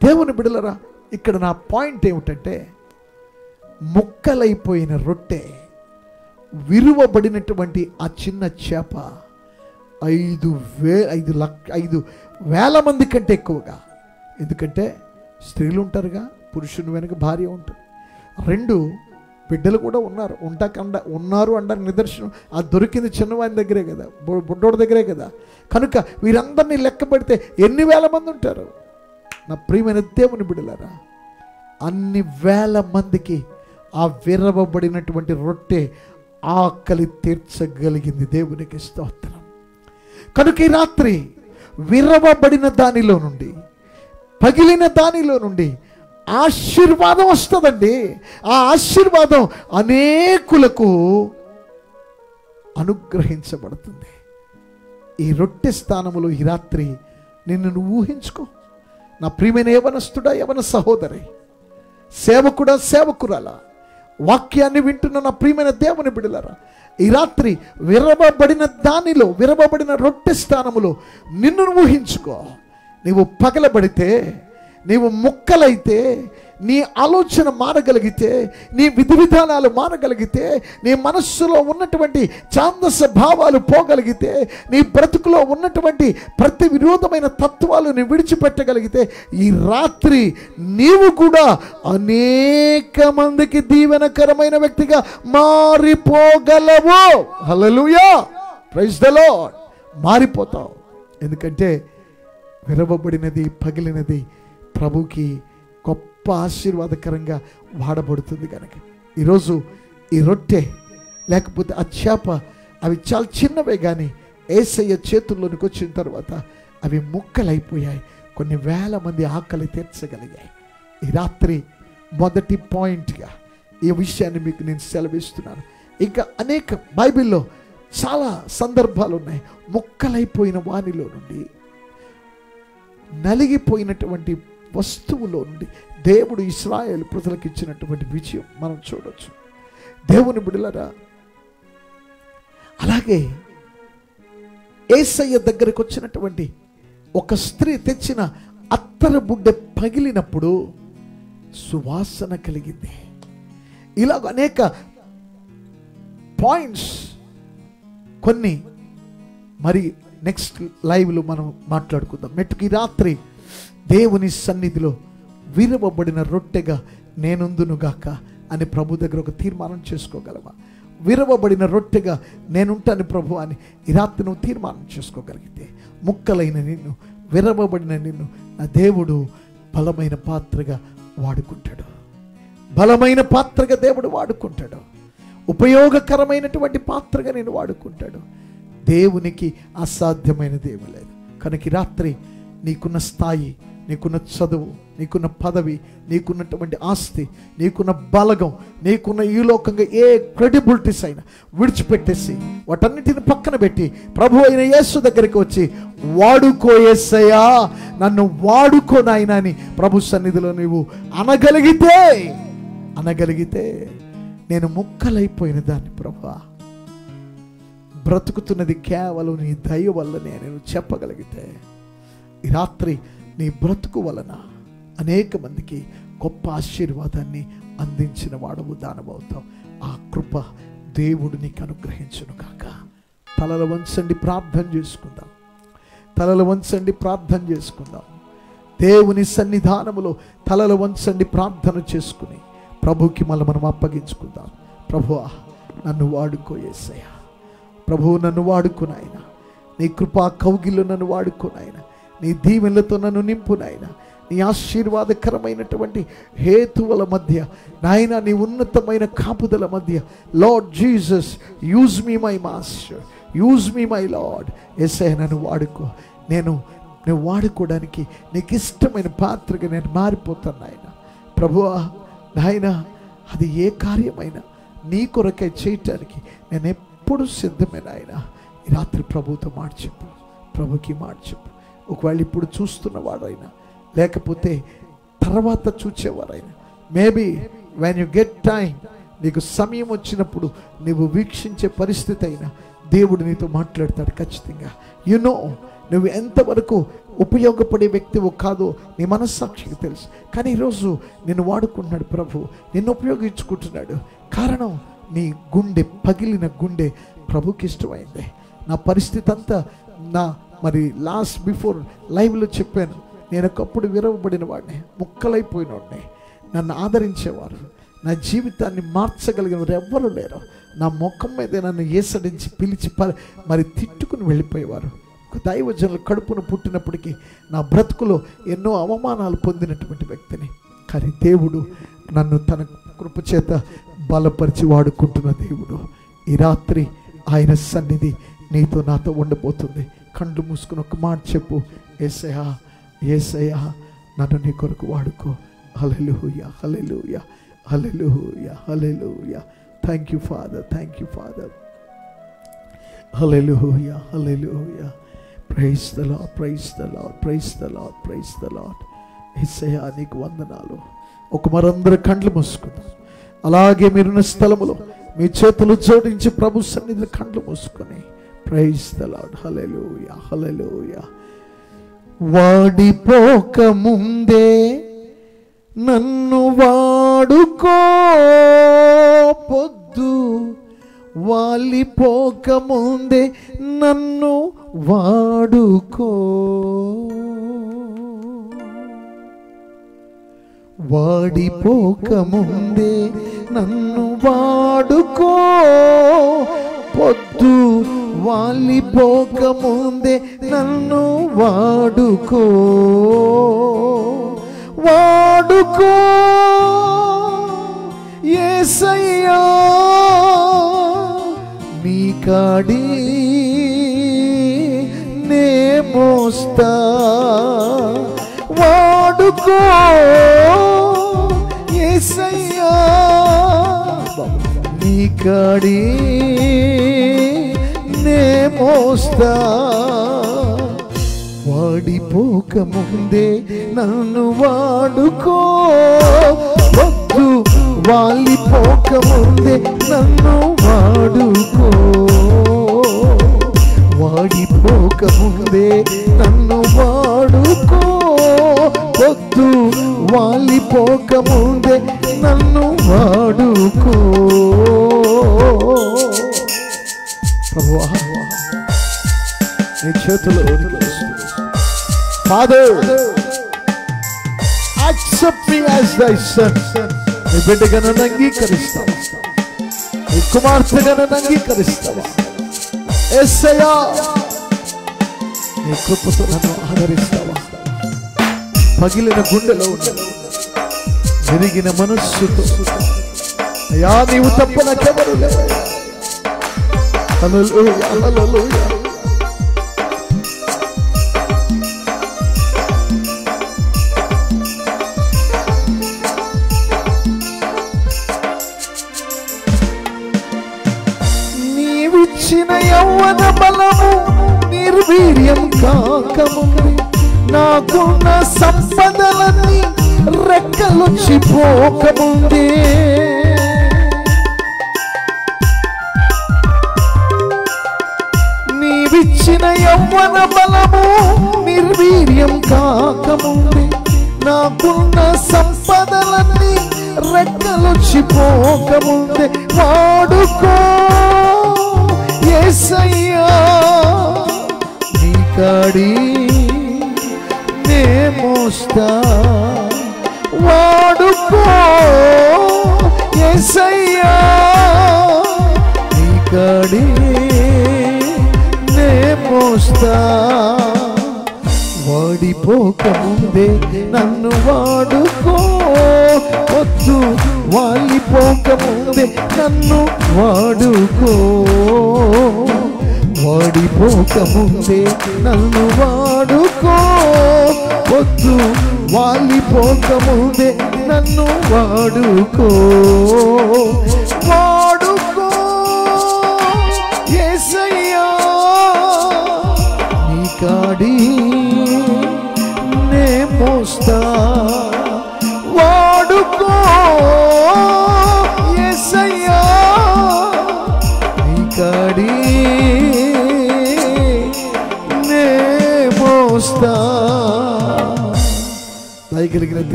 దేవుని బిడలరా ఇక్కడ నా పాయింట్ ఏమిటంటే ముక్కలైపోయిన రొట్టె విరువబడినటువంటి ఆ చిన్న చేప ఐదు వే ఐదు లక్ష ఐదు వేల మంది కంటే ఎక్కువగా. ఎందుకంటే స్త్రీలు ఉంటారుగా పురుషుని వెనుక భార్య ఉంటుంది. రెండు బిడ్డలు కూడా ఉన్నారు. ఉంటాకండ ఉన్నారు అంటారు నిదర్శనం. ఆ దొరికింది చిన్నవాని దగ్గరే కదా బుడ్డోడి దగ్గరే కదా. కనుక వీరందరినీ లెక్క పెడితే ఎన్ని వేల మంది ఉంటారు? నా ప్రియమైన దేవుని బిడ్డలారా అన్ని వేల మందికి ఆ విరవబడినటువంటి రొట్టె ఆకలి తీర్చగలిగింది దేవునికి స్తోత్రం. కనుక ఈ రాత్రి విరవబడిన దానిలో నుండి పగిలిన దానిలో నుండి ఆశీర్వాదం వస్తుందండి. ఆ ఆశీర్వాదం అనేకులకు అనుగ్రహించబడుతుంది. ఈ రొట్టె స్థానములో ఈ రాత్రి నిన్ను నువ్వు ఊహించుకో. నా ప్రియమైన యవనస్తుడా యవన సహోదరి సేవకుడా సేవకురాలా వాక్యాన్ని వింటున్న నా ప్రియమైన దేవుని బిడలరా ఈ రాత్రి విరవబడిన దానిలో విరవబడిన రొట్టె స్థానములో నిన్ను ఊహించుకో. నీవు పగలబడితే నీవు ముక్కలైతే నీ ఆలోచన మారగలిగితే నీ విధి విధానాలు మారగలిగితే నీ మనస్సులో ఉన్నటువంటి ఛాందస భావాలు పోగలిగితే నీ బ్రతుకులో ఉన్నటువంటి ప్రతి విరోధమైన తత్వాలు నీ విడిచిపెట్టగలిగితే ఈ రాత్రి నీవు కూడా అనేక మందికి దీవెనకరమైన వ్యక్తిగా మారిపోగలవు. హలలుయా ప్రైజ్ ద మారిపోతావు. ఎందుకంటే విరవబడినది పగిలినది ప్రభుకి గొప్ప ఆశీర్వాదకరంగా వాడబడుతుంది కనుక. ఈరోజు ఈ రొట్టె లేకపోతే ఆ చేప అవి చాలా చిన్నవే కానీ ఏసయ్య చేతుల్లోనికి వచ్చిన తర్వాత అవి ముక్కలైపోయాయి. కొన్ని వేల మంది ఆకలి తీర్చగలిగాయి. ఈ రాత్రి మొదటి పాయింట్గా ఈ విషయాన్ని మీకు నేను సెలవిస్తున్నాను. ఇంకా అనేక బైబిల్లో చాలా సందర్భాలు ఉన్నాయి. ముక్కలైపోయిన వానిలో నుండి నలిగిపోయినటువంటి వస్తువులో నుండి దేవుడు ఇస్రాయేల్ ప్రజలకు ఇచ్చినటువంటి విజయం మనం చూడొచ్చు. దేవుని బిడలరా అలాగే ఏసయ్య దగ్గరకు వచ్చినటువంటి ఒక స్త్రీ తెచ్చిన అత్తర బుడ్డ పగిలినప్పుడు సువాసన కలిగింది. ఇలాగ అనేక పాయింట్స్ కొన్ని మరి నెక్స్ట్ లైవ్లో మనం మాట్లాడుకుందాం. మెట్టుకి రాత్రి దేవుని సన్నిధిలో విరవబడిన రొట్టెగా నేనుందునుగాక అని ప్రభు దగ్గర ఒక తీర్మానం చేసుకోగలవా? విరవబడిన రొట్టెగా నేనుంటాను ప్రభు అని ఈ రాత్రి నువ్వు తీర్మానం చేసుకోగలిగితే ముక్కలైన నిన్ను విరవబడిన నిన్ను నా దేవుడు బలమైన పాత్రగా వాడుకుంటాడు. బలమైన పాత్రగా దేవుడు వాడుకుంటాడు. ఉపయోగకరమైనటువంటి పాత్రగా నేను వాడుకుంటాడు. దేవునికి అసాధ్యమైన దేవులేదు లేదు. కనుక రాత్రి నీకున్న స్థాయి నీకున్న చదువు నీకున్న పదవి నీకున్నటువంటి ఆస్తి నీకున్న బలగం నీకున్న ఈ లోకంగా ఏ క్రెడిబిలిటీస్ అయినా విడిచిపెట్టేసి వాటన్నిటిని పక్కన పెట్టి ప్రభు అయిన యేసు దగ్గరికి వచ్చి వాడుకో యేసయ్యా నన్ను వాడుకో నాయనా అని ప్రభు సన్నిధిలో నీవు అనగలిగితే అనగలిగితే నేను ముక్కలైపోయిన దాన్ని ప్రభా. బ్రతుకుతున్నది కేవలం నీ దయ వల్ల నేను చెప్పగలిగితే. ఈ రాత్రి నీ బ్రతుకు వలన అనేక మందికి గొప్ప ఆశీర్వాదాన్ని అందించిన వాడవు దానవవుతావు. ఆ కృప దేవుడు నీకు అనుగ్రహించును కాక తలలు వంచండి ప్రార్థన చేసుకుందాం. తలలు వంచండి ప్రార్థన చేసుకుందాం. దేవుని సన్నిధానములో తలలు వంచండి ప్రార్థన చేసుకుని ప్రభుకి మళ్ళీ మనం అప్పగించుకుందాం. ప్రభువా నన్ను వాడుకోయేసయ్యా ప్రభువు నన్ను వాడుకునాయన నీ కృపా కౌగిలు నన్ను వాడుకునాయన నీ దీవెనలతో నన్ను నింపు నాయన. నీ ఆశీర్వాదకరమైనటువంటి హేతువుల మధ్య నాయన నీ ఉన్నతమైన కాపుదల మధ్య Lord Jesus use me my master use me my Lord SI నన్ను వాడుకో. నేను నేను వాడుకోవడానికి నీకు ఇష్టమైన పాత్రగా నేను మారిపోతాను నాయన. ప్రభువా నాయన అది ఏ కార్యమైనా నీ కొరకై చేయటానికి నేను ఎప్పుడు సిద్ధమైన ఆయన ఈ రాత్రి ప్రభుతో మాట చెప్పు. ప్రభుకి మాట చెప్పు. ఒకవేళ ఇప్పుడు చూస్తున్నవాడైనా లేకపోతే తర్వాత చూచేవారైనా maybe when you get time నీకు సమయం వచ్చినప్పుడు నువ్వు వీక్షించే పరిస్థితి అయినా దేవుడు నీతో మాట్లాడతాడు ఖచ్చితంగా. యు నో నువ్వు ఎంతవరకు ఉపయోగపడే వ్యక్తివు కాదో నీ మనస్సాక్షికి తెలుసు. కానీ ఈరోజు నిన్ను వాడుకుంటున్నాడు ప్రభు నిన్ను ఉపయోగించుకుంటున్నాడు. కారణం నీ గుండె పగిలిన గుండె ప్రభుకి ఇష్టమైంది. నా పరిస్థితి అంతా నా మరి లాస్ట్ బిఫోర్ లైవ్లో చెప్పాను నేను ఒకప్పుడు విరవబడిన వాడిని ముక్కలైపోయిన వాడిని నన్ను ఆదరించేవారు. నా జీవితాన్ని మార్చగలిగిన వారు ఎవ్వరూ లేరు. నా ముఖం మీద నన్ను ఏసడించి పిలిచి మరి తిట్టుకుని వెళ్ళిపోయేవారు. దైవజనులు దైవజనుల కడుపున పుట్టినప్పటికీ నా బ్రతుకులో ఎన్నో అవమానాలు పొందినటువంటి వ్యక్తిని. కానీ దేవుడు నన్ను తన కృపచేత బలపరిచి వాడుకుంటున్న దేవుడు. ఈ రాత్రి ఆయన సన్నిధి నీతో నాతో ఉండబోతుంది కళ్ళు మూసుకుని ఒక మాట చెప్పు. ఏసయా ఏసయా నన్ను నీ కొరకు వాడుకో. Hallelujah hallelujah hallelujah hallelujah thank you Father thank you Father hallelujah hallelujah praise the Lord praise the Lord praise the Lord praise the Lord ఏసయ్యా నీకు వందనాలు. ఒక మరందరూ కండ్లు మూసుకుందాం. అలాగే మీరున్న స్థలములో మీ చేతులు జోడించి ప్రభు సన్నిధిలో కండ్లు మూసుకొని ప్రైజ్ ద హలెలుయా హలెలుయా వాడిపోక ముందే నన్ను వాడుకో. పొద్దు వాలిపోక ముందే నన్ను వాడుకో. వాడిపోక ముందే నన్ను వాడుకో. పొద్దు వాలిపోక ముందే నన్ను వాడుకో. వాడుకో. ఏసయ్యా నీ కాడి నే మోస్తా. వాడుకో. ఏసయ్యా నీ కాడి నే మోస్తా. వాడిపోక ముందే నన్ను వాడుకో. వద్దు వాలిపోక ముందే నన్ను వాడుకో. వాడిపోక ముందే నన్ను వాడుకో. వద్దు వాలిపోక ముందే నన్ను వాడుకో. ప్రభువా నీ చేతుల్లో father accept me as thy son నీ బిడ్డగా నన్ను అంగీకరిస్తావా నీ కుమార్తెగా నన్ను అంగీకరిస్తావా ఎస్సయ్యా నీ కృపతో నన్ను ఆదరిస్తావా పగిలిన గుండెలో ఉన్న విరిగిన మనస్సుతో అయ్యా నీవు తప్ప నాకెవరు లేరు Hallelujah, hallelujah. నీవిచ్చిన యవ్వన బలము నిర్వీర్యం కాకముంది నాకున్న సంపదలన్నీ రెక్కలొచ్చిపోకముందే పోకముందే యవ్వన బలము నిర్వీర్యం కాకముందే. నాకున్న సంపదలన్నీ రెక్కలొచ్చి పోకముందే. వాడుకో ఏసయ్యా నీ కాడి నే మోస్తా వాడుకో ఏసయ్యా. మోస్తా వాడిపోకముందే నన్ను వాడుకో. వద్దు వాలిపోక ముందే నన్ను వాడుకో. వాడిపోకముందే నన్ను వాడుకో. వద్దు వాలిపోక ముందే నన్ను వాడుకో.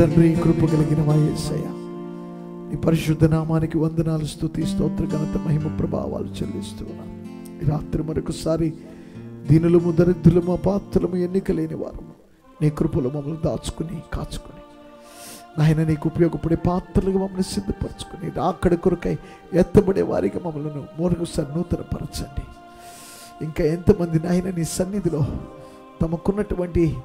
తండ్రి కృప కలిగిన వాయేసయ్య నీ పరిశుద్ధ నామానికి వందనాలు స్థుతి స్తోత్ర ఘనత మహిమ ప్రభావాలు చెల్లిస్తున్నా రాత్రి మరొకసారి దీనులము దరిద్రులము అపాత్రులము ఎన్నిక లేని వారు నీ కృపలు మమ్మల్ని దాచుకుని కాచుకుని. నాయన నీకు ఉపయోగపడే పాత్రలుగా మమ్మల్ని సిద్ధపరచుకుని రాకడ కొరకై ఎత్తబడే వారికి మమ్మల్ని మరొకసారి నూతనపరచండి. ఇంకా ఎంతమంది నాయన నీ సన్నిధిలో తమకున్నటువంటి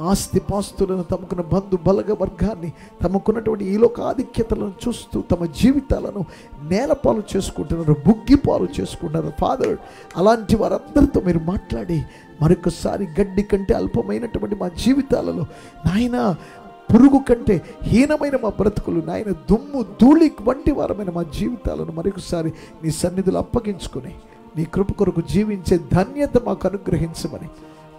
ఆస్తి పాస్తులను తమకున్న బంధు బలగ వర్గాన్ని తమకున్నటువంటి ఈ ఆధిక్యతలను చూస్తూ తమ జీవితాలను నేలపాలు చేసుకుంటున్నారు బుగ్గిపాలు చేసుకుంటున్నారు. ఫాదర్ అలాంటి వారందరితో మీరు మాట్లాడి మరొకసారి గడ్డి కంటే అల్పమైనటువంటి మా జీవితాలలో నాయన పురుగు కంటే హీనమైన మా బ్రతుకులు నాయన దుమ్ము ధూళి వంటి వారమైన మా జీవితాలను మరొకసారి నీ సన్నిధులు అప్పగించుకుని నీ కృప కొరకు జీవించే ధన్యత మాకు అనుగ్రహించమని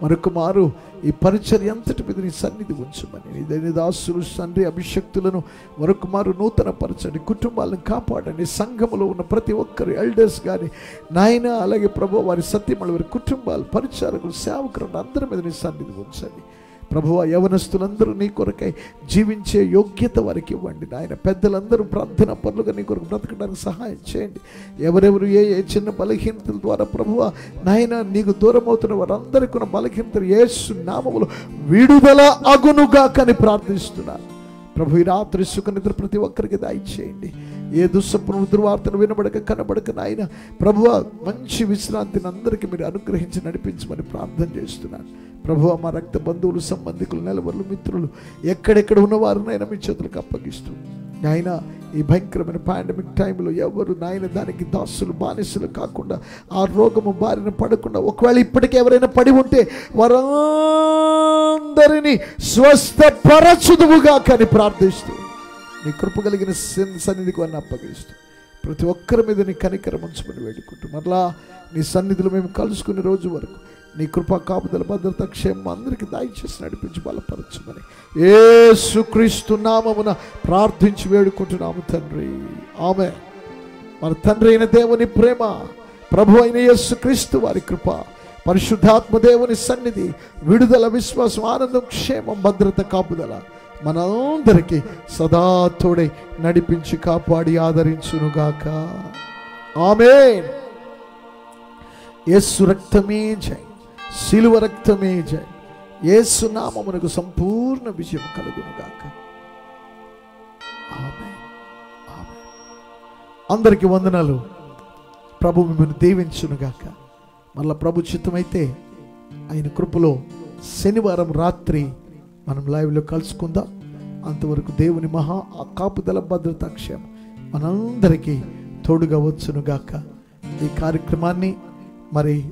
మరొక మారు ఈ పరిచర్య అంతటి మీద నీ సన్నిధి ఉంచమని నీ దైన దాసులు తండ్రి అభిషక్తులను మరొక మారు నూతన పరచండి కుటుంబాలను కాపాడండి సంఘములో ఉన్న ప్రతి ఒక్కరు ఎల్డర్స్ కానీ నాయన అలాగే ప్రభు వారి సత్యములు వారి కుటుంబాలు పరిచారకులు సేవకులను అందరి మీద నీ సన్నిధి ఉంచండి. ప్రభువ యవనస్తులందరూ నీ కొరకై జీవించే యోగ్యత వారికి ఇవ్వండి. నాయన పెద్దలందరూ ప్రార్థన పనులుగా నీ కొరకు బ్రతకడానికి సహాయం చేయండి. ఎవరెవరు ఏ ఏ చిన్న బలహీనతల ద్వారా ప్రభువ నాయన నీకు దూరం అవుతున్న వారందరికీ ఉన్న బలహీనతలు ఏసు నామములు విడుదల అగునుగా కని ప్రార్థిస్తున్నారు. ప్రభు ఈ రాత్రి సుఖనిద్ర ప్రతి ఒక్కరికి దయచేయండి. ఏ దుస్సప్రభు దుర్వార్తను వినబడక కనబడక నాయన ప్రభువ మంచి విశ్రాంతిని అందరికీ మీరు అనుగ్రహించి నడిపించమని ప్రార్థన చేస్తున్నాను. ప్రభువ మా రక్త బంధువులు సంబంధికులు నెలవర్లు మిత్రులు ఎక్కడెక్కడ ఉన్నవారినైనా మీ చేతులకు అప్పగిస్తూ. నాయన ఈ భయంకరమైన పాండమిక్ టైంలో ఎవరు నాయన దానికి దాసులు బానిసలు కాకుండా ఆ రోగము బారిన పడకుండా ఒకవేళ ఇప్పటికే ఎవరైనా పడి ఉంటే వారందరినీ స్వస్థపరచుదువుగా కానీ ప్రార్థిస్తూ. నీ కృప కలిగిన సన్నిధికి వారిని అప్పగిస్తూ ప్రతి ఒక్కరి మీద నీ కనికరం ఉంచమని వేడుకుంటూ మరలా నీ సన్నిధిలో మేము కలుసుకునే రోజు వరకు నీ కృప కాపుదల భద్రత క్షేమం అందరికీ దయచేసి నడిపించి బలపరచమని ఏసుక్రీస్తు నామమున ప్రార్థించి వేడుకుంటున్నాము తండ్రి. ఆమె మన తండ్రి అయిన దేవుని ప్రేమ ప్రభు అయిన యేసుక్రీస్తు వారి కృప పరిశుద్ధాత్మ దేవుని సన్నిధి విడుదల విశ్వాసం ఆనందం క్షేమం భద్రత కాపుదల మనందరికీ సదా నడిపించి కాపాడి ఆదరించునుగాక. ఆమె యేసు రక్తమే జై. శిలువ రక్తమే జై. యేసు నామమునకు సంపూర్ణ విజయం కలుగునుగాక. ఆమె ఆమె అందరికి వందనాలు. ప్రభు మిమ్మల్ని దీవించునుగాక. మళ్ళా ప్రభు చిత్తమైతే ఆయన కృపలో శనివారం రాత్రి మనం లైవ్లో కలుసుకుందాం. అంతవరకు దేవుని మహా ఆ కాపుదల భద్రత క్షేమం మనందరికీ తోడుగా వచ్చునుగాక. ఈ కార్యక్రమాన్ని మరి